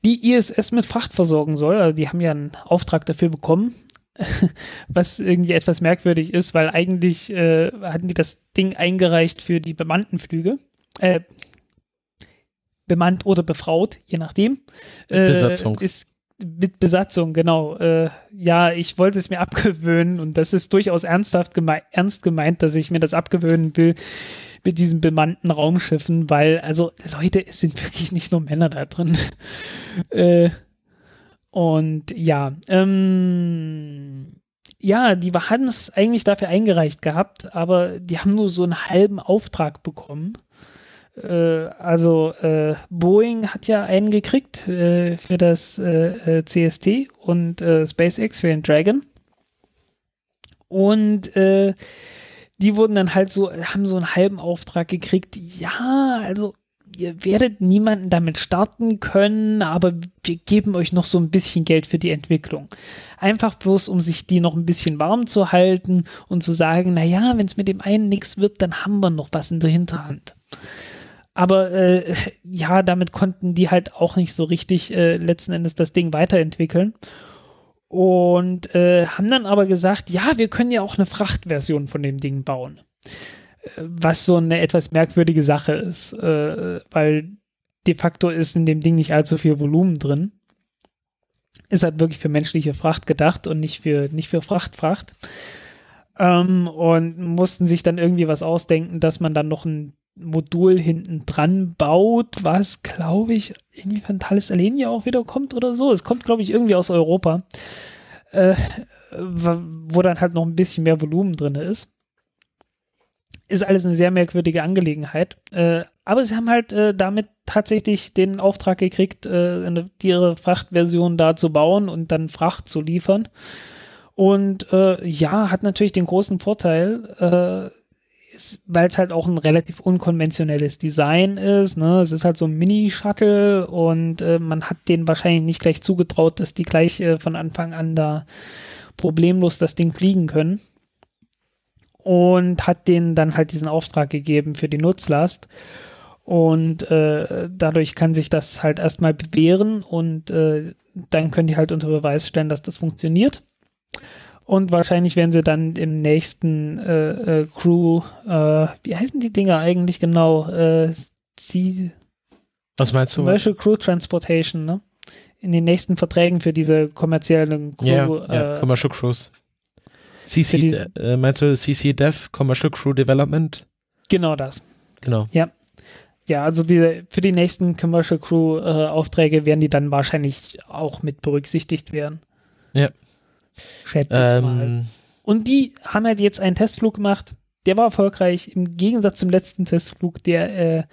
die ISS mit Fracht versorgen soll. Also die haben ja einen Auftrag dafür bekommen, was irgendwie etwas merkwürdig ist, weil eigentlich äh, hatten die das Ding eingereicht für die bemannten Flüge. Äh, bemannt oder befraut, je nachdem. Äh,
Besatzung.
Ist mit Besatzung, genau. Äh, ja, ich wollte es mir abgewöhnen und das ist durchaus ernsthaft geme ernst gemeint, dass ich mir das abgewöhnen will mit diesen bemannten Raumschiffen, weil, also Leute, es sind wirklich nicht nur Männer da drin. äh, und ja, ähm, ja, die haben es eigentlich dafür eingereicht gehabt, aber die haben nur so einen halben Auftrag bekommen. Äh, also äh, Boeing hat ja einen gekriegt äh, für das äh, äh, CST und äh, SpaceX für den Dragon. Und äh, die wurden dann halt so, haben so einen halben Auftrag gekriegt. Ja, also ihr werdet niemanden damit starten können, aber wir geben euch noch so ein bisschen Geld für die Entwicklung. Einfach bloß, um sich die noch ein bisschen warm zu halten und zu sagen, naja, wenn es mit dem einen nichts wird, dann haben wir noch was in der Hinterhand. Aber äh, ja, damit konnten die halt auch nicht so richtig äh, letzten Endes das Ding weiterentwickeln. Und äh, haben dann aber gesagt, ja, wir können ja auch eine Frachtversion von dem Ding bauen. Was so eine etwas merkwürdige Sache ist, äh, weil de facto ist in dem Ding nicht allzu viel Volumen drin. Ist halt wirklich für menschliche Fracht gedacht und nicht für, nicht für Frachtfracht. Ähm, und mussten sich dann irgendwie was ausdenken, dass man dann noch ein Modul hinten dran baut, was, glaube ich, irgendwie von Thales Alenia auch wieder kommt oder so. Es kommt, glaube ich, irgendwie aus Europa, äh, wo dann halt noch ein bisschen mehr Volumen drin ist. Ist alles eine sehr merkwürdige Angelegenheit. Äh, aber sie haben halt äh, damit tatsächlich den Auftrag gekriegt, äh, eine, ihre Frachtversion da zu bauen und dann Fracht zu liefern. Und äh, ja, hat natürlich den großen Vorteil, äh, weil es halt auch ein relativ unkonventionelles Design ist. Ne? Es ist halt so ein Mini-Shuttle und äh, man hat denen wahrscheinlich nicht gleich zugetraut, dass die gleich äh, von Anfang an da problemlos das Ding fliegen können. Und hat denen dann halt diesen Auftrag gegeben für die Nutzlast. Und äh, dadurch kann sich das halt erstmal bewähren und äh, dann können die halt unter Beweis stellen, dass das funktioniert. Und wahrscheinlich werden sie dann im nächsten äh, äh, Crew, äh, wie heißen die Dinger eigentlich genau? Äh, C
Was meinst du?
Commercial Crew Transportation, ne? In den nächsten Verträgen für diese kommerziellen Crew.
Ja, ja
äh,
Commercial Crews. CC,
die-
äh, meinst du CC Dev, Commercial Crew Development?
genau das.
Genau.
Ja, also diese, für die nächsten Commercial Crew äh, Aufträge werden die dann wahrscheinlich auch mit berücksichtigt werden.
Ja.
Schätze ich mal.
Ähm,
Und die haben halt jetzt einen Testflug gemacht. Der war erfolgreich im Gegensatz zum letzten Testflug, der äh,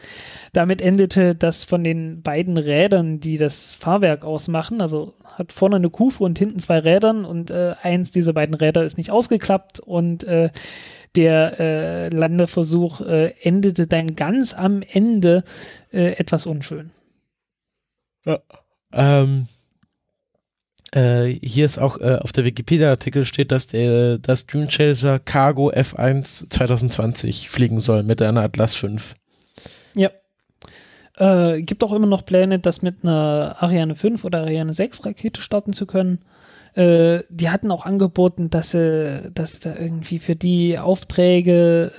damit endete, dass von den beiden Rädern, die das Fahrwerk ausmachen, also hat vorne eine Kufe und hinten zwei Rädern und äh, eins dieser beiden Räder ist nicht ausgeklappt und äh, der äh, Landeversuch äh, endete dann ganz am Ende äh, etwas unschön.
ähm, äh, hier ist auch äh, auf der Wikipedia-Artikel steht, dass der das Dream Chaser Cargo F1 2020 fliegen soll mit einer Atlas 5.
Äh, gibt auch immer noch Pläne, das mit einer Ariane 5 oder Ariane 6 Rakete starten zu können. Äh, die hatten auch angeboten, dass sie, dass da irgendwie für die Aufträge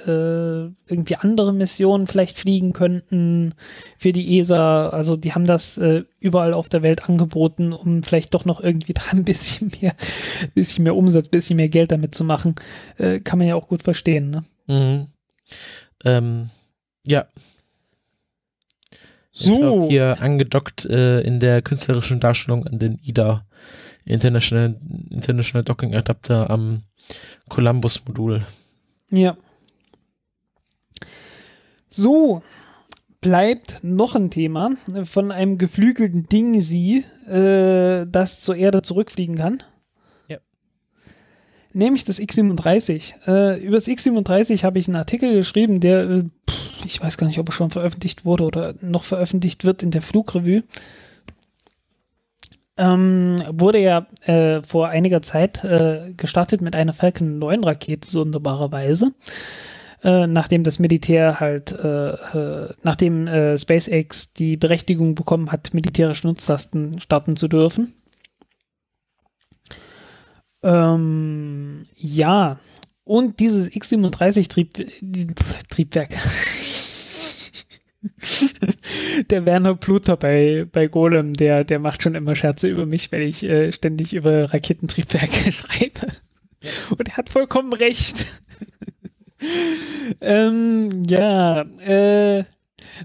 äh, irgendwie andere Missionen vielleicht fliegen könnten für die ESA. Also die haben das äh, überall auf der Welt angeboten, um vielleicht doch noch irgendwie da ein bisschen mehr, bisschen mehr Umsatz, bisschen mehr Geld damit zu machen. Äh, kann man ja auch gut verstehen. Ne?
Mhm. Ähm, ja. Ist auch hier angedockt äh, in der künstlerischen Darstellung an den IDA International, International Docking Adapter am Columbus-Modul.
Ja. So, bleibt noch ein Thema von einem geflügelten Ding sie, äh, das zur Erde zurückfliegen kann.
Ja.
Nämlich das X37. Äh, über das X37 habe ich einen Artikel geschrieben, der, äh, ich weiß gar nicht, ob er schon veröffentlicht wurde oder noch veröffentlicht wird in der Flugrevue. Ähm, wurde ja äh, vor einiger Zeit äh, gestartet mit einer Falcon 9 Rakete, sonderbarerweise äh, nachdem das Militär halt, äh, äh, nachdem äh, SpaceX die Berechtigung bekommen hat, militärische Nutzlasten starten zu dürfen. Ähm, ja, und dieses X37-Triebwerk. der Werner Pluter bei, bei Golem, der, der macht schon immer Scherze über mich, wenn ich äh, ständig über Raketentriebwerke schreibe. Und er hat vollkommen recht ähm, ja, äh,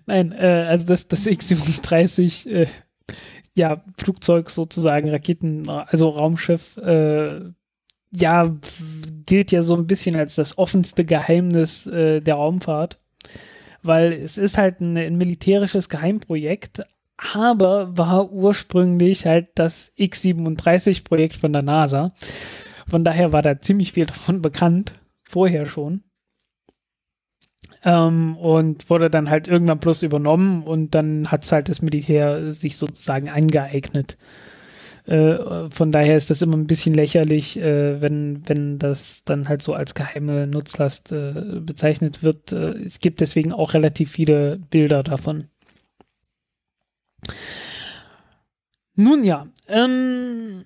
nein, äh, also das, das X-37, äh, ja, Flugzeug sozusagen, Raketen, also Raumschiff, äh, ja, gilt ja so ein bisschen als das offenste Geheimnis äh, der Raumfahrt, weil es ist halt ein, ein militärisches Geheimprojekt, aber war ursprünglich halt das X-37-Projekt von der NASA. Von daher war da ziemlich viel davon bekannt, vorher schon. Ähm, und wurde dann halt irgendwann bloß übernommen und dann hat es halt das Militär sich sozusagen angeeignet. Äh, von daher ist das immer ein bisschen lächerlich, äh, wenn, wenn das dann halt so als geheime Nutzlast äh, bezeichnet wird. Äh, es gibt deswegen auch relativ viele Bilder davon. Nun ja, ähm,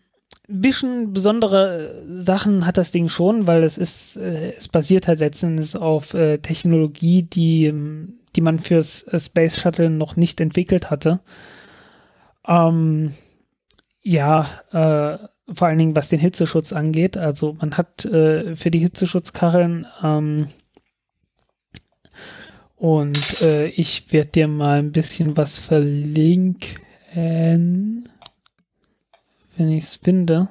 bisschen besondere Sachen hat das Ding schon, weil es ist, äh, es basiert halt letztendlich auf Technologie, die, ähm, die man fürs Space Shuttle noch nicht entwickelt hatte. Ähm, ja, äh, vor allen Dingen was den Hitzeschutz angeht. Also man hat äh, für die Hitzeschutzkarren ähm, und äh, ich werde dir mal ein bisschen was verlinken wenn ich es finde.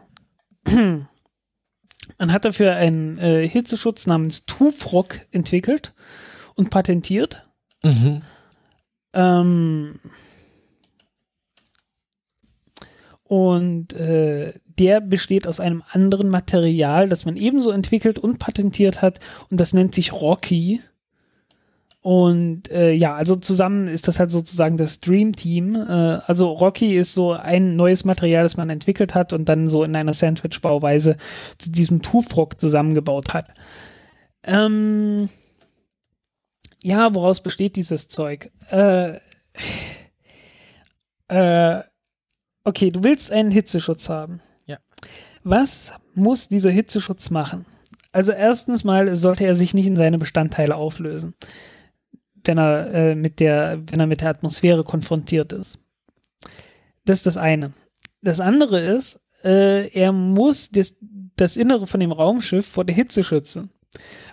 Man hat dafür einen äh, Hitzeschutz namens Tufrock entwickelt und patentiert. Mhm. Ähm, und äh, der besteht aus einem anderen Material, das man ebenso entwickelt und patentiert hat. Und das nennt sich Rocky. Und äh, ja, also zusammen ist das halt sozusagen das Dream Team. Äh, also Rocky ist so ein neues Material, das man entwickelt hat und dann so in einer Sandwich-Bauweise zu diesem Tufrock zusammengebaut hat. Ähm, ja, woraus besteht dieses Zeug? Äh, äh, okay, du willst einen Hitzeschutz haben.
Ja.
Was muss dieser Hitzeschutz machen? Also erstens mal sollte er sich nicht in seine Bestandteile auflösen wenn er äh, mit der, wenn er mit der Atmosphäre konfrontiert ist. Das ist das eine. Das andere ist, äh, er muss das, das Innere von dem Raumschiff vor der Hitze schützen.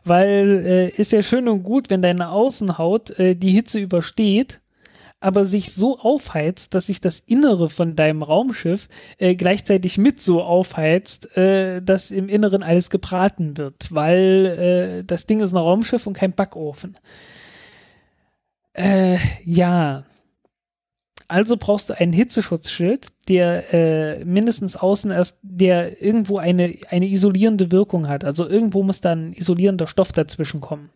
Weil äh, ist ja schön und gut, wenn deine Außenhaut äh, die Hitze übersteht, aber sich so aufheizt, dass sich das Innere von deinem Raumschiff äh, gleichzeitig mit so aufheizt, äh, dass im Inneren alles gebraten wird, weil äh, das Ding ist ein Raumschiff und kein Backofen. Äh, ja. Also brauchst du einen Hitzeschutzschild, der äh, mindestens außen erst, der irgendwo eine, eine isolierende Wirkung hat. Also irgendwo muss da ein isolierender Stoff dazwischen kommen.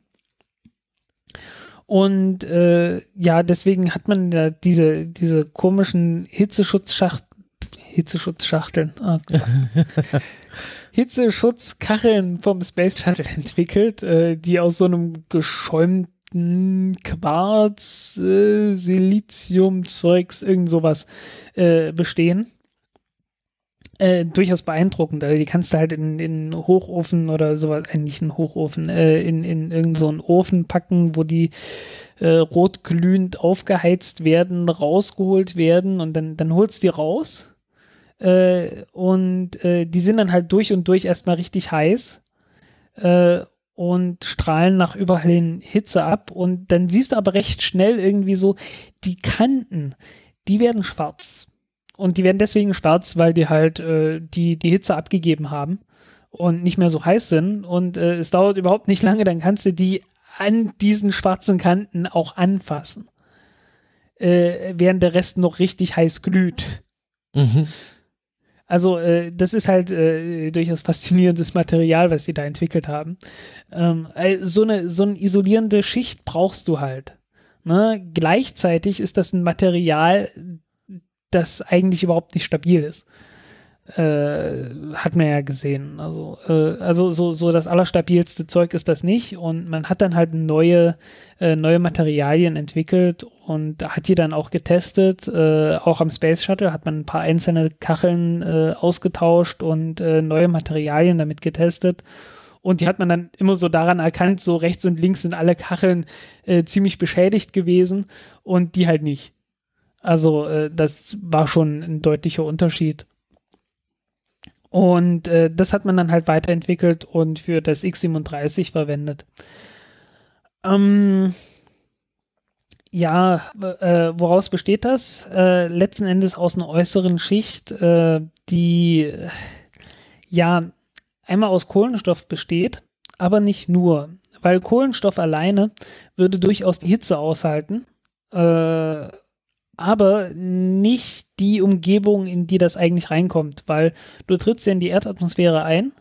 Und äh, ja, deswegen hat man da diese, diese komischen Hitzeschutzschacht, Hitzeschutzschachteln. Oh Hitzeschutzkacheln vom Space Shuttle entwickelt, äh, die aus so einem geschäumten Quarz, äh, Silizium-Zeugs, irgend sowas äh, bestehen. Äh, durchaus beeindruckend. Also die kannst du halt in den Hochofen oder sowas, äh, in Hochofen, äh, in, in irgendeinen so Ofen packen, wo die äh, rotglühend aufgeheizt werden, rausgeholt werden und dann, dann holst die raus. Äh, und äh, die sind dann halt durch und durch erstmal richtig heiß. Äh, und strahlen nach überall hin Hitze ab und dann siehst du aber recht schnell irgendwie so, die Kanten, die werden schwarz. Und die werden deswegen schwarz, weil die halt äh, die, die Hitze abgegeben haben und nicht mehr so heiß sind. Und äh, es dauert überhaupt nicht lange, dann kannst du die an diesen schwarzen Kanten auch anfassen. Äh, während der Rest noch richtig heiß glüht.
Mhm.
Also äh, das ist halt äh, durchaus faszinierendes Material, was die da entwickelt haben. Ähm, äh, so, eine, so eine isolierende Schicht brauchst du halt. Ne? Gleichzeitig ist das ein Material, das eigentlich überhaupt nicht stabil ist. Äh, hat man ja gesehen. Also, äh, also so, so das allerstabilste Zeug ist das nicht. Und man hat dann halt neue, äh, neue Materialien entwickelt und hat die dann auch getestet. Äh, auch am Space Shuttle hat man ein paar einzelne Kacheln äh, ausgetauscht und äh, neue Materialien damit getestet. Und die hat man dann immer so daran erkannt, so rechts und links sind alle Kacheln ziemlich beschädigt gewesen und die halt nicht. Also das war schon ein deutlicher Unterschied. Und äh, das hat man dann halt weiterentwickelt und für das X37 verwendet. Ähm, ja, äh, woraus besteht das? Äh, letzten Endes aus einer äußeren Schicht, äh, die ja einmal aus Kohlenstoff besteht, aber nicht nur, weil Kohlenstoff alleine würde durchaus die Hitze aushalten. Äh, aber nicht die Umgebung, in die das eigentlich reinkommt, weil du trittst ja in die Erdatmosphäre ein,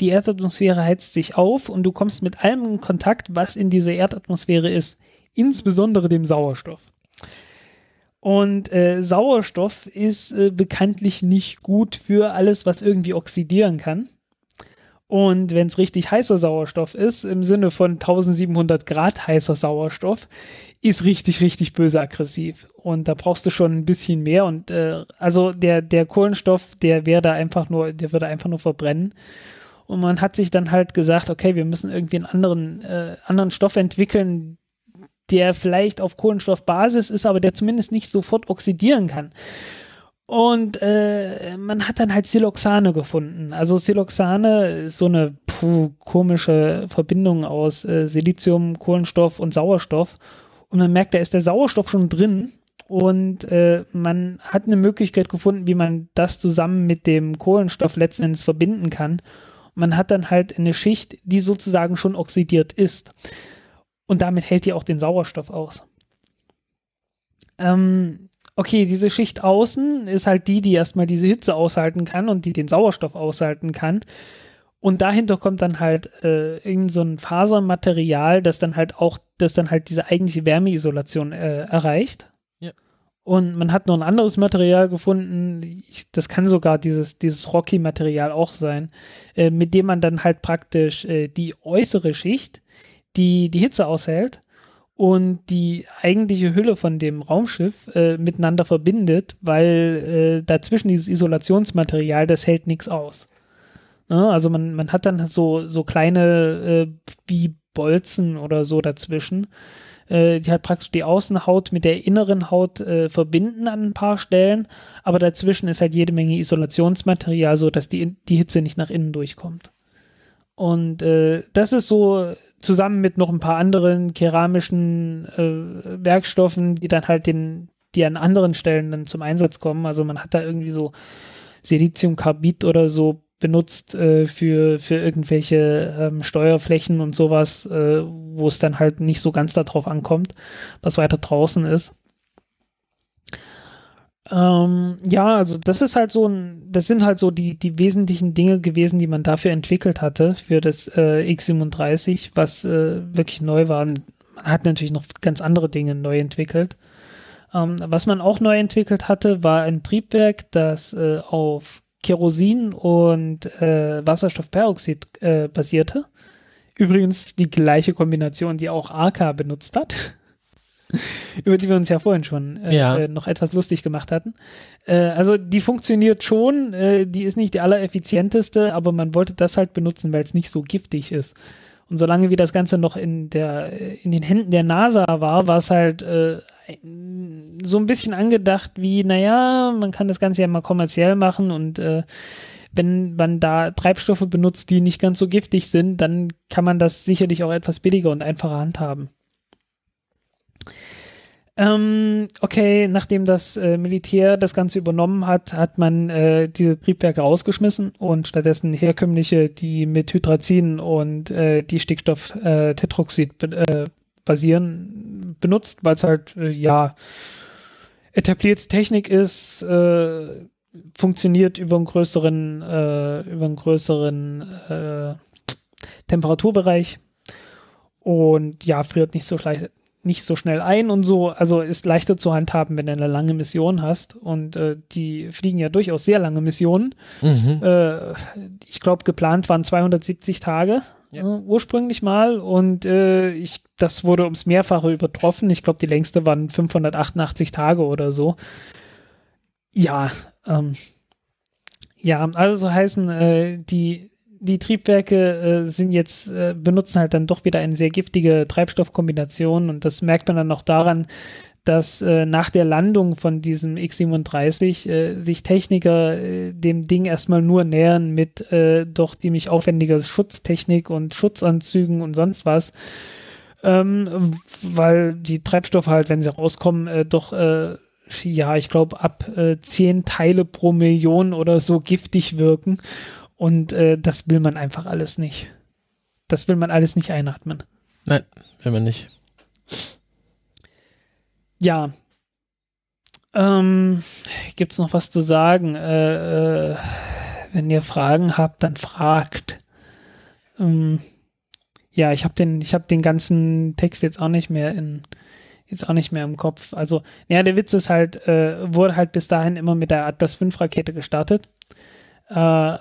die Erdatmosphäre heizt sich auf und du kommst mit allem in Kontakt, was in dieser Erdatmosphäre ist, insbesondere dem Sauerstoff. Und äh, Sauerstoff ist äh, bekanntlich nicht gut für alles, was irgendwie oxidieren kann. Und wenn es richtig heißer Sauerstoff ist, im Sinne von 1700 Grad heißer Sauerstoff, ist richtig, richtig böse aggressiv. Und da brauchst du schon ein bisschen mehr. Und äh, also der, der Kohlenstoff, der wäre da einfach nur, der würde einfach nur verbrennen. Und man hat sich dann halt gesagt, okay, wir müssen irgendwie einen anderen, äh, anderen Stoff entwickeln, der vielleicht auf Kohlenstoffbasis ist, aber der zumindest nicht sofort oxidieren kann. Und äh, man hat dann halt Siloxane gefunden. Also Siloxane ist so eine puh, komische Verbindung aus äh, Silizium, Kohlenstoff und Sauerstoff. Und man merkt, da ist der Sauerstoff schon drin. Und äh, man hat eine Möglichkeit gefunden, wie man das zusammen mit dem Kohlenstoff letzten Endes verbinden kann. Man hat dann halt eine Schicht, die sozusagen schon oxidiert ist. Und damit hält die auch den Sauerstoff aus. Ähm, okay, diese Schicht außen ist halt die, die erstmal diese Hitze aushalten kann und die den Sauerstoff aushalten kann. Und dahinter kommt dann halt äh, irgend so ein Fasermaterial, das dann halt auch, das dann halt diese eigentliche Wärmeisolation äh, erreicht.
Ja.
Und man hat noch ein anderes Material gefunden, ich, das kann sogar dieses, dieses Rocky-Material auch sein, äh, mit dem man dann halt praktisch äh, die äußere Schicht, die die Hitze aushält, und die eigentliche Hülle von dem Raumschiff äh, miteinander verbindet, weil äh, dazwischen dieses Isolationsmaterial, das hält nichts aus. Ne? Also man, man hat dann so, so kleine äh, wie Bolzen oder so dazwischen, äh, die halt praktisch die Außenhaut mit der inneren Haut äh, verbinden an ein paar Stellen, aber dazwischen ist halt jede Menge Isolationsmaterial, so dass die, die Hitze nicht nach innen durchkommt. Und äh, das ist so zusammen mit noch ein paar anderen keramischen äh, Werkstoffen, die dann halt den, die an anderen Stellen dann zum Einsatz kommen. Also man hat da irgendwie so Siliziumkarbid oder so benutzt äh, für, für irgendwelche ähm, Steuerflächen und sowas, äh, wo es dann halt nicht so ganz darauf ankommt, was weiter draußen ist. Ähm, ja, also das ist halt so ein, das sind halt so die, die wesentlichen Dinge gewesen, die man dafür entwickelt hatte, für das äh, X37, was äh, wirklich neu war. man hat natürlich noch ganz andere Dinge neu entwickelt. Ähm, was man auch neu entwickelt hatte, war ein Triebwerk, das äh, auf Kerosin und äh, Wasserstoffperoxid äh, basierte. Übrigens die gleiche Kombination, die auch AK benutzt hat. über die wir uns ja vorhin schon äh, ja. äh, noch etwas lustig gemacht hatten. Äh, also die funktioniert schon, äh, die ist nicht die allereffizienteste, aber man wollte das halt benutzen, weil es nicht so giftig ist. Und solange wie das Ganze noch in, der, in den Händen der NASA war, war es halt äh, so ein bisschen angedacht wie, naja, man kann das Ganze ja mal kommerziell machen und äh, wenn man da Treibstoffe benutzt, die nicht ganz so giftig sind, dann kann man das sicherlich auch etwas billiger und einfacher handhaben. Ähm, okay, nachdem das äh, Militär das Ganze übernommen hat, hat man äh, diese Triebwerke rausgeschmissen und stattdessen herkömmliche, die mit Hydrazin und äh, die Stickstofftetroxid äh, basieren, benutzt, weil es halt, äh, ja, etablierte Technik ist, äh, funktioniert über einen größeren, äh, über einen größeren äh, Temperaturbereich und ja, friert nicht so leicht, nicht so schnell ein und so. Also ist leichter zu handhaben, wenn du eine lange Mission hast. Und äh, die fliegen ja durchaus sehr lange Missionen.
Mhm.
Äh, ich glaube, geplant waren 270 Tage
Ja.
äh, ursprünglich mal. Und äh, ich, das wurde ums Mehrfache übertroffen. Ich glaube, die längste waren 588 Tage oder so. Ja, ähm, ja, also so heißen, äh, die, die Triebwerke äh, sind jetzt, äh, benutzen halt dann doch wieder eine sehr giftige Treibstoffkombination und das merkt man dann noch daran, dass äh, nach der Landung von diesem X-37 äh, sich Techniker äh, dem Ding erstmal nur nähern mit äh, doch ziemlich aufwendiger Schutztechnik und Schutzanzügen und sonst was. Ähm, weil die Treibstoffe halt, wenn sie rauskommen, doch, ja, ich glaube, ab äh, 10 Teile pro Million oder so giftig wirken. Und äh, das will man einfach alles nicht. Das will man alles nicht einatmen.
Nein, wenn man nicht.
Ja. Ähm, Gibt es noch was zu sagen? Äh, äh, wenn ihr Fragen habt, dann fragt. Ähm, ja, ich habe den, ich habe den ganzen Text jetzt auch nicht mehr in, jetzt auch nicht mehr im Kopf. Also, ja, der Witz ist halt, äh, wurde halt bis dahin immer mit der Atlas 5 Rakete gestartet, äh,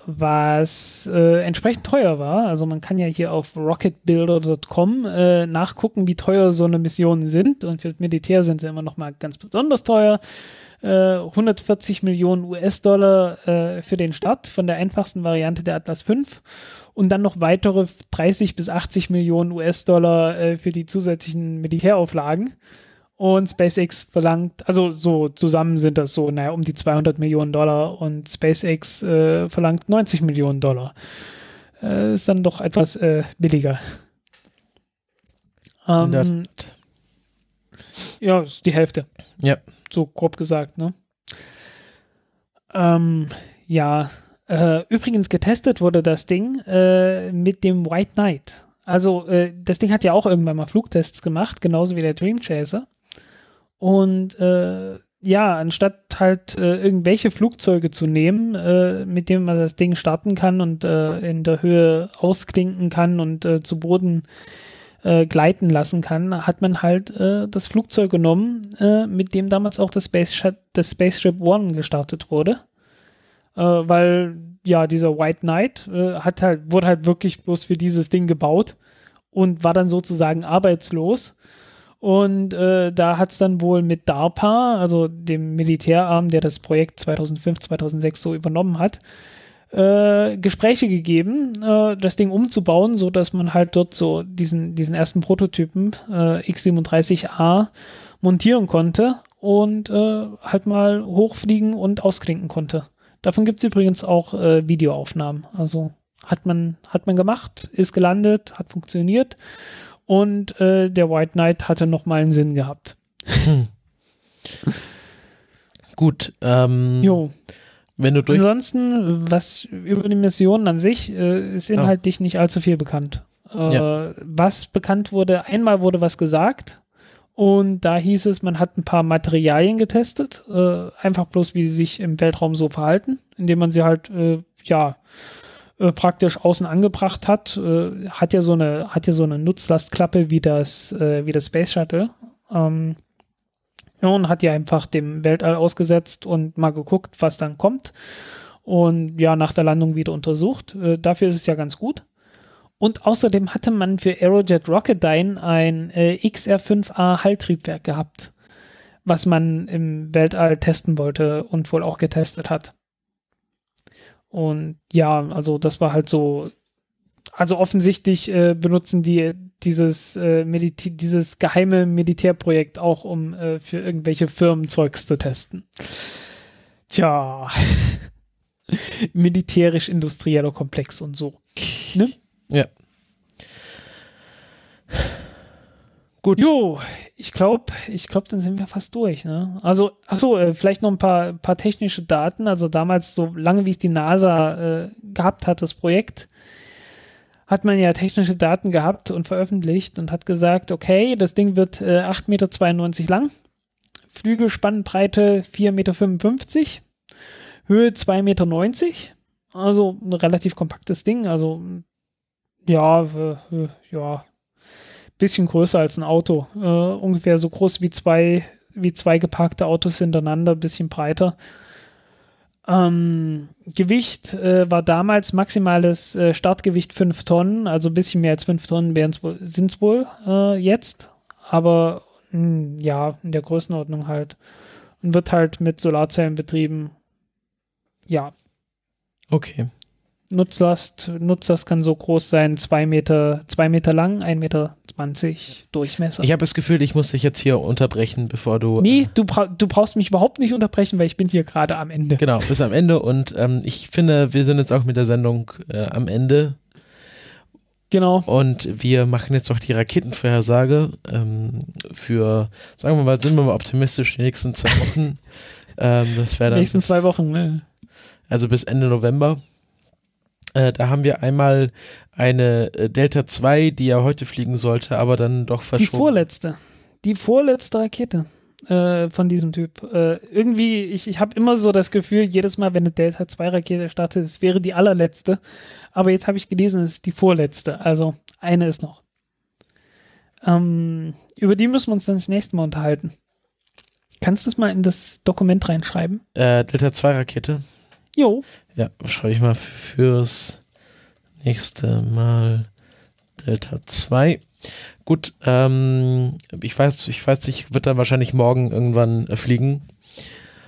was äh, entsprechend teuer war. Also man kann ja hier auf rocketbuilder.com äh, nachgucken, wie teuer so eine Mission sind. Und für das Militär sind sie immer noch mal ganz besonders teuer. Äh, 140 Millionen US-Dollar äh, für den Start von der einfachsten Variante der Atlas 5 und dann noch weitere 30 bis 80 Millionen US-Dollar äh, für die zusätzlichen Militärauflagen. Und SpaceX verlangt, also so zusammen sind das so, naja, um die 200 Millionen Dollar und SpaceX äh, verlangt 90 Millionen Dollar. Äh, ist dann doch etwas äh, billiger. Ähm, ja, ist die Hälfte.
Ja.
So grob gesagt, ne? Ähm, ja. Äh, übrigens getestet wurde das Ding äh, mit dem White Knight. Also, äh, das Ding hat ja auch irgendwann mal Flugtests gemacht, genauso wie der Dream Chaser. Und äh, ja, anstatt halt äh, irgendwelche Flugzeuge zu nehmen, äh, mit denen man das Ding starten kann und äh, in der Höhe ausklinken kann und äh, zu Boden äh, gleiten lassen kann, hat man halt äh, das Flugzeug genommen, mit dem damals auch das, Space Shut- das Spaceship One gestartet wurde. Weil ja, dieser White Knight hat halt, wurde halt wirklich bloß für dieses Ding gebaut und war dann sozusagen arbeitslos. Und äh, da hat es dann wohl mit DARPA, also dem Militärarm, der das Projekt 2005, 2006 so übernommen hat, äh, Gespräche gegeben, äh, das Ding umzubauen, so dass man halt dort so diesen, diesen ersten Prototypen äh, X37A montieren konnte und äh, halt mal hochfliegen und ausklinken konnte. Davon gibt es übrigens auch äh, Videoaufnahmen. Also hat man, hat man gemacht, ist gelandet, hat funktioniert und äh, der White Knight hatte nochmal einen Sinn gehabt.
Gut, ähm,
Jo.
wenn du durch.
Ansonsten, was über die Mission an sich, äh, ist inhaltlich nicht allzu viel bekannt. Äh,
Ja.
Was bekannt wurde, einmal wurde was gesagt und da hieß es, man hat ein paar Materialien getestet, äh, einfach bloß, wie sie sich im Weltraum so verhalten, indem man sie halt, äh, ja, äh, praktisch außen angebracht hat, äh, hat ja so eine, hat ja so eine Nutzlastklappe wie das, äh, wie das Space Shuttle. Ähm, und hat ja einfach dem Weltall ausgesetzt und mal geguckt, was dann kommt. Und ja, nach der Landung wieder untersucht. Äh, dafür ist es ja ganz gut. Und außerdem hatte man für Aerojet Rocketdyne ein äh, XR5A Halbtriebwerk gehabt, was man im Weltall testen wollte und wohl auch getestet hat. Und ja, also das war halt so. Also offensichtlich äh, benutzen die dieses, äh, dieses geheime Militärprojekt auch, um äh, für irgendwelche Firmen Zeugs zu testen. Tja. Militärisch-industrieller Komplex und so. Ne?
Ja. Gut.
Jo, Ich glaube, ich glaube, dann sind wir fast durch. Ne? Also, achso, äh, vielleicht noch ein paar, paar technische Daten. Also damals, so lange wie es die NASA äh, gehabt hat, das Projekt, hat man ja technische Daten gehabt und veröffentlicht und hat gesagt, okay, das Ding wird äh, 8,92 Meter lang, Flügelspannbreite 4,55 Meter, Höhe 2,90 Meter, also ein relativ kompaktes Ding, also ja, äh, ja, bisschen größer als ein Auto, äh, ungefähr so groß wie zwei, wie zwei geparkte Autos hintereinander, bisschen breiter. Ähm, Gewicht äh, war damals maximales äh, Startgewicht 5 Tonnen, also ein bisschen mehr als 5 Tonnen sind es wohl äh, jetzt, aber mh, hm, ja, in der Größenordnung halt. Und wird halt mit Solarzellen betrieben. Ja.
Okay.
Nutzlast, Nutzlast kann so groß sein, 2 Meter, zwei Meter lang, 1,20 Meter Durchmesser.
Ich habe das Gefühl, ich muss dich jetzt hier unterbrechen, bevor du.
Nee, äh, du, bra du brauchst mich überhaupt nicht unterbrechen, weil ich bin hier gerade am Ende.
Genau, bis am Ende und ähm, ich finde, wir sind jetzt auch mit der Sendung äh, am Ende.
Genau.
Und wir machen jetzt auch die Raketenvorhersage ähm, für, sagen wir mal, sind wir mal optimistisch, die nächsten zwei Wochen. ähm, das wäre dann.
Die nächsten bis, zwei Wochen, ne?
Also bis Ende November. Äh, da haben wir einmal eine äh, Delta 2, die ja heute fliegen sollte, aber dann doch verschoben.
Die vorletzte. Die vorletzte Rakete äh, von diesem Typ. Äh, irgendwie, ich, ich habe immer so das Gefühl, jedes Mal, wenn eine Delta 2 Rakete startet, es wäre die allerletzte. Aber jetzt habe ich gelesen, es ist die vorletzte. Also eine ist noch. Ähm, über die müssen wir uns dann das nächste Mal unterhalten. Kannst du das mal in das Dokument reinschreiben?
Äh, Delta 2 Rakete.
Jo.
Ja, schreibe ich mal fürs nächste Mal Delta 2. Gut, ähm, ich weiß, ich weiß, ich wird dann wahrscheinlich morgen irgendwann äh, fliegen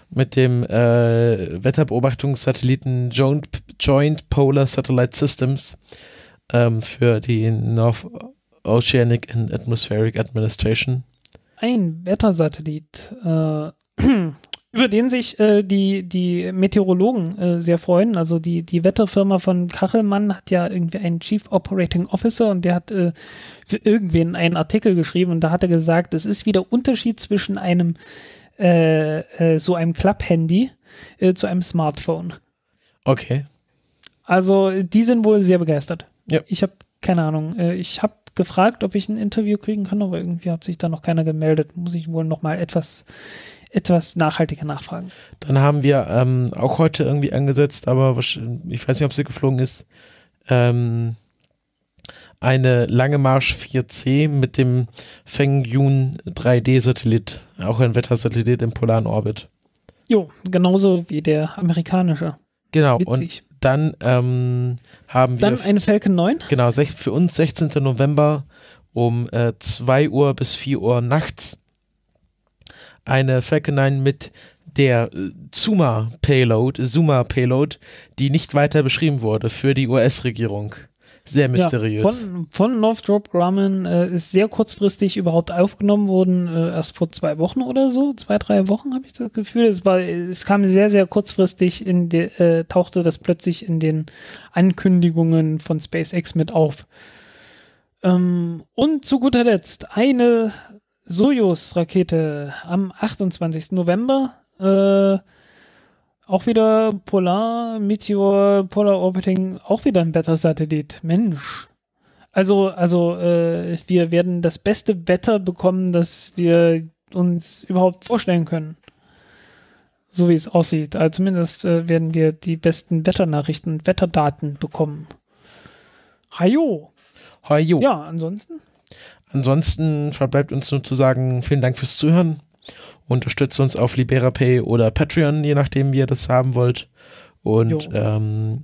mit dem äh, Wetterbeobachtungssatelliten Joint, Joint Polar Satellite Systems ähm, für die North Oceanic and Atmospheric Administration.
Ein Wettersatellit. Äh, über den sich äh, die, die Meteorologen äh, sehr freuen. Also die, die Wetterfirma von Kachelmann hat ja irgendwie einen Chief Operating Officer und der hat äh, für irgendwen einen Artikel geschrieben und da hat er gesagt, es ist wieder Unterschied zwischen einem äh, äh, so einem Klapp-Handy äh, zu einem Smartphone.
Okay.
Also die sind wohl sehr begeistert.
Ja.
Ich habe keine Ahnung. ich habe gefragt, ob ich ein Interview kriegen kann, aber irgendwie hat sich da noch keiner gemeldet. Muss ich wohl noch mal etwas etwas nachhaltiger nachfragen.
Dann haben wir ähm, auch heute irgendwie angesetzt, aber ich weiß nicht, ob sie geflogen ist, ähm, eine Lange Marsch 4C mit dem Feng Yun 3D-Satellit, auch ein Wettersatellit im polaren Orbit.
Jo, genauso wie der amerikanische.
Genau, Witzig. und dann ähm, haben wir.
Dann eine Falcon 9?
Genau, für uns 16. November um äh, 2 Uhr bis 4 Uhr nachts eine Falcon 9 mit der äh, Zuma Payload, Zuma Payload, die nicht weiter beschrieben wurde für die US-Regierung. Sehr mysteriös.
Ja, von, von Northrop Grumman äh, ist sehr kurzfristig überhaupt aufgenommen worden, äh, erst vor zwei Wochen oder so, zwei, drei Wochen habe ich das Gefühl. Es, war, es kam sehr, sehr kurzfristig, in de, äh, tauchte das plötzlich in den Ankündigungen von SpaceX mit auf. Ähm, und zu guter Letzt eine Soyuz-Rakete am 28. November. Äh, auch wieder Polar, Meteor, Polar Orbiting, auch wieder ein Wettersatellit. Mensch. Also, also äh, wir werden das beste Wetter bekommen, das wir uns überhaupt vorstellen können. So wie es aussieht. Also zumindest äh, werden wir die besten Wetternachrichten und Wetterdaten bekommen. Hajo.
Hajo.
Ja, ansonsten.
Ansonsten verbleibt uns nur zu sagen, vielen Dank fürs Zuhören. Unterstützt uns auf LiberaPay oder Patreon, je nachdem, wie ihr das haben wollt. Und ähm,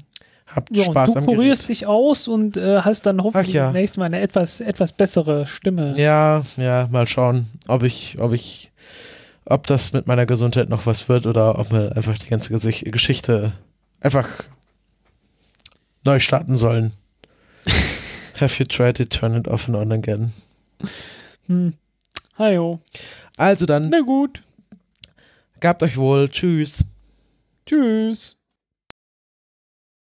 habt jo, Spaß
du am Du kurierst dich aus und äh, hast dann hoffentlich ja. nächstes Mal eine etwas, etwas bessere Stimme.
Ja, ja, mal schauen, ob ich, ob ich, ob das mit meiner Gesundheit noch was wird oder ob wir einfach die ganze Geschichte einfach neu starten sollen. Have you tried to turn it off and on again?
Hm. Hajo.
Also dann.
Na gut.
Gabt euch wohl. Tschüss.
Tschüss.